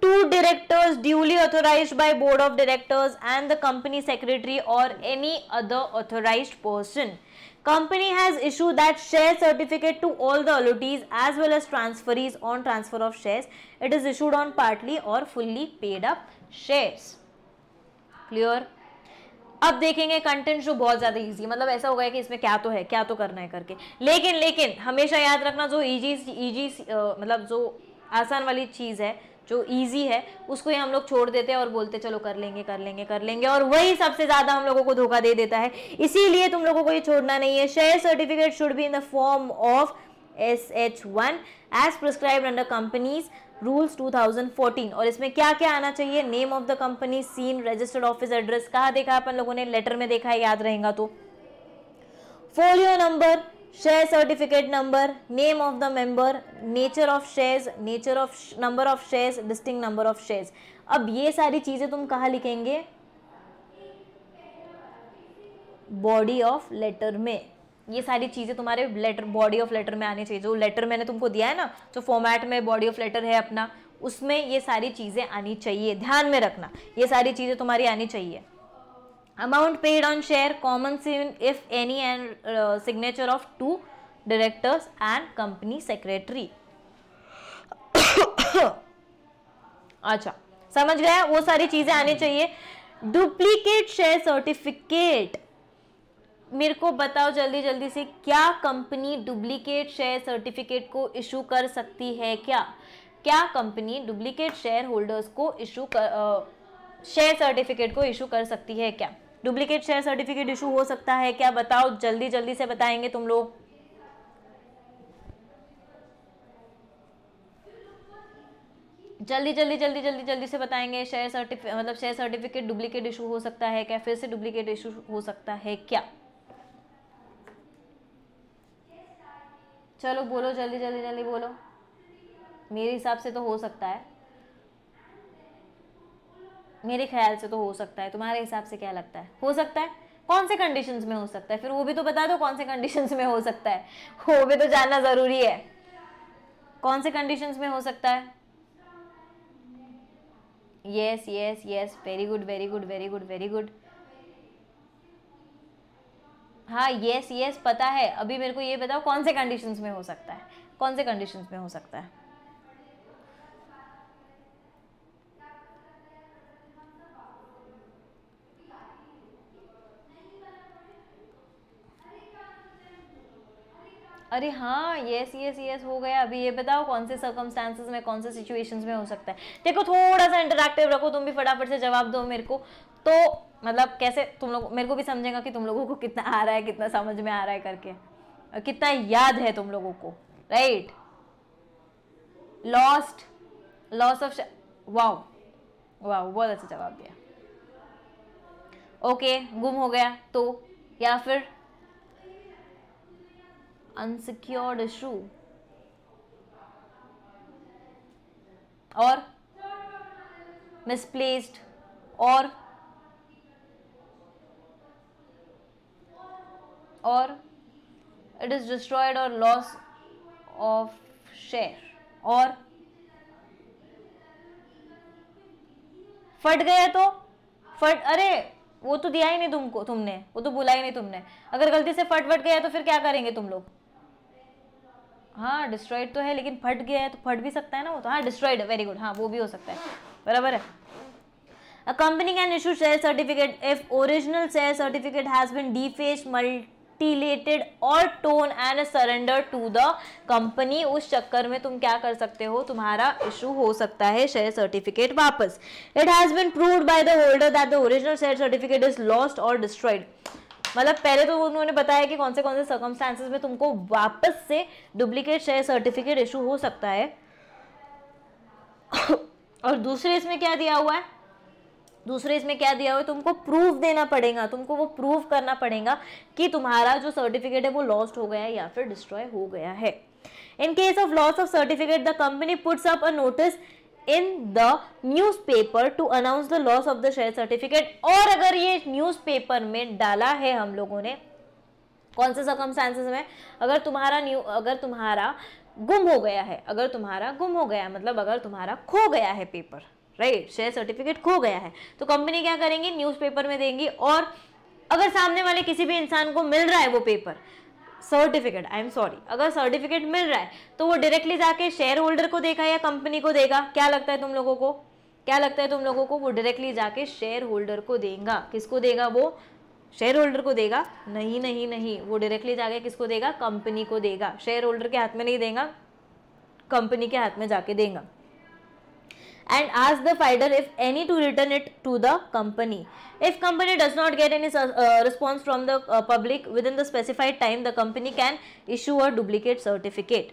Speaker 1: two directors duly authorized by board of directors and the company secretary or any other authorized person company has issued that share certificate to all the allottees as well as transferees on transfer of shares it is issued on partly or fully paid up shares clear अब देखेंगे content जो बहुत ज़्यादा easy मतलब ऐसा हो गया कि इसमें क्या तो है क्या तो करना है करके लेकिन लेकिन हमेशा याद रखना जो इजी इजी मतलब जो आसान वाली चीज़ है जो ईजी है उसको ही हम लोग छोड़ देते हैं और बोलते चलो कर लेंगे कर लेंगे कर लेंगे और वही सबसे ज़्यादा हम लोगों को धोखा दे देता है इसीलिए तुम लोगों को ये छोड़ना नहीं है share certificate should be in the form of S H one as prescribe under companies rules 2014 और इसमें क्या क्या आना चाहिए name of the company scene registered office address कहा देखा अपन लोगों ने लेटर में देखा है याद रहेगा तो folio number share certificate number name of the member nature of shares nature of number of shares distinct number of shares अब ये सारी चीज़ें तुम कहाँ लिखेंगे बॉडी ऑफ लेटर में ये सारी चीज़ें तुम्हारे लेटर बॉडी ऑफ लेटर में आनी चाहिए जो लेटर मैंने तुमको दिया है ना जो फॉर्मेट में बॉडी ऑफ लेटर है अपना उसमें ये सारी चीज़ें आनी चाहिए ध्यान में रखना ये सारी चीज़ें तुम्हारी आनी चाहिए amount paid on share common scene if any and uh, signature of two directors and company secretary अच्छा समझ गया वो सारी चीजें आनी चाहिए डुप्लीकेट शेयर सर्टिफिकेट मेरे को बताओ जल्दी जल्दी से क्या कंपनी डुप्लीकेट शेयर सर्टिफिकेट को इशू कर सकती है क्या क्या कंपनी डुप्लीकेट शेयर होल्डर्स को इशू कर शेयर सर्टिफिकेट को इशू कर सकती है क्या डुप्लीकेट शेयर सर्टिफिकेट इशू हो सकता है क्या बताओ जल्दी जल्दी से बताएंगे तुम लोग जल्दी जल्दी जल्दी जल्दी जल्दी से बताएंगे शेयर सर्टिफिकेट मतलब शेयर सर्टिफिकेट डुप्लीकेट इशू हो सकता है क्या फिर से डुप्लीकेट इशू हो सकता है क्या चलो बोलो जल्दी जल्दी जल्दी बोलो मेरे हिसाब से तो हो सकता है मेरे ख्याल से तो हो सकता है तुम्हारे हिसाब से क्या लगता है हो सकता है कौन से कंडीशंस में हो सकता है फिर वो भी तो बता दो कौन से कंडीशंस में हो सकता है वो भी तो जानना ज़रूरी है कौन से कंडीशंस में हो सकता है yes yes yes very good very good very good very good हाँ यस यस पता है अभी मेरे को ये बताओ कौन से कंडीशंस में हो सकता है कौन से कंडीशंस में हो सकता है अरे हाँ यस यस यस हो गया अभी ये बताओ कौन से सर्कमस्टांसिस में कौन से सिचुएशंस में हो सकता है देखो थोड़ा सा इंटरेक्टिव रखो तुम भी फटाफट से जवाब दो मेरे को तो मतलब कैसे तुम लोग मेरे को भी समझेगा कि तुम लोगों को कितना आ रहा है कितना समझ में आ रहा है करके कितना याद है तुम लोगों को right lost loss of wow wow बहुत अच्छा जवाब दिया ओके गुम हो गया तो या फिर अनसिक्योर्ड इशू और मिसप्लेस्ड और और इट इज डिस्ट्रॉयड और लॉस ऑफ शेयर और फट गया तो फट अरे वो तो दिया ही नहीं तुमको तुमने वो तो बुला ही नहीं तुमने अगर गलती से फट फट गया तो फिर क्या करेंगे तुम लोग हाँ डिस्ट्रॉयड तो है लेकिन फट गया है तो फट भी सकता है ना वो तो हाँ डिस्ट्रॉयड है वेरी गुड हाँ वो भी हो सकता है बराबर है a company can issue share certificate if original share certificate has been deface mutilated और torn and surrender to the company उस चक्कर में तुम क्या कर सकते हो तुम्हारा इशू हो सकता है शेयर सर्टिफिकेट वापस it has been prove by the holder that the original share certificate is lost और डिस्ट्रॉयड मतलब पहले तो उन्होंने बताया कि कौन से कौन से सर्कमस्टांसिस में तुमको वापस से डुप्लीकेट शेयर सर्टिफिकेट इशू हो सकता है और दूसरे इसमें क्या दिया हुआ है दूसरे इसमें क्या दिया हुआ है तुमको प्रूफ देना पड़ेगा तुमको वो प्रूफ करना पड़ेगा कि तुम्हारा जो सर्टिफिकेट है वो लॉस्ट हो गया है या फिर डिस्ट्रॉय हो गया है in case of loss of certificate the company puts up a notice in the newspaper to announce the loss of the share certificate और अगर ये न्यूज़पेपर में डाला है हम लोगों ने कौन से सर्कमस्टांसेस में अगर तुम्हारा न्यू अगर तुम्हारा गुम हो गया है अगर तुम्हारा गुम हो गया मतलब अगर तुम्हारा खो गया है पेपर राइट शेयर सर्टिफिकेट खो गया है तो कंपनी क्या करेंगी न्यूज़पेपर में देंगी और अगर सामने वाले किसी भी इंसान को मिल रहा है वो paper certificate I am sorry अगर सर्टिफिकेट मिल रहा है तो वो डायरेक्टली जाके शेयर होल्डर को देगा या कंपनी को देगा क्या लगता है तुम लोगों को क्या लगता है तुम लोगों को वो डायरेक्टली जाके शेयर होल्डर को देगा किसको देगा वो शेयर होल्डर को देगा नहीं नहीं नहीं वो डायरेक्टली जाके किसको देगा कंपनी को देगा शेयर होल्डर के हाथ में नहीं देगा कंपनी के हाथ में जाके देगा and ask the finder if any to return it to the company. If company does not get any uh, response from the uh, public within the specified time, the company can issue a duplicate certificate.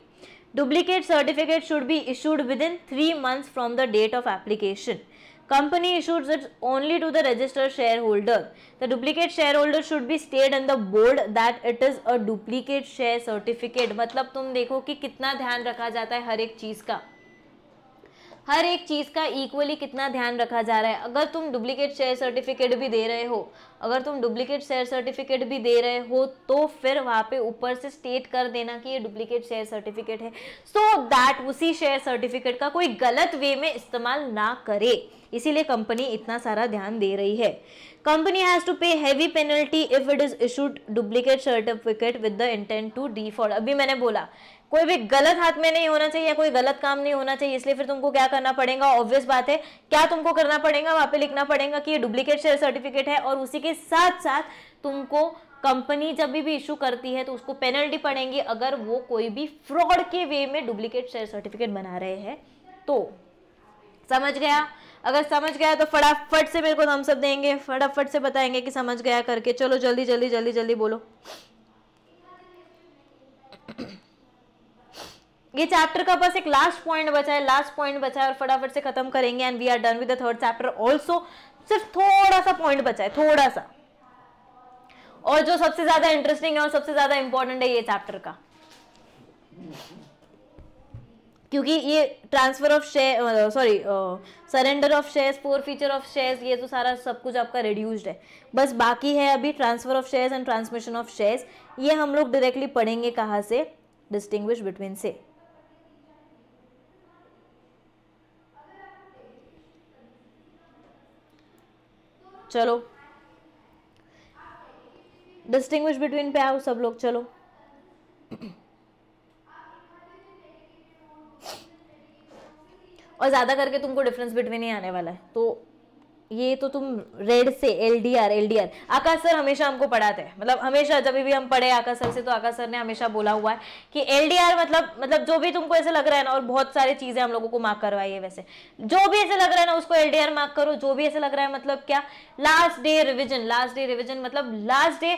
Speaker 1: Duplicate certificate should be issued within 3 months from the date of application. Company issues it only to the registered shareholder. The duplicate shareholder should be stated in the board that it is a duplicate share certificate. matlab tum dekho ki kitna dhyan rakha jata hai har ek cheez ka हर एक चीज़ का equally कितना ध्यान रखा जा रहा है अगर तुम डुप्लीकेट शेयर सर्टिफिकेट भी दे रहे हो अगर तुम डुप्लीकेट शेयर सर्टिफिकेट भी दे रहे हो तो फिर वहां पे ऊपर से स्टेट कर देना कि ये डुप्लीकेट शेयर सर्टिफिकेट है सो so दैट उसी शेयर सर्टिफिकेट का कोई गलत वे में इस्तेमाल ना करे इसीलिए कंपनी इतना सारा ध्यान दे रही है company has to pay heavy penalty if it is issued duplicate certificate with the intent to default अभी मैंने बोला कोई भी गलत हाथ में नहीं होना चाहिए या कोई गलत काम नहीं होना चाहिए इसलिए फिर तुमको क्या करना पड़ेगा ऑब्वियस बात है क्या तुमको करना पड़ेगा वहां पे लिखना पड़ेगा कि ये डुप्लीकेट शेयर सर्टिफिकेट है और उसी के साथ साथ तुमको कंपनी जब भी, भी इशू करती है तो उसको पेनल्टी पड़ेंगी अगर वो कोई भी फ्रॉड के वे में डुप्लीकेट शेयर सर्टिफिकेट बना रहे हैं तो समझ गया अगर समझ गया तो फटाफट से मेरे को हम सब देंगे फटाफट से बताएंगे कि समझ गया करके चलो जल्दी जल्दी जल्दी जल्दी बोलो ये चैप्टर का बस एक लास्ट पॉइंट बचा है लास्ट पॉइंट बचा है और फटाफट से खत्म करेंगे and we are done with the third chapter also सिर्फ थोड़ा सा पॉइंट बचा है थोड़ा सा और जो सबसे ज्यादा इंटरेस्टिंग है और सबसे ज्यादा इंपॉर्टेंट है ये चैप्टर का क्योंकि ये transfer of share sorry surrender of shares forfeiture of shares ये तो सारा सब कुछ आपका रिड्यूस्ड है बस बाकी है अभी transfer of shares and transmission of shares ये हम लोग डायरेक्टली पढ़ेंगे कहाँ से डिस्टिंग्विश बिटवीन से चलो डिस्टिंग बिटवीन पे आओ सब लोग चलो और ज़्यादा करके तुमको डिफरेंस बिटवीन ही आने वाला है तो ये तो तुम रेड से L D R L D R Akash sir हमेशा हमको पढ़ाते हैं मतलब हमेशा जब भी हम पढ़े आकाश सर से तो आकाश सर ने हमेशा बोला हुआ है कि एल डी आर मतलब मतलब जो भी तुमको ऐसे लग रहा है ना और बहुत सारी चीज़ें हम लोगों को मार्क करवाई है वैसे जो भी ऐसे लग रहा है ना उसको एल डी आर मार्क करो जो भी ऐसे लग रहा है मतलब क्या last day revision last day revision मतलब लास्ट डे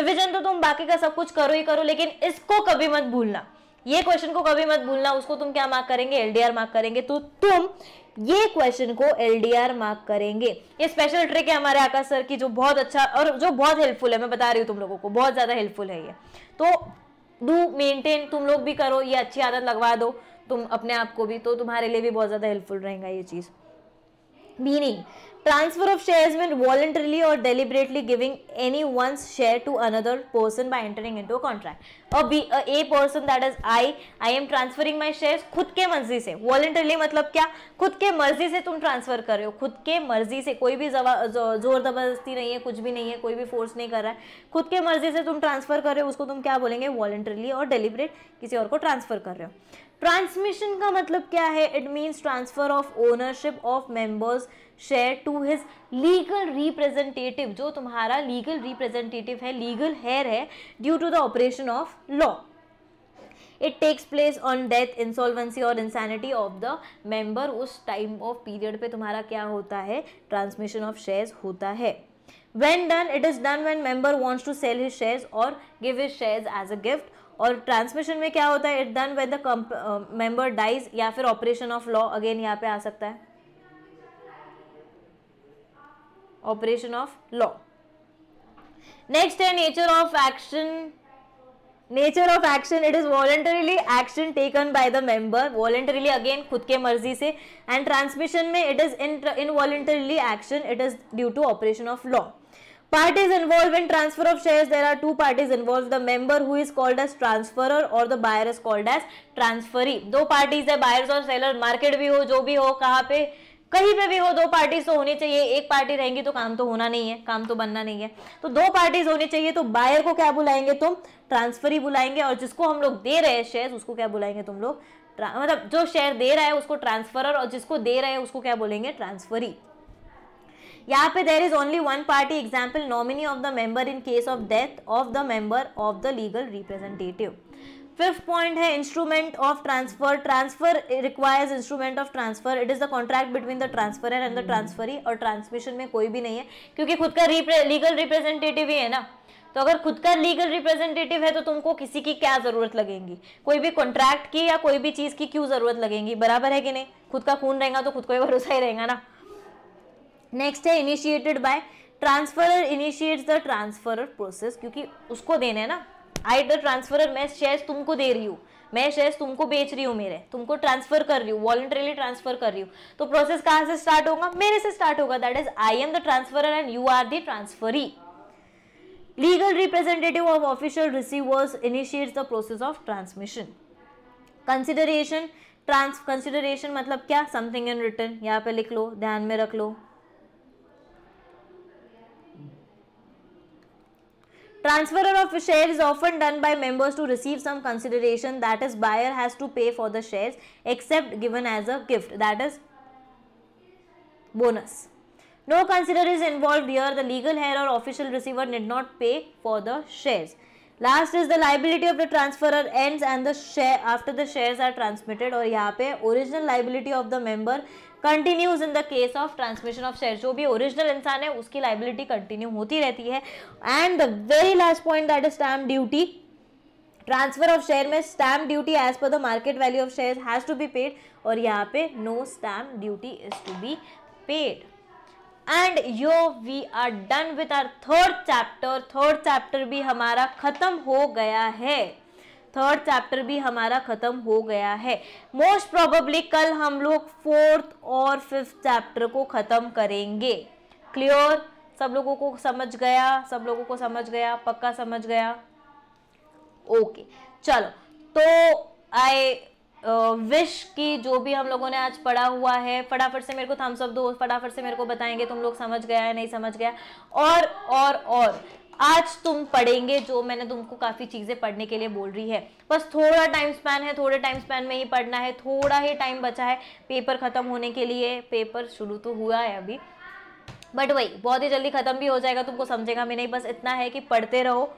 Speaker 1: रिविजन तो तुम बाकी का सब कुछ करो ही करो लेकिन इसको कभी मत भूलना ये क्वेश्चन को कभी मत भूलना उसको तुम क्या मार्क करेंगे एलडीआर मार्क करेंगे तो तुम ये क्वेश्चन को एलडीआर मार्क करेंगे ये स्पेशल ट्रिक है हमारे आकाश सर की जो बहुत अच्छा और जो बहुत हेल्पफुल है मैं बता रही हूँ तुम लोगों को बहुत ज़्यादा हेल्पफुल है ये तो डू मेंटेन तुम लोग भी करो ये अच्छी आदत लगवा दो तुम अपने आप को भी तो तुम्हारे लिए भी बहुत ज़्यादा हेल्पफुल रहेगा ये चीज़ meaning transfer of share means voluntarily or deliberately giving any one's share to another person by entering into a contract. Or B, a, a person that is I, I am transferring my shares खुद के मर्जी से voluntarily मतलब क्या खुद के मर्जी से तुम ट्रांसफर कर रहे हो खुद के मर्जी से कोई भी जो, जोर जबरदस्ती नहीं है कुछ भी नहीं है कोई भी फोर्स नहीं कर रहा है खुद के मर्जी से तुम ट्रांसफर कर रहे हो उसको तुम क्या बोलेंगे वॉलेंटरली और डेलीबरेट किसी और को ट्रांसफर कर रहे हो ट्रांसमिशन का मतलब क्या है it means transfer of ownership of members share to his legal representative जो तुम्हारा लीगल रिप्रेजेंटेटिव है लीगल हेयर है due to the operation of law it takes place on death insolvency और इंसैनिटी ऑफ द मेंबर उस time of period पे तुम्हारा क्या होता है ट्रांसमिशन ऑफ शेयर्स होता है when done it is done when member wants to sell his shares और give his shares as a gift और ट्रांसमिशन में क्या होता है it done when the member dies या फिर ऑपरेशन ऑफ लॉ अगेन यहाँ पे आ सकता है operation of law next the nature of action nature of action it is voluntarily action taken by the member voluntarily again खुद के मर्जी से एंड ट्रांसमिशन में it is in in voluntarily action it is due to operation of law parties involve in transfer of share there are two parties involve the member who is called as transfer और the buyer is called as transferee दो parties है buyers और seller market भी हो जो भी हो कहाँ पे कहीं पे भी हो दो पार्टीज तो होनी चाहिए एक पार्टी रहेंगी तो काम तो होना नहीं है काम तो बनना नहीं है तो दो पार्टीज होनी चाहिए तो बायर को क्या बुलाएंगे तुम ट्रांसफर ही बुलाएंगे और जिसको हम लोग दे रहे हैं शेयर उसको क्या बुलाएंगे तुम लोग मतलब जो शेयर दे रहा है उसको ट्रांसफरर और जिसको दे रहे हैं उसको क्या बोलेंगे ट्रांसफरी यहाँ पे there is only one party example nominee of the member in case of death of the member of the legal representative fifth point है instrument of transfer transfer requires instrument of transfer it is the contract between the transfer and the transferee और transmission में कोई भी नहीं है क्योंकि खुद का लीगल रिप्रेजेंटेटिव ही है ना तो अगर खुद का लीगल रिप्रेजेंटेटिव है तो तुमको किसी की क्या जरूरत लगेगी कोई भी कॉन्ट्रैक्ट की या कोई भी चीज की क्यों जरूरत लगेगी बराबर है कि नहीं खुद का खून रहेगा तो खुद को ही भरोसा ही रहेगा ना नेक्स्ट है initiated by transfer initiates the transfer process क्योंकि उसको देना है ना आई द ट्रांसफर मैं शेयर्स तुमको दे रही हूँ मैं शेयर्स तुमको बेच रही हूँ मेरे तुमको ट्रांसफर कर रही हूँ वॉलंटरीली ट्रांसफर कर रही हूँ तो प्रोसेस कहाँ से स्टार्ट होगा मेरे से स्टार्ट होगा that is I am the transfer and you are the transferee legal representative of official receivers initiates the process of transmission consideration trans consideration मतलब क्या समथिंग इन रिटर्न यहाँ पे लिख लो ध्यान में रख लो Transfer of share is often done by members to receive some consideration that is buyer has to pay for the shares except given as a gift that is bonus. No consider is involved here. The legal heir or official receiver need not pay for the shares. Last is the liability of the transferor ends and the share after the shares are transmitted or यहाँ पे original liability of the member continues in the case of transmission of share जो भी original इंसान है उसकी liability continue होती रहती है and the very last point that is stamp duty transfer of share में stamp duty as per the market value of share has to be paid और यहाँ पे no stamp duty is to be paid and yo we are done with our third chapter third chapter भी हमारा ख़त्म हो गया है third chapter भी हमारा ख़त्म हो गया है मोस्ट प्रोबेबली कल हम लोग फोर्थ और फिफ्थ चैप्टर को ख़त्म करेंगे क्लियर सब लोगों को समझ गया सब लोगों को समझ गया पक्का समझ गया ओके चलो तो आई विश की जो भी हम लोगों ने आज पढ़ा हुआ है फटाफट से मेरे को थम्स अप दो फटाफट से मेरे को बताएंगे तुम लोग समझ गया है नहीं समझ गया और और और आज तुम पढ़ेंगे जो मैंने तुमको काफ़ी चीज़ें पढ़ने के लिए बोल रही है बस थोड़ा टाइम स्पैन है थोड़े टाइम स्पैन में ही पढ़ना है थोड़ा ही टाइम बचा है पेपर ख़त्म होने के लिए पेपर शुरू तो हुआ है अभी बट वही बहुत ही जल्दी ख़त्म भी हो जाएगा तुमको समझेगा मैं नहीं बस इतना है कि पढ़ते रहो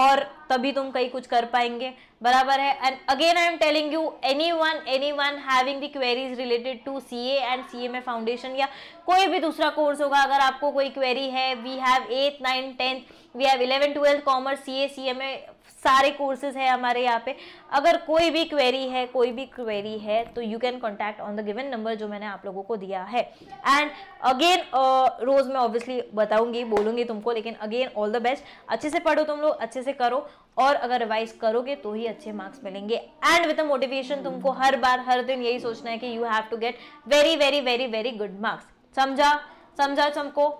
Speaker 1: और तभी तुम कहीं कुछ कर पाएंगे बराबर है and again I am telling you any one any one having the queries related to C A and C M A foundation या कोई भी दूसरा कोर्स होगा अगर आपको कोई क्वेरी है we have eighth ninth tenth we have eleven twelfth commerce C A C M A सारे कोर्सेज हैं हमारे यहाँ पे अगर कोई भी क्वेरी है कोई भी क्वेरी है तो you can contact on the given number जो मैंने आप लोगों को दिया है एंड अगेन रोज़ मैं ऑब्वियसली बताऊंगी बोलूंगी तुमको लेकिन अगेन ऑल द बेस्ट अच्छे से पढ़ो तुम लोग अच्छे से करो और अगर रिवाइज करोगे तो ही अच्छे मार्क्स मिलेंगे एंड विद अ मोटिवेशन तुमको हर बार हर दिन यही सोचना है कि you have to get very very very very good marks समझा समझा तुमको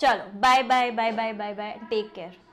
Speaker 1: चलो bye bye bye bye bye bye take care